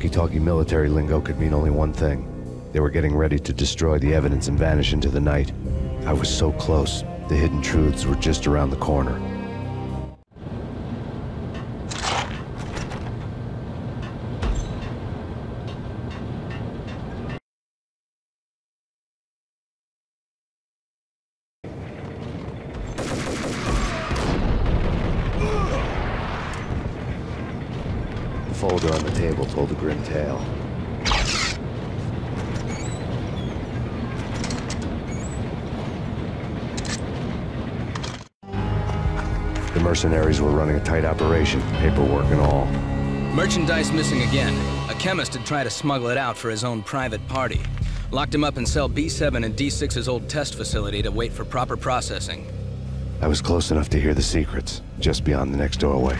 S3: Walkie-talkie military lingo could mean only one thing. They were getting ready to destroy the evidence and vanish into the night. I was so close. The hidden truths were just around the corner. The folder on the table told a grim tale. The mercenaries were running a tight operation, paperwork and all.
S31: Merchandise missing again. A chemist had tried to smuggle it out for his own private party. Locked him up in cell B7 and D6's old test facility to wait for proper processing.
S3: I was close enough to hear the secrets, just beyond the next doorway.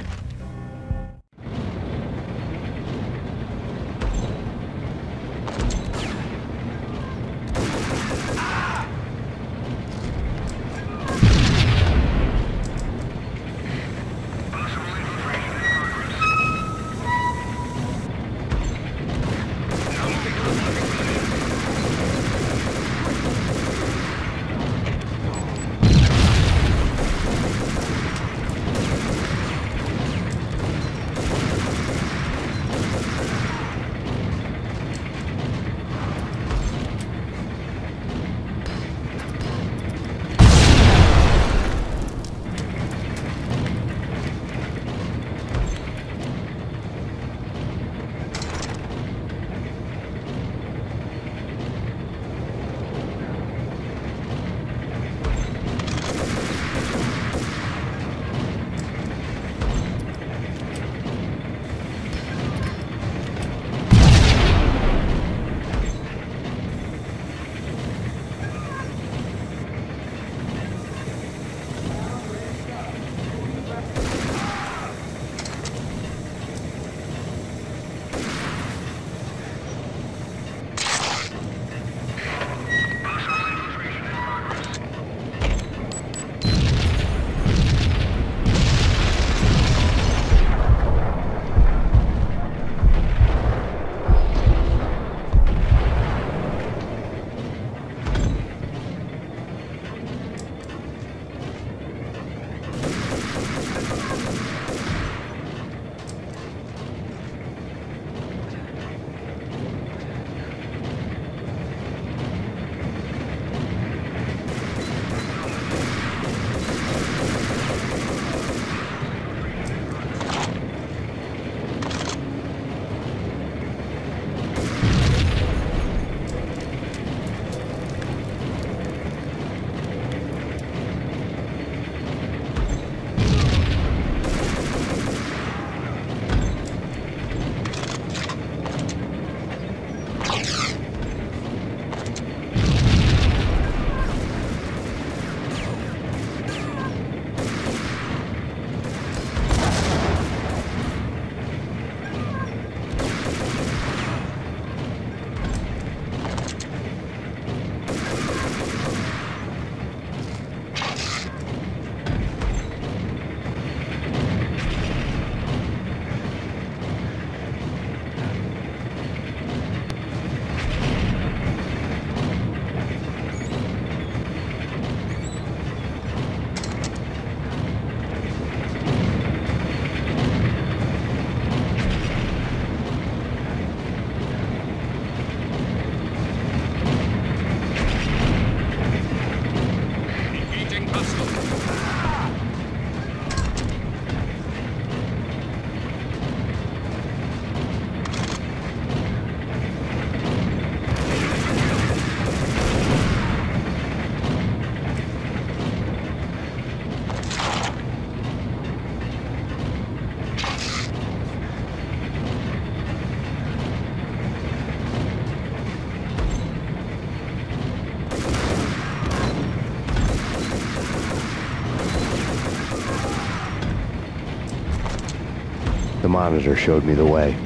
S3: Monitor showed me the way.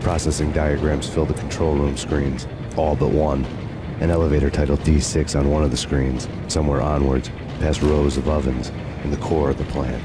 S3: Processing diagrams fill the control room screens, all but one. An elevator titled D6 on one of the screens, somewhere onwards, past rows of ovens, in the core of the plant.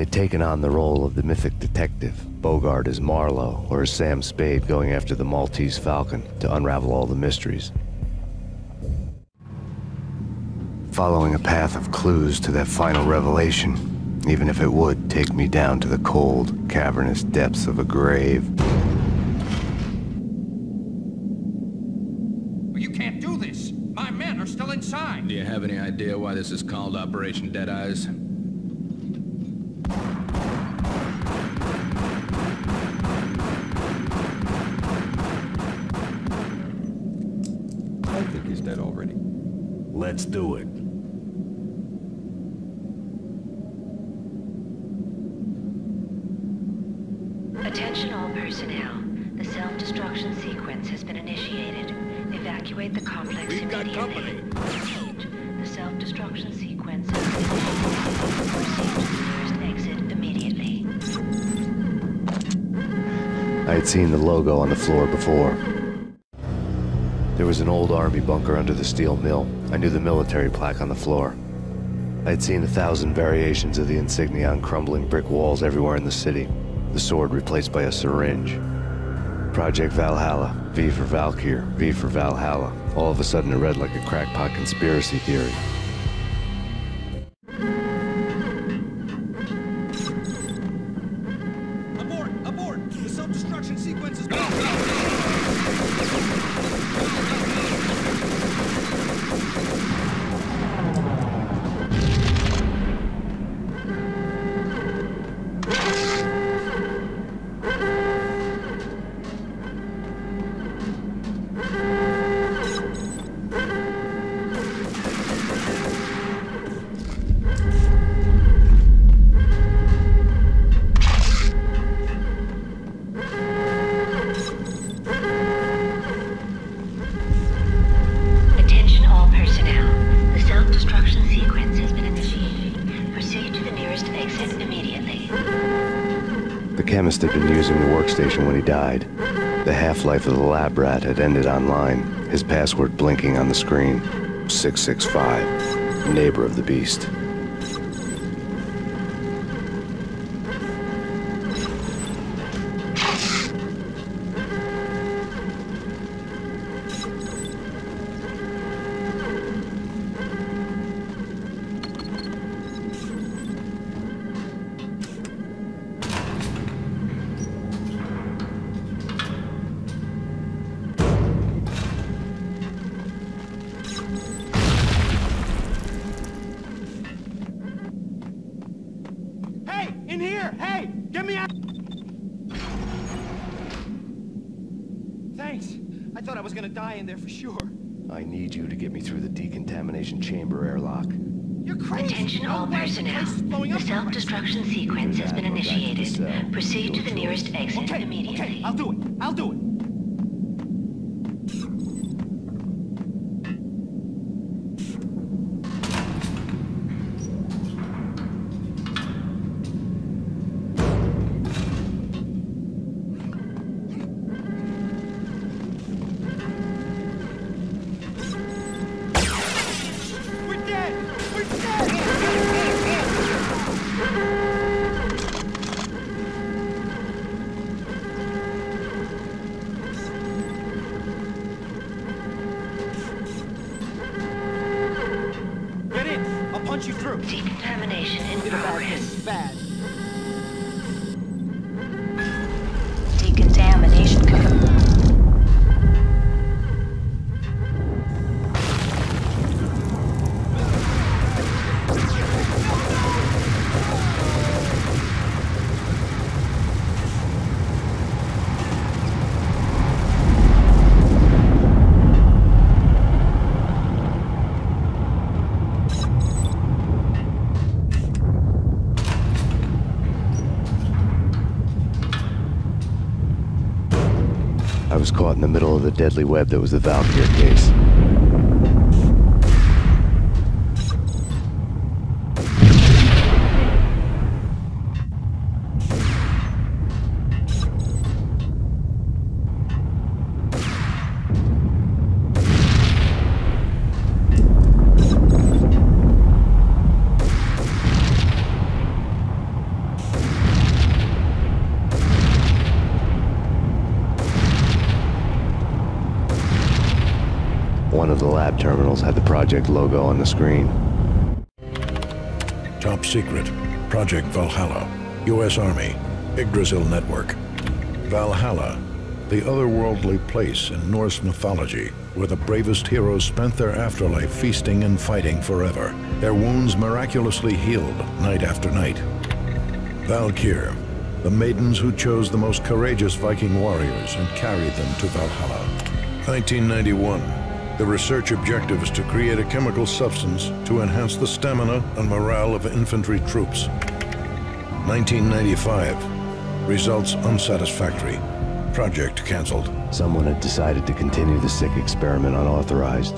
S3: Had taken on the role of the mythic detective, Bogart as Marlowe, or as Sam Spade going after the Maltese Falcon to unravel all the mysteries. Following a path of clues to that final revelation, even if it would take me down to the cold, cavernous depths of a grave.
S12: You can't do this! My men are still inside!
S31: Do you have any idea why this is called Operation Deadeyes?
S26: I
S32: immediately.
S3: I had seen the logo on the floor before. There was an old army bunker under the steel mill. I knew the military plaque on the floor. I had seen a thousand variations of the insignia on crumbling brick walls everywhere in the city. The sword replaced by a syringe. Project Valhalla, V for Valkyr, V for Valhalla. All of a sudden it read like a crackpot conspiracy theory. Half-life the lab rat had ended online, his password blinking on the screen. 665, neighbor of the beast.
S13: Was
S3: caught in the middle of the deadly web that was the Valkyr case. One of the lab terminals had the project logo on the screen.
S33: Top secret. Project Valhalla. U.S. Army. Yggdrasil Network. Valhalla. The otherworldly place in Norse mythology where the bravest heroes spent their afterlife feasting and fighting forever. Their wounds miraculously healed night after night. Valkyr. The maidens who chose the most courageous Viking warriors and carried them to Valhalla. 1991. The research objective is to create a chemical substance to enhance the stamina and morale of infantry troops. 1995. Results unsatisfactory. Project cancelled.
S3: Someone had decided to continue the sick experiment unauthorized.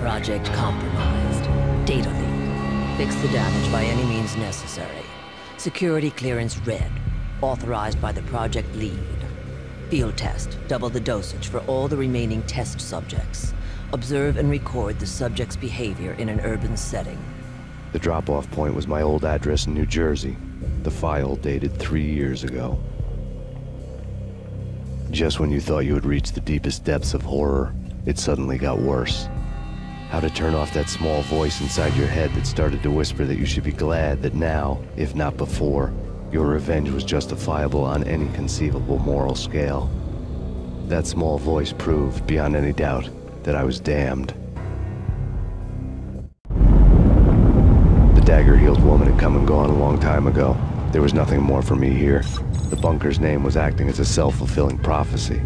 S5: Project compromised. Data leak. Fix the damage by any means necessary. Security clearance red. Authorized by the project lead. Field test. Double the dosage for all the remaining test subjects. Observe and record the subject's behavior in an urban setting.
S3: The drop-off point was my old address in New Jersey. The file dated three years ago. Just when you thought you had reached the deepest depths of horror, it suddenly got worse. How to turn off that small voice inside your head that started to whisper that you should be glad that now, if not before, your revenge was justifiable on any conceivable moral scale. That small voice proved, beyond any doubt, that I was damned. The dagger-heeled woman had come and gone a long time ago. There was nothing more for me here. The bunker's name was acting as a self-fulfilling prophecy.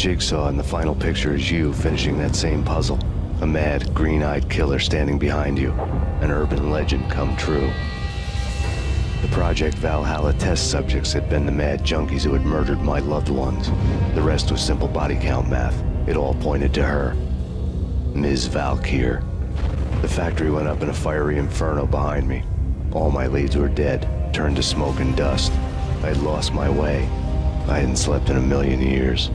S3: Jigsaw and the final picture is you finishing that same puzzle. A mad, green-eyed killer standing behind you. An urban legend come true. The Project Valhalla test subjects had been the mad junkies who had murdered my loved ones. The rest was simple body count math. It all pointed to her. Ms. Valkyr. The factory went up in a fiery inferno behind me. All my leads were dead, turned to smoke and dust. I had lost my way. I hadn't slept in a million years.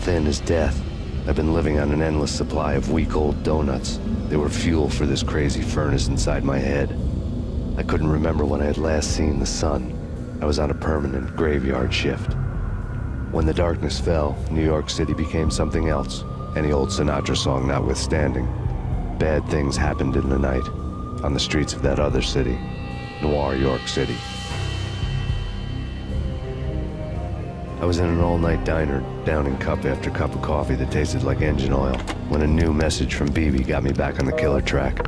S3: Thin as death. I've been living on an endless supply of week-old donuts. They were fuel for this crazy furnace inside my head. I couldn't remember when I had last seen the sun. I was on a permanent graveyard shift. When the darkness fell, New York City became something else, any old Sinatra song notwithstanding. Bad things happened in the night, on the streets of that other city, Noir York City. I was in an all-night diner, downing cup after cup of coffee that tasted like engine oil, when a new message from BB got me back on the killer track.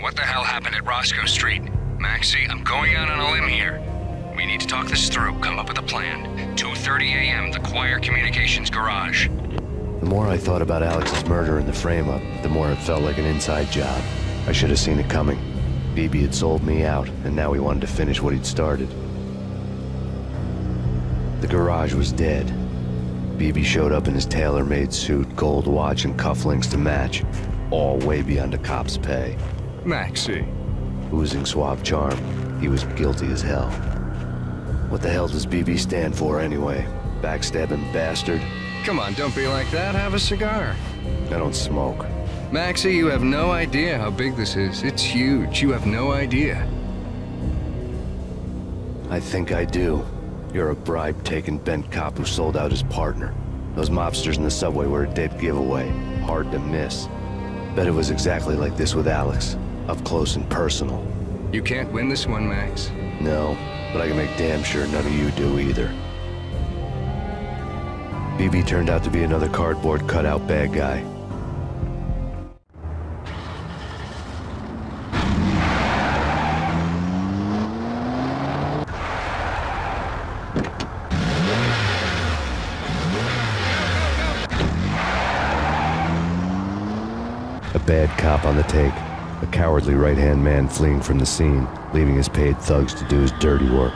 S34: What the hell happened at Roscoe Street? Maxie, I'm going out on a limb here. We need to talk this through, come up with a plan. 2.30 a.m., the Choir Communications Garage.
S3: The more I thought about Alex's murder and the frame-up, the more it felt like an inside job. I should have seen it coming. BB had sold me out, and now he wanted to finish what he'd started. The garage was dead. BB showed up in his tailor-made suit, gold watch, and cufflinks to match. All way beyond a cop's pay.
S34: Maxie.
S3: Oozing suave charm, he was guilty as hell. What the hell does BB stand for anyway? Backstabbing bastard?
S31: Come on, don't be like that. Have a cigar.
S3: I don't smoke.
S31: Maxie, you have no idea how big this is. It's huge. You have no idea.
S3: I think I do. You're a bribe-taking bent cop who sold out his partner. Those mobsters in the subway were a dead giveaway. Hard to miss. Bet it was exactly like this with Alex. Up close and personal.
S31: You can't win this one, Max.
S3: No, but I can make damn sure none of you do either. BB turned out to be another cardboard cutout bad guy. Cop on the take. a cowardly right-hand man fleeing from the scene, leaving his paid thugs to do his dirty work.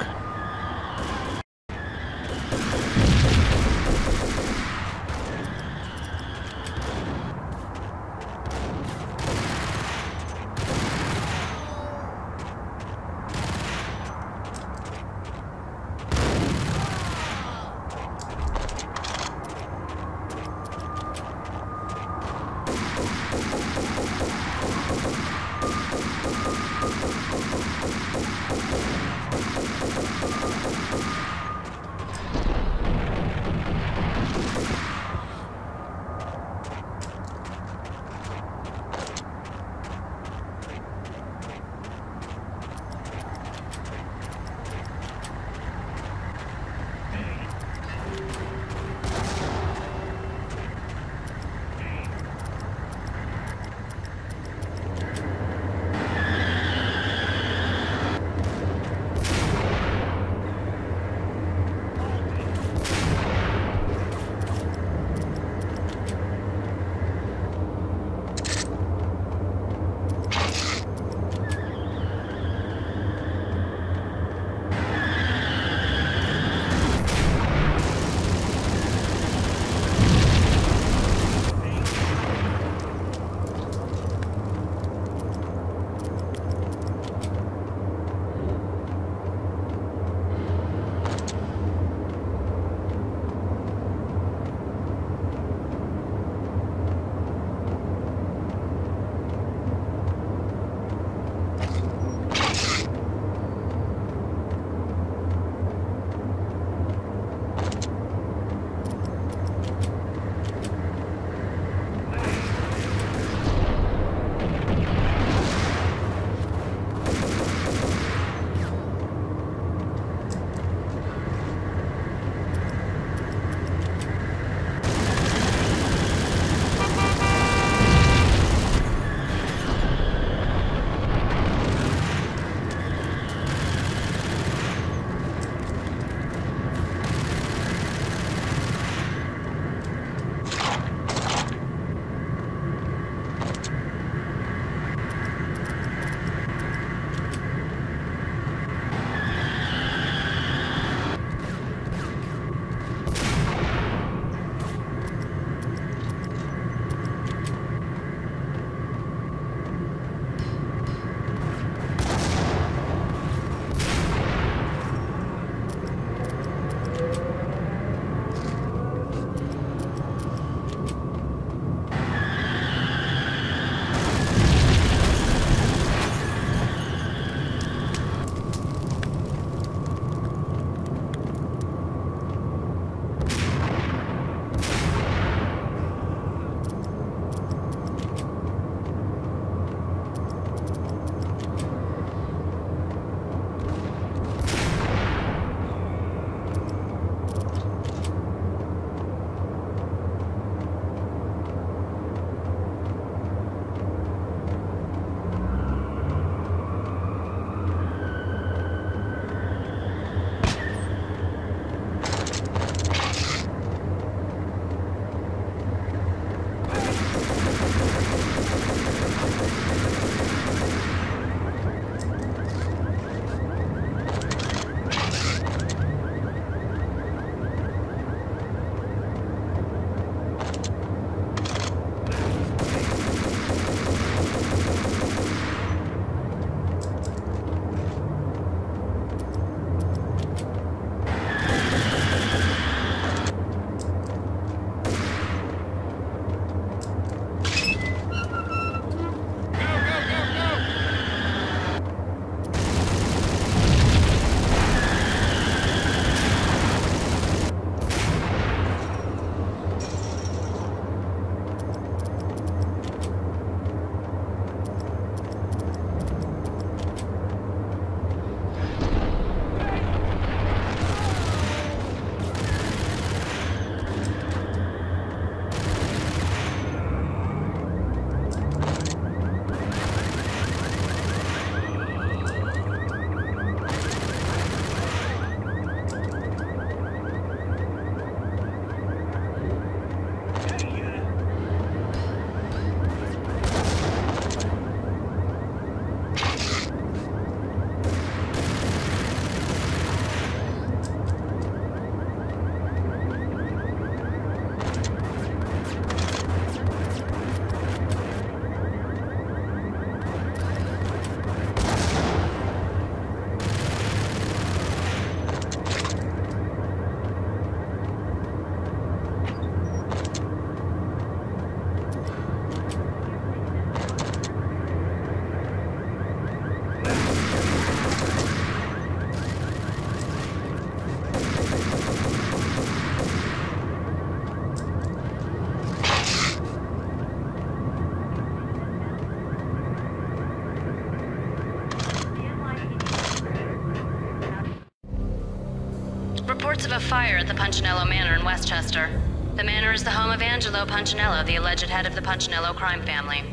S19: Fire at the Punchinello Manor in Westchester. The manor is the home of Angelo Punchinello, the alleged head of the Punchinello crime family.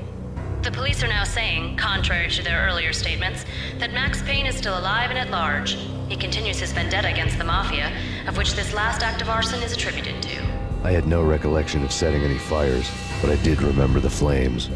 S19: The police are now saying, contrary to their earlier statements, that Max Payne is still alive and at large. He continues his vendetta against the Mafia, of which this last act of arson is attributed to.
S3: I had no recollection of setting any fires, but I did remember the flames.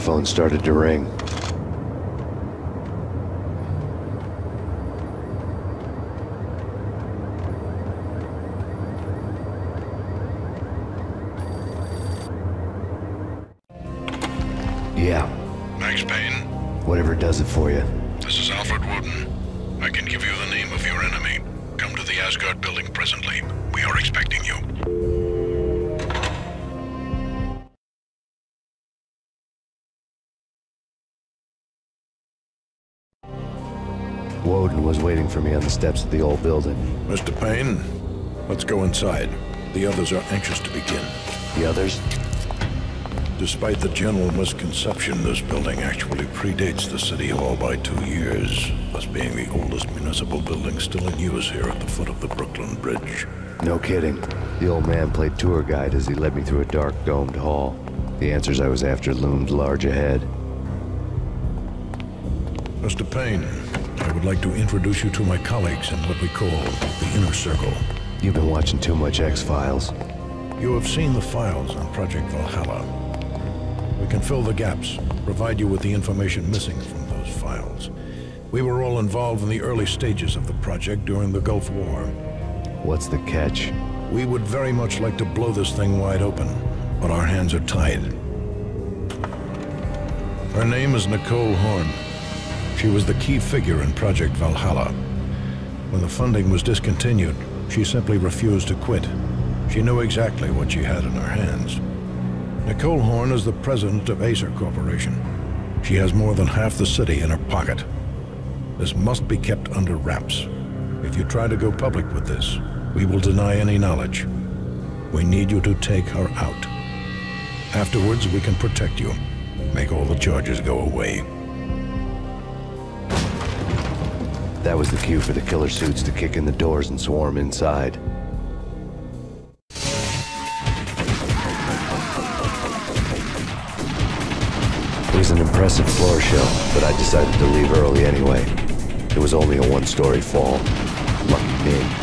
S3: Payphone started to ring. Waiting for me on the steps of the old building.
S33: Mr. Payne, let's go inside. The others are anxious to begin.
S3: The others?
S33: Despite the general misconception, this building actually predates the City Hall by two years, thus being the oldest municipal building still in use here at the foot of the Brooklyn Bridge.
S3: No kidding. The old man played tour guide as he led me through a dark domed hall. The answers I was after loomed large ahead.
S33: Mr. Payne, would like to introduce you to my colleagues in what we call the Inner Circle.
S3: You've been watching too much X-Files.
S33: You have seen the files on Project Valhalla. We can fill the gaps, provide you with the information missing from those files. We were all involved in the early stages of the project during the Gulf War.
S3: What's the catch?
S33: We would very much like to blow this thing wide open, but our hands are tied. Her name is Nicole Horn. She was the key figure in Project Valhalla. When the funding was discontinued, she simply refused to quit. She knew exactly what she had in her hands. Nicole Horn is the president of Aesir Corporation. She has more than half the city in her pocket. This must be kept under wraps. If you try to go public with this, we will deny any knowledge. We need you to take her out. Afterwards, we can protect you. Make all the charges go away.
S3: That was the cue for the killer suits to kick in the doors and swarm inside. It was an impressive floor show, but I decided to leave early anyway. It was only a one-story fall. Lucky me.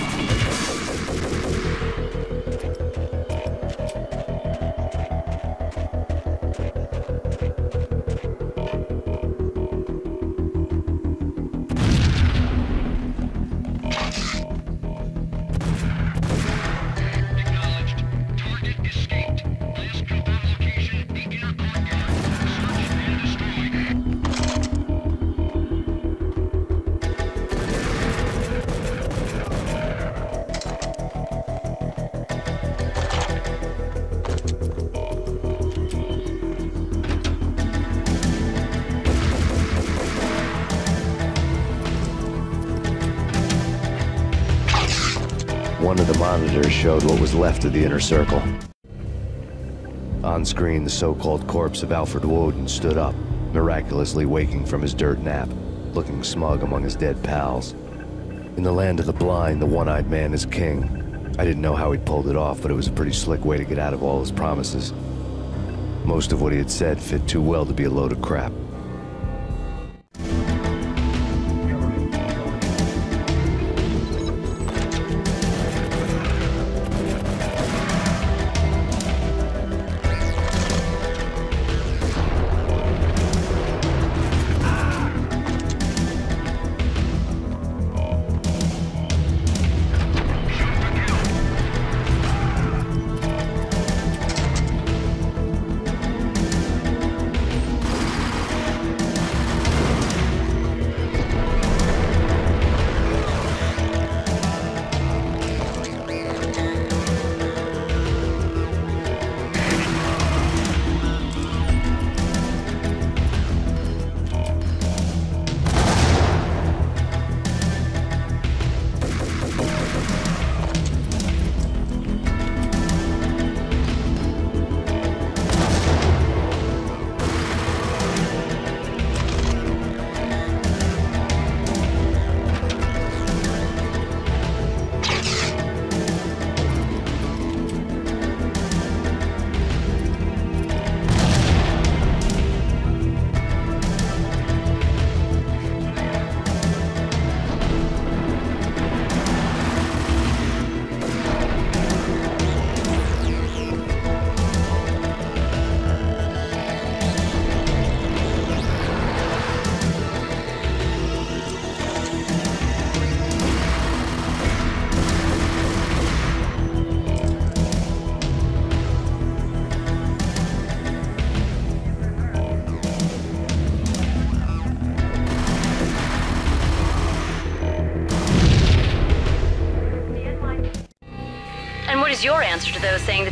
S3: Left of the inner circle. On screen, the so-called corpse of Alfred Woden stood up, miraculously waking from his dirt nap, looking smug among his dead pals. In the land of the blind, the one-eyed man is king. I didn't know how he'd pulled it off, but it was a pretty slick way to get out of all his promises. Most of what he had said fit too well to be a load of crap.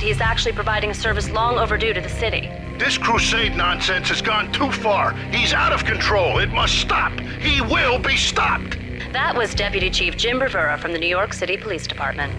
S19: He is actually providing a service long overdue to the city?
S10: This crusade nonsense has gone too far. He's out of control. It must stop. He will be stopped.
S19: That was Deputy Chief Jim Bravura from the New York City Police Department.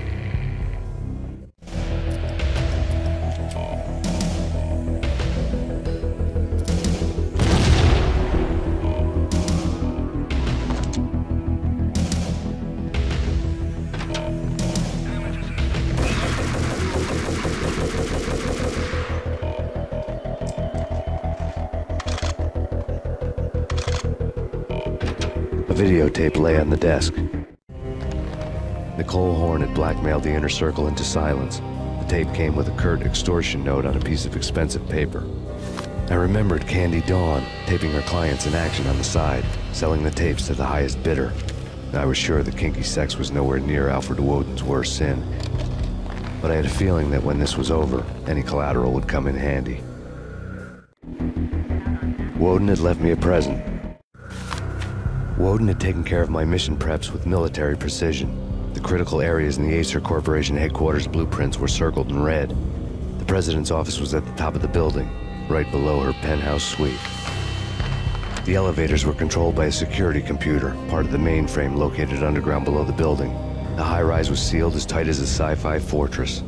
S3: Videotape lay on the desk. Nicole Horn had blackmailed the inner circle into silence. The tape came with a curt extortion note on a piece of expensive paper. I remembered Candy Dawn taping her clients in action on the side, selling the tapes to the highest bidder. I was sure that kinky sex was nowhere near Alfred Woden's worst sin. But I had a feeling that when this was over, any collateral would come in handy. Woden had left me a present. Woden had taken care of my mission preps with military precision. The critical areas in the Aesir Corporation headquarters blueprints were circled in red. The president's office was at the top of the building, right below her penthouse suite. The elevators were controlled by a security computer, part of the mainframe located underground below the building. The high rise was sealed as tight as a sci fi fortress.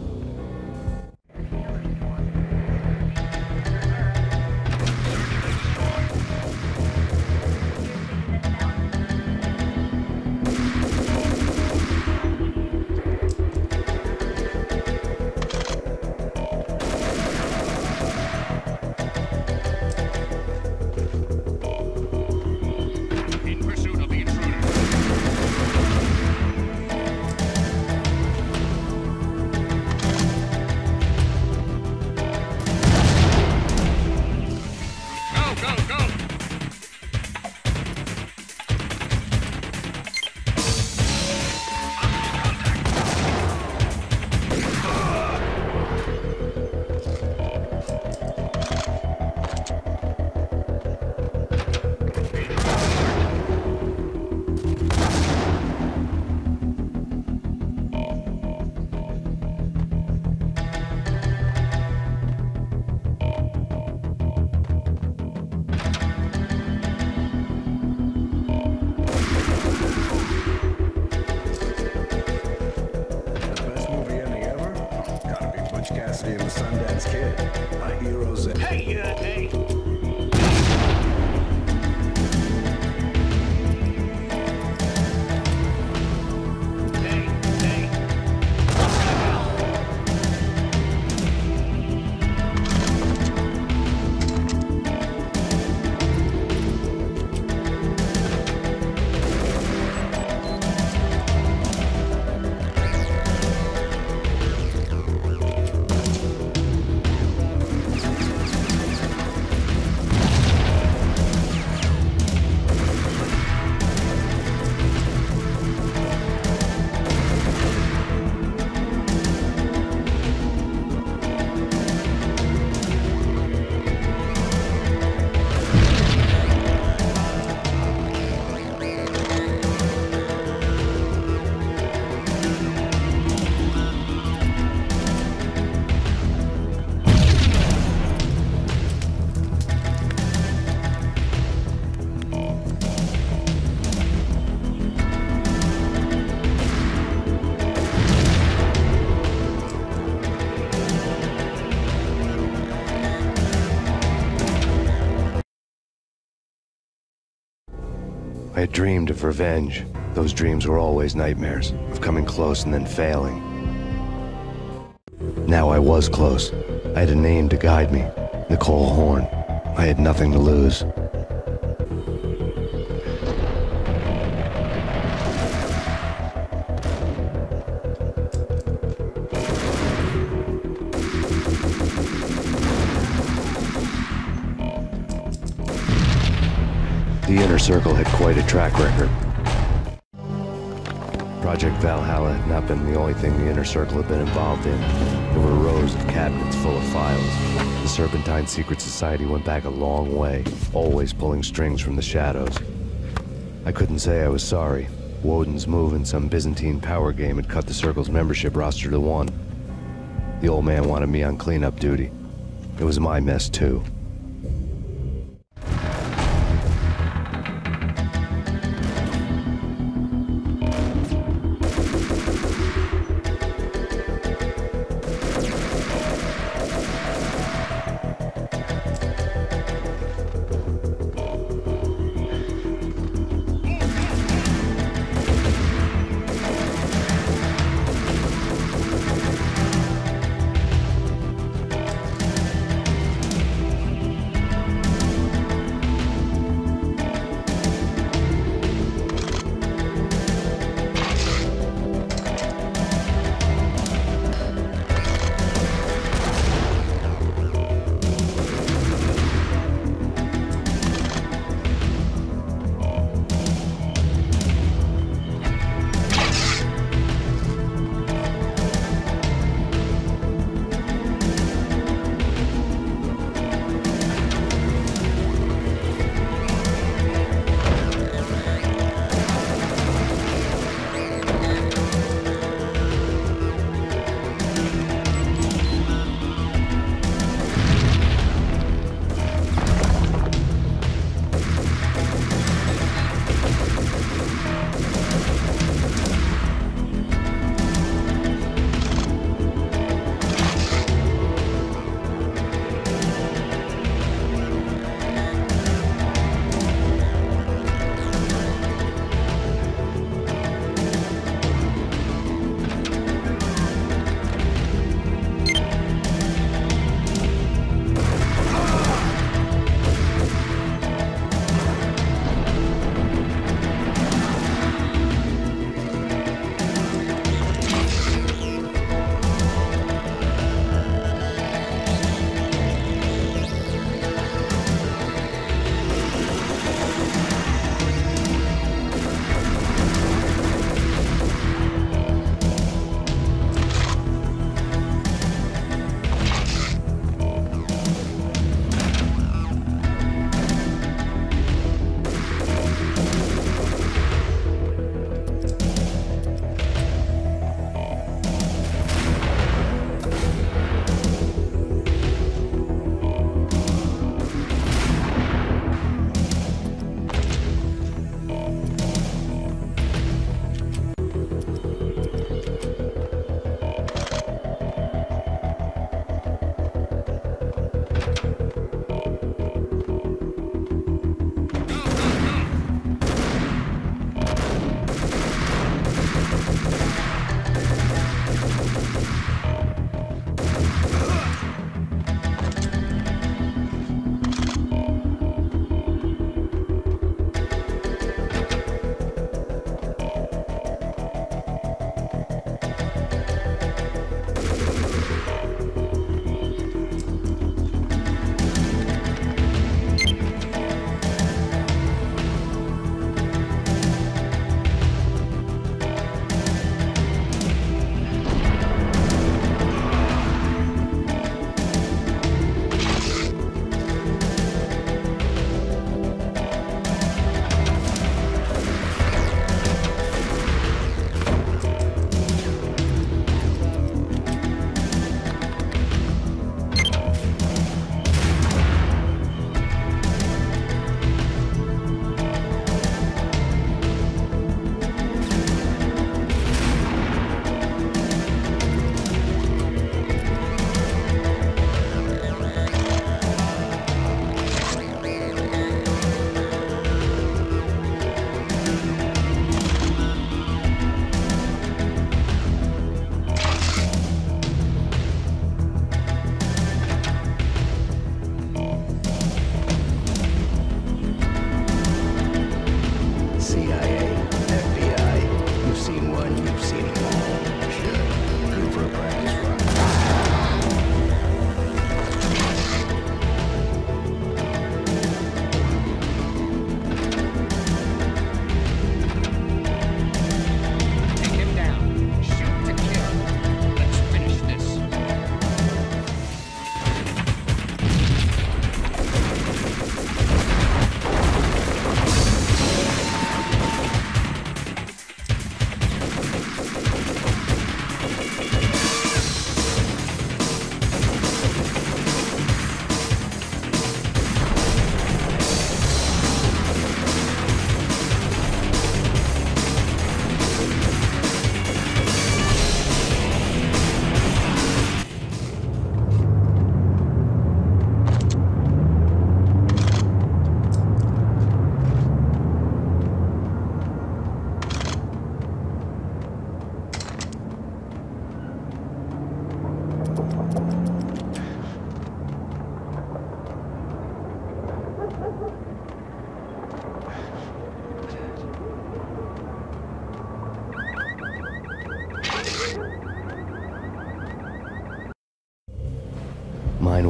S3: Of revenge. Those dreams were always nightmares, of coming close and then failing. Now I was close. I had a name to guide me Nicole Horn. I had nothing to lose. The circle had quite a track record. Project Valhalla had not been the only thing the Inner Circle had been involved in. There were rows of cabinets full of files. The Serpentine Secret Society went back a long way, always pulling strings from the shadows. I couldn't say I was sorry. Woden's move in some Byzantine power game had cut the Circle's membership roster to one. The old man wanted me on cleanup duty. It was my mess, too.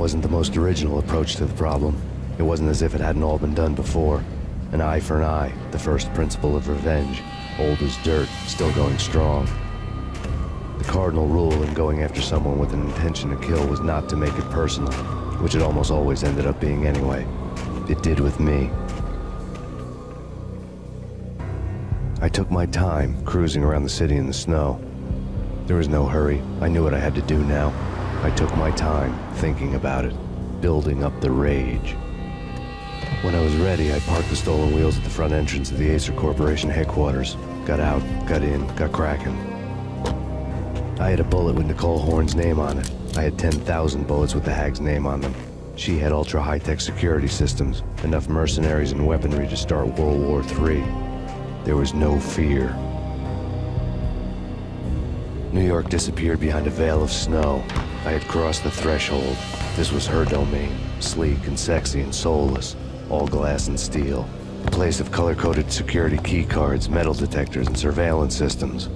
S3: Wasn't the most original approach to the problem. It wasn't as if it hadn't all been done before. An eye for an eye, the first principle of revenge. Old as dirt, still going strong. The cardinal rule in going after someone with an intention to kill was not to make it personal, which it almost always ended up being anyway. It did with me. I took my time, cruising around the city in the snow. There was no hurry. I knew what I had to do now. I took my time, thinking about it, building up the rage. When I was ready, I parked the stolen wheels at the front entrance of the Aesir Corporation headquarters. Got out, got in, got cracking. I had a bullet with Nicole Horn's name on it. I had 10,000 bullets with the Hag's name on them. She had ultra high-tech security systems, enough mercenaries and weaponry to start World War III. There was no fear. New York disappeared behind a veil of snow. I had crossed the threshold. This was her domain, sleek and sexy and soulless, all glass and steel. A place of color-coded security keycards, metal detectors, and surveillance systems.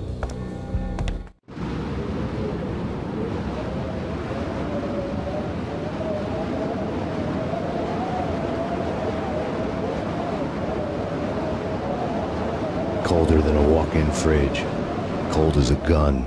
S3: Colder than a walk-in fridge. Cold as a gun.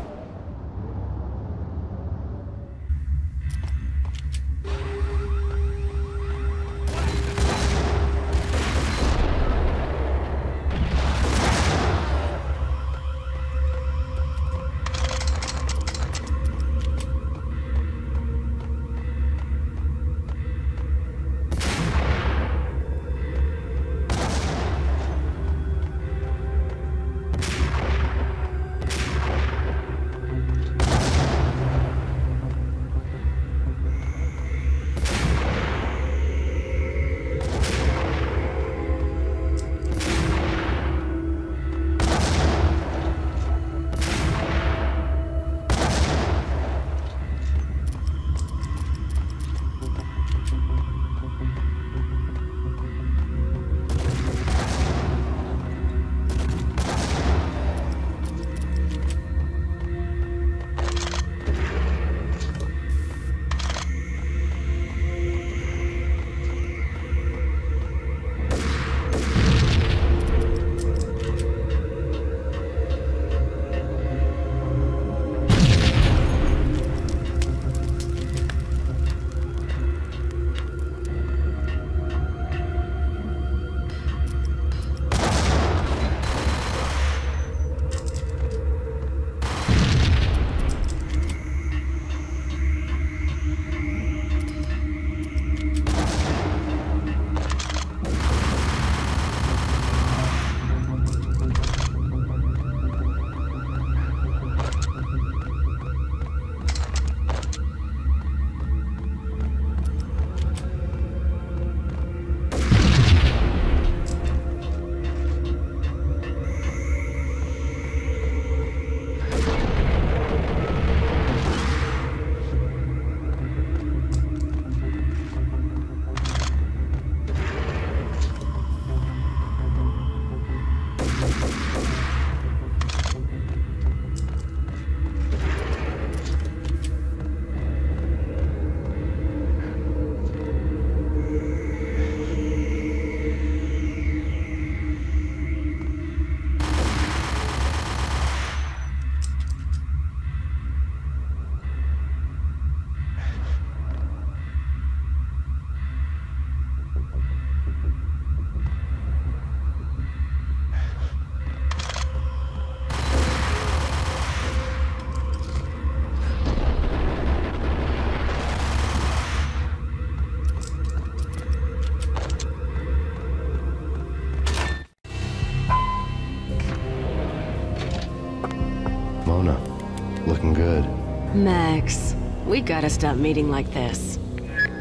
S23: Max, we gotta stop meeting like this.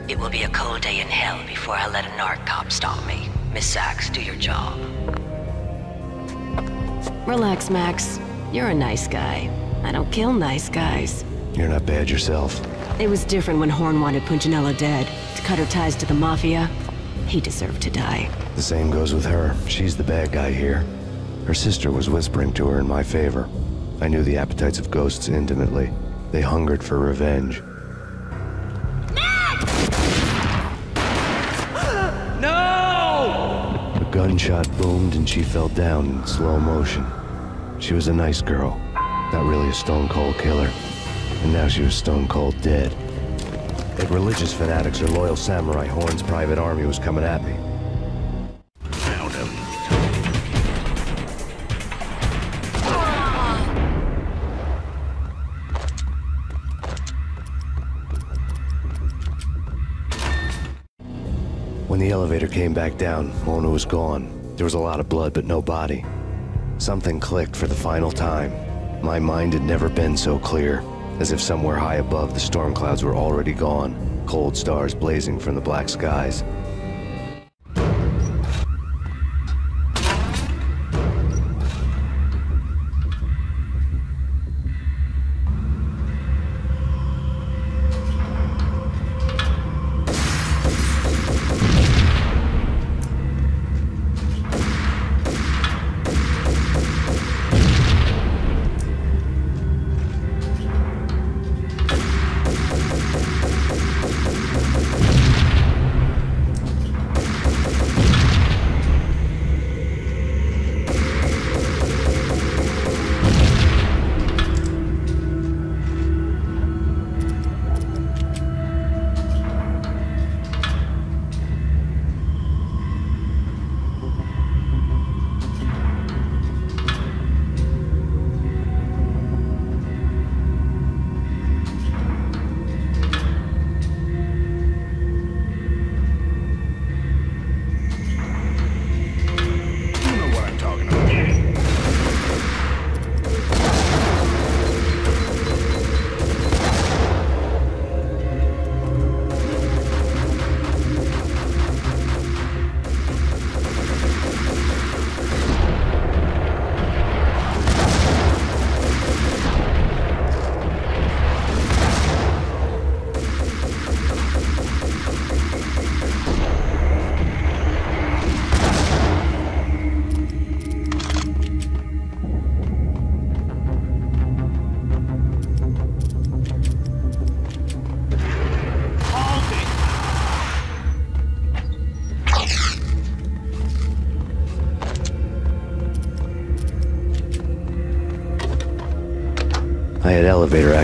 S5: It will be a cold day in hell before I let a narc cop stop me. Miss Sax, do your job.
S23: Relax, Max. You're a nice guy. I don't kill nice guys.
S3: You're not bad yourself.
S23: It was different when Horn wanted Punchinello dead. To cut her ties to the Mafia. He deserved to die.
S3: The same goes with her. She's the bad guy here. Her sister was whispering to her in my favor. I knew the appetites of ghosts intimately. They hungered for revenge.
S29: Matt! No!
S3: A gunshot boomed and she fell down in slow motion. She was a nice girl, not really a stone cold killer. And now she was stone cold dead. If religious fanatics or loyal samurai Horn's private army was coming at me, elevator came back down, Mona was gone. There was a lot of blood, but no body. Something clicked for the final time. My mind had never been so clear, as if somewhere high above the storm clouds were already gone, cold stars blazing from the black skies.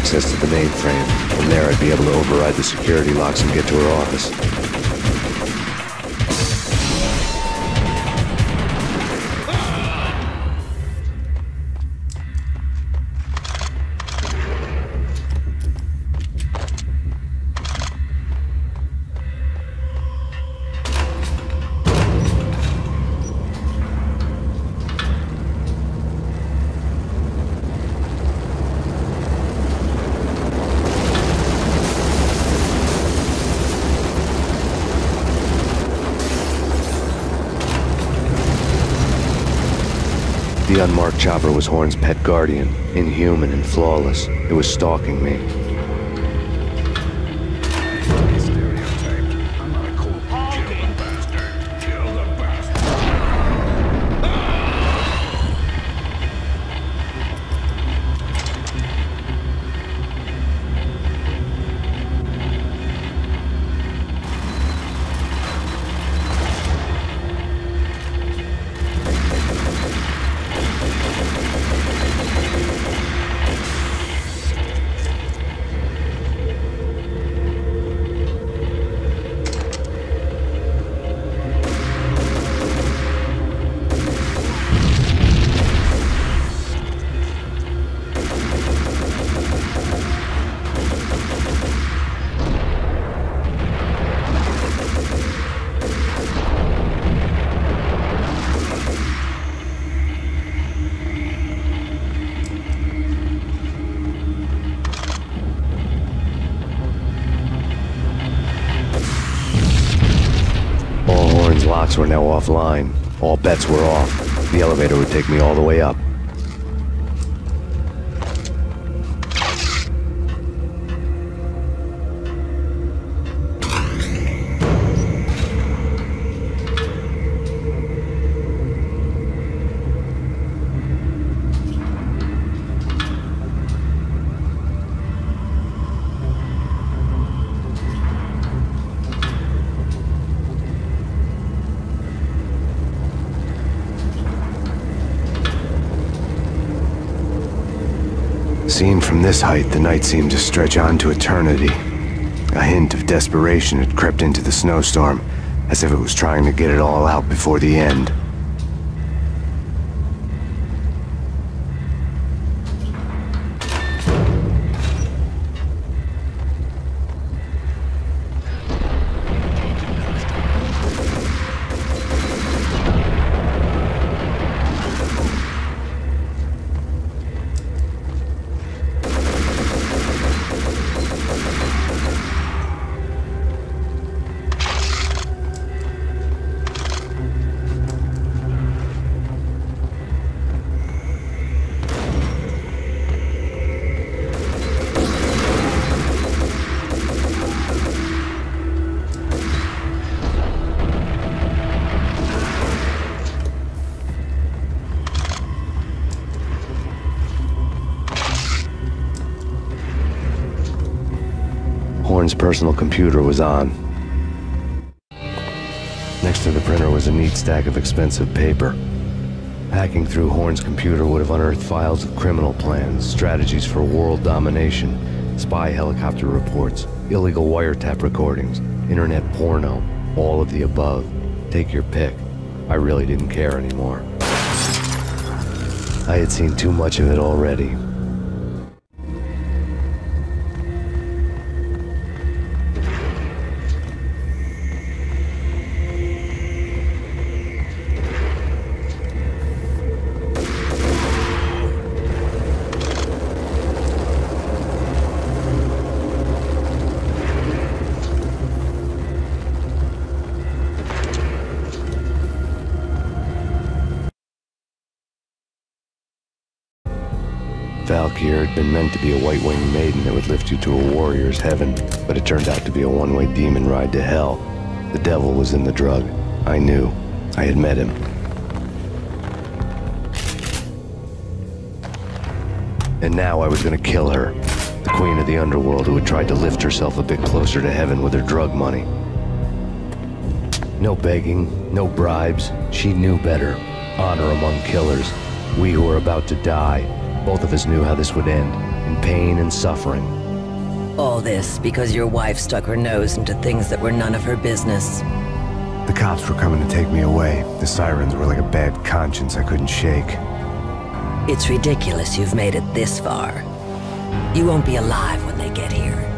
S3: Access to the mainframe. From there, I'd be able to override the security locks and get to her office. The unmarked chopper was Horne's pet guardian, inhuman and flawless. It was stalking me. Offline. All bets were off. The elevator would take me all the way up. From this height, the night seemed to stretch on to eternity. A hint of desperation had crept into the snowstorm, as if it was trying to get it all out before the end. On. Next to the printer was a neat stack of expensive paper. Hacking through Horne's computer would have unearthed files of criminal plans, strategies for world domination, spy helicopter reports, illegal wiretap recordings, internet porno, all of the above. Take your pick. I really didn't care anymore. I had seen too much of it already. Meant to be a white-winged maiden that would lift you to a warrior's heaven, but it turned out to be a one-way demon ride to hell. The devil was in the drug. I knew. I had met him. And now I was gonna kill her. The queen of the underworld who had tried to lift herself a bit closer to heaven with her drug money. No begging, no bribes. She knew better. Honor among killers. We who were about to die. Both of us knew how this would end. In pain and suffering.
S5: All this because your wife stuck her nose into things that were none of her business.
S3: The cops were coming to take me away. The sirens were like a bad conscience I couldn't shake.
S5: It's ridiculous you've made it this far. You won't be alive when they get here.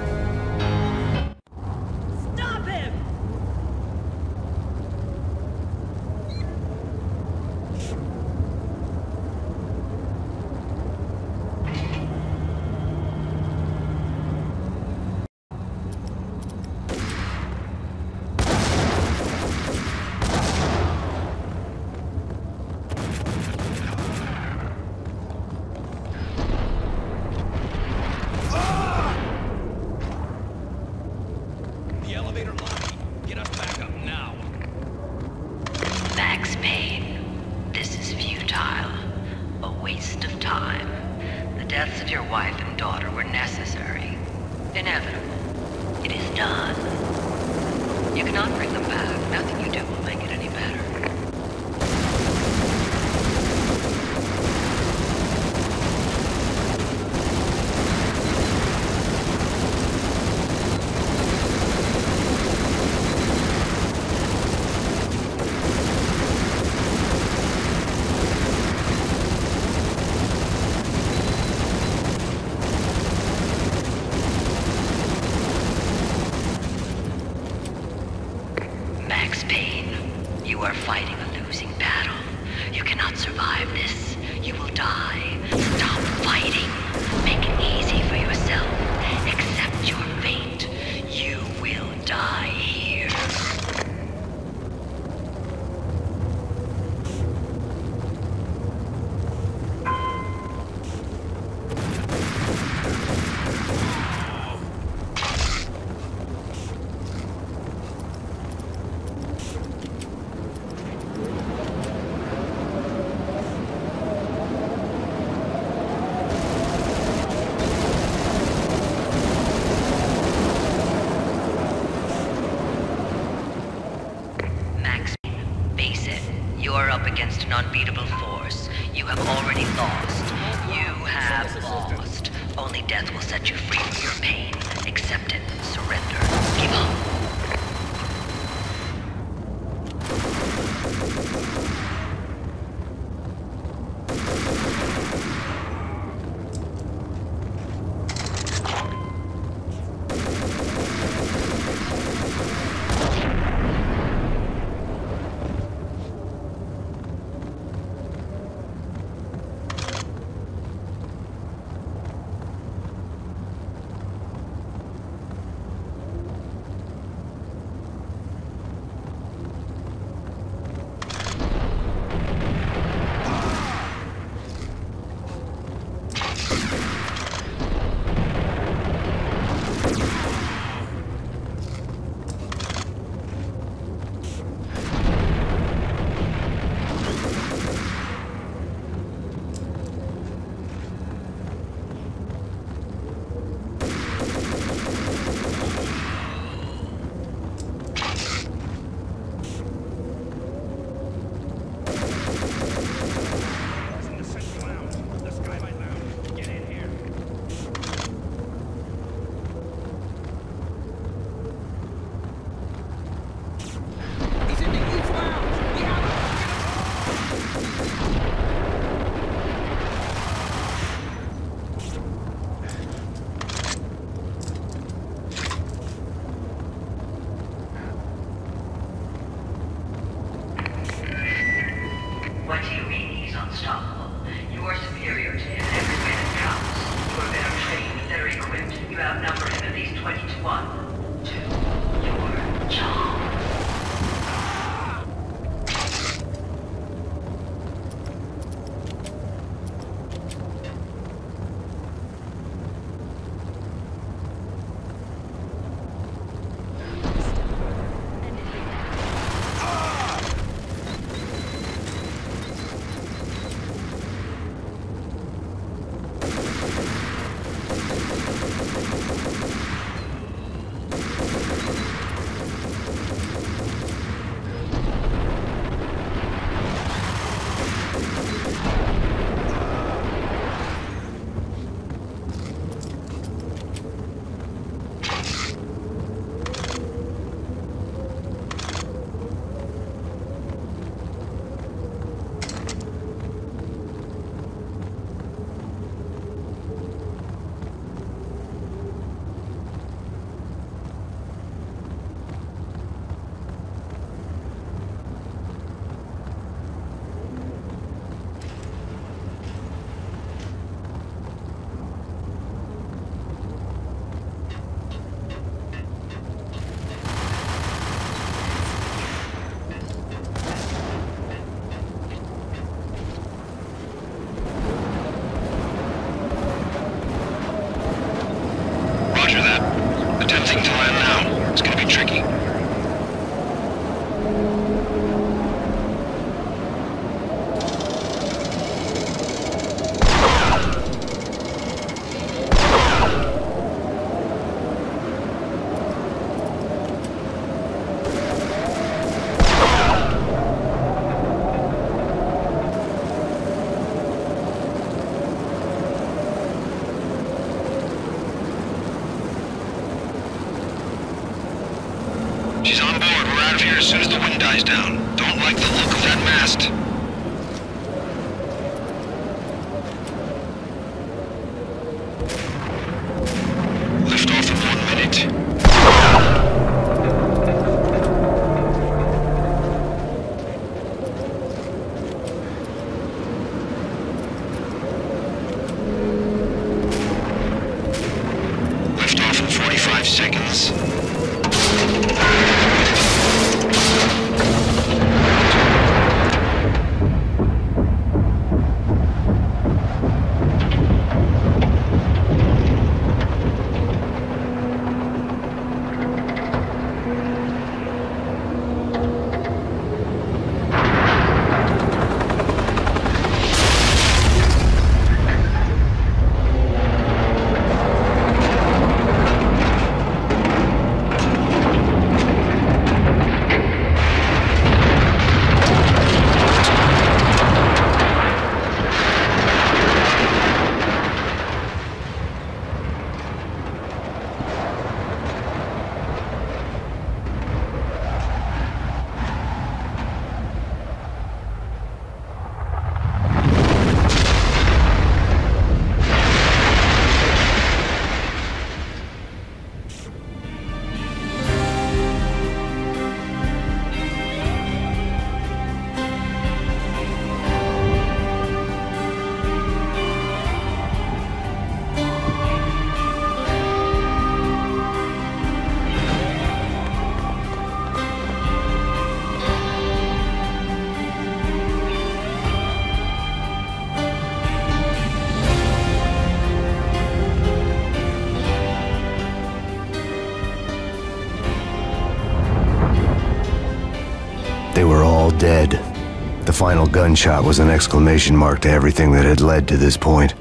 S3: Final gunshot was an exclamation mark to everything that had led to this point.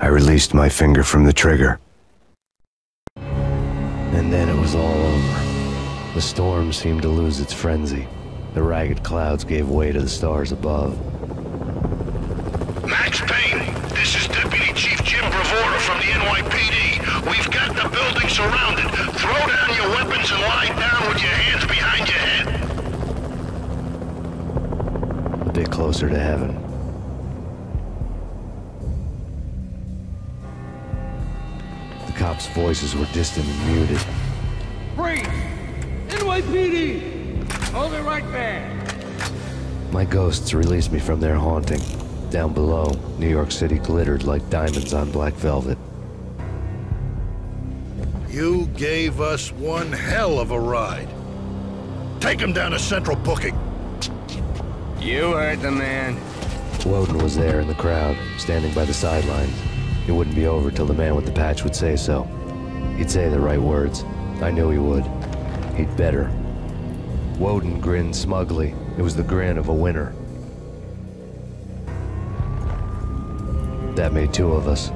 S3: I released my finger from the trigger. And then it was all over. The storm seemed to lose its frenzy. The ragged clouds gave way to the stars above. A closer to heaven. The cops' voices were distant and muted.
S12: Freeze! NYPD! Hold it right there!
S3: My ghosts released me from their haunting. Down below, New York City glittered like diamonds on black velvet.
S16: You gave us one hell of a ride. Take him down to Central Booking.
S35: You heard the man.
S3: Woden was there in the crowd, standing by the sidelines. It wouldn't be over till the man with the patch would say so. He'd say the right words. I knew he would. He'd better. Woden grinned smugly. It was the grin of a winner. That made two of us.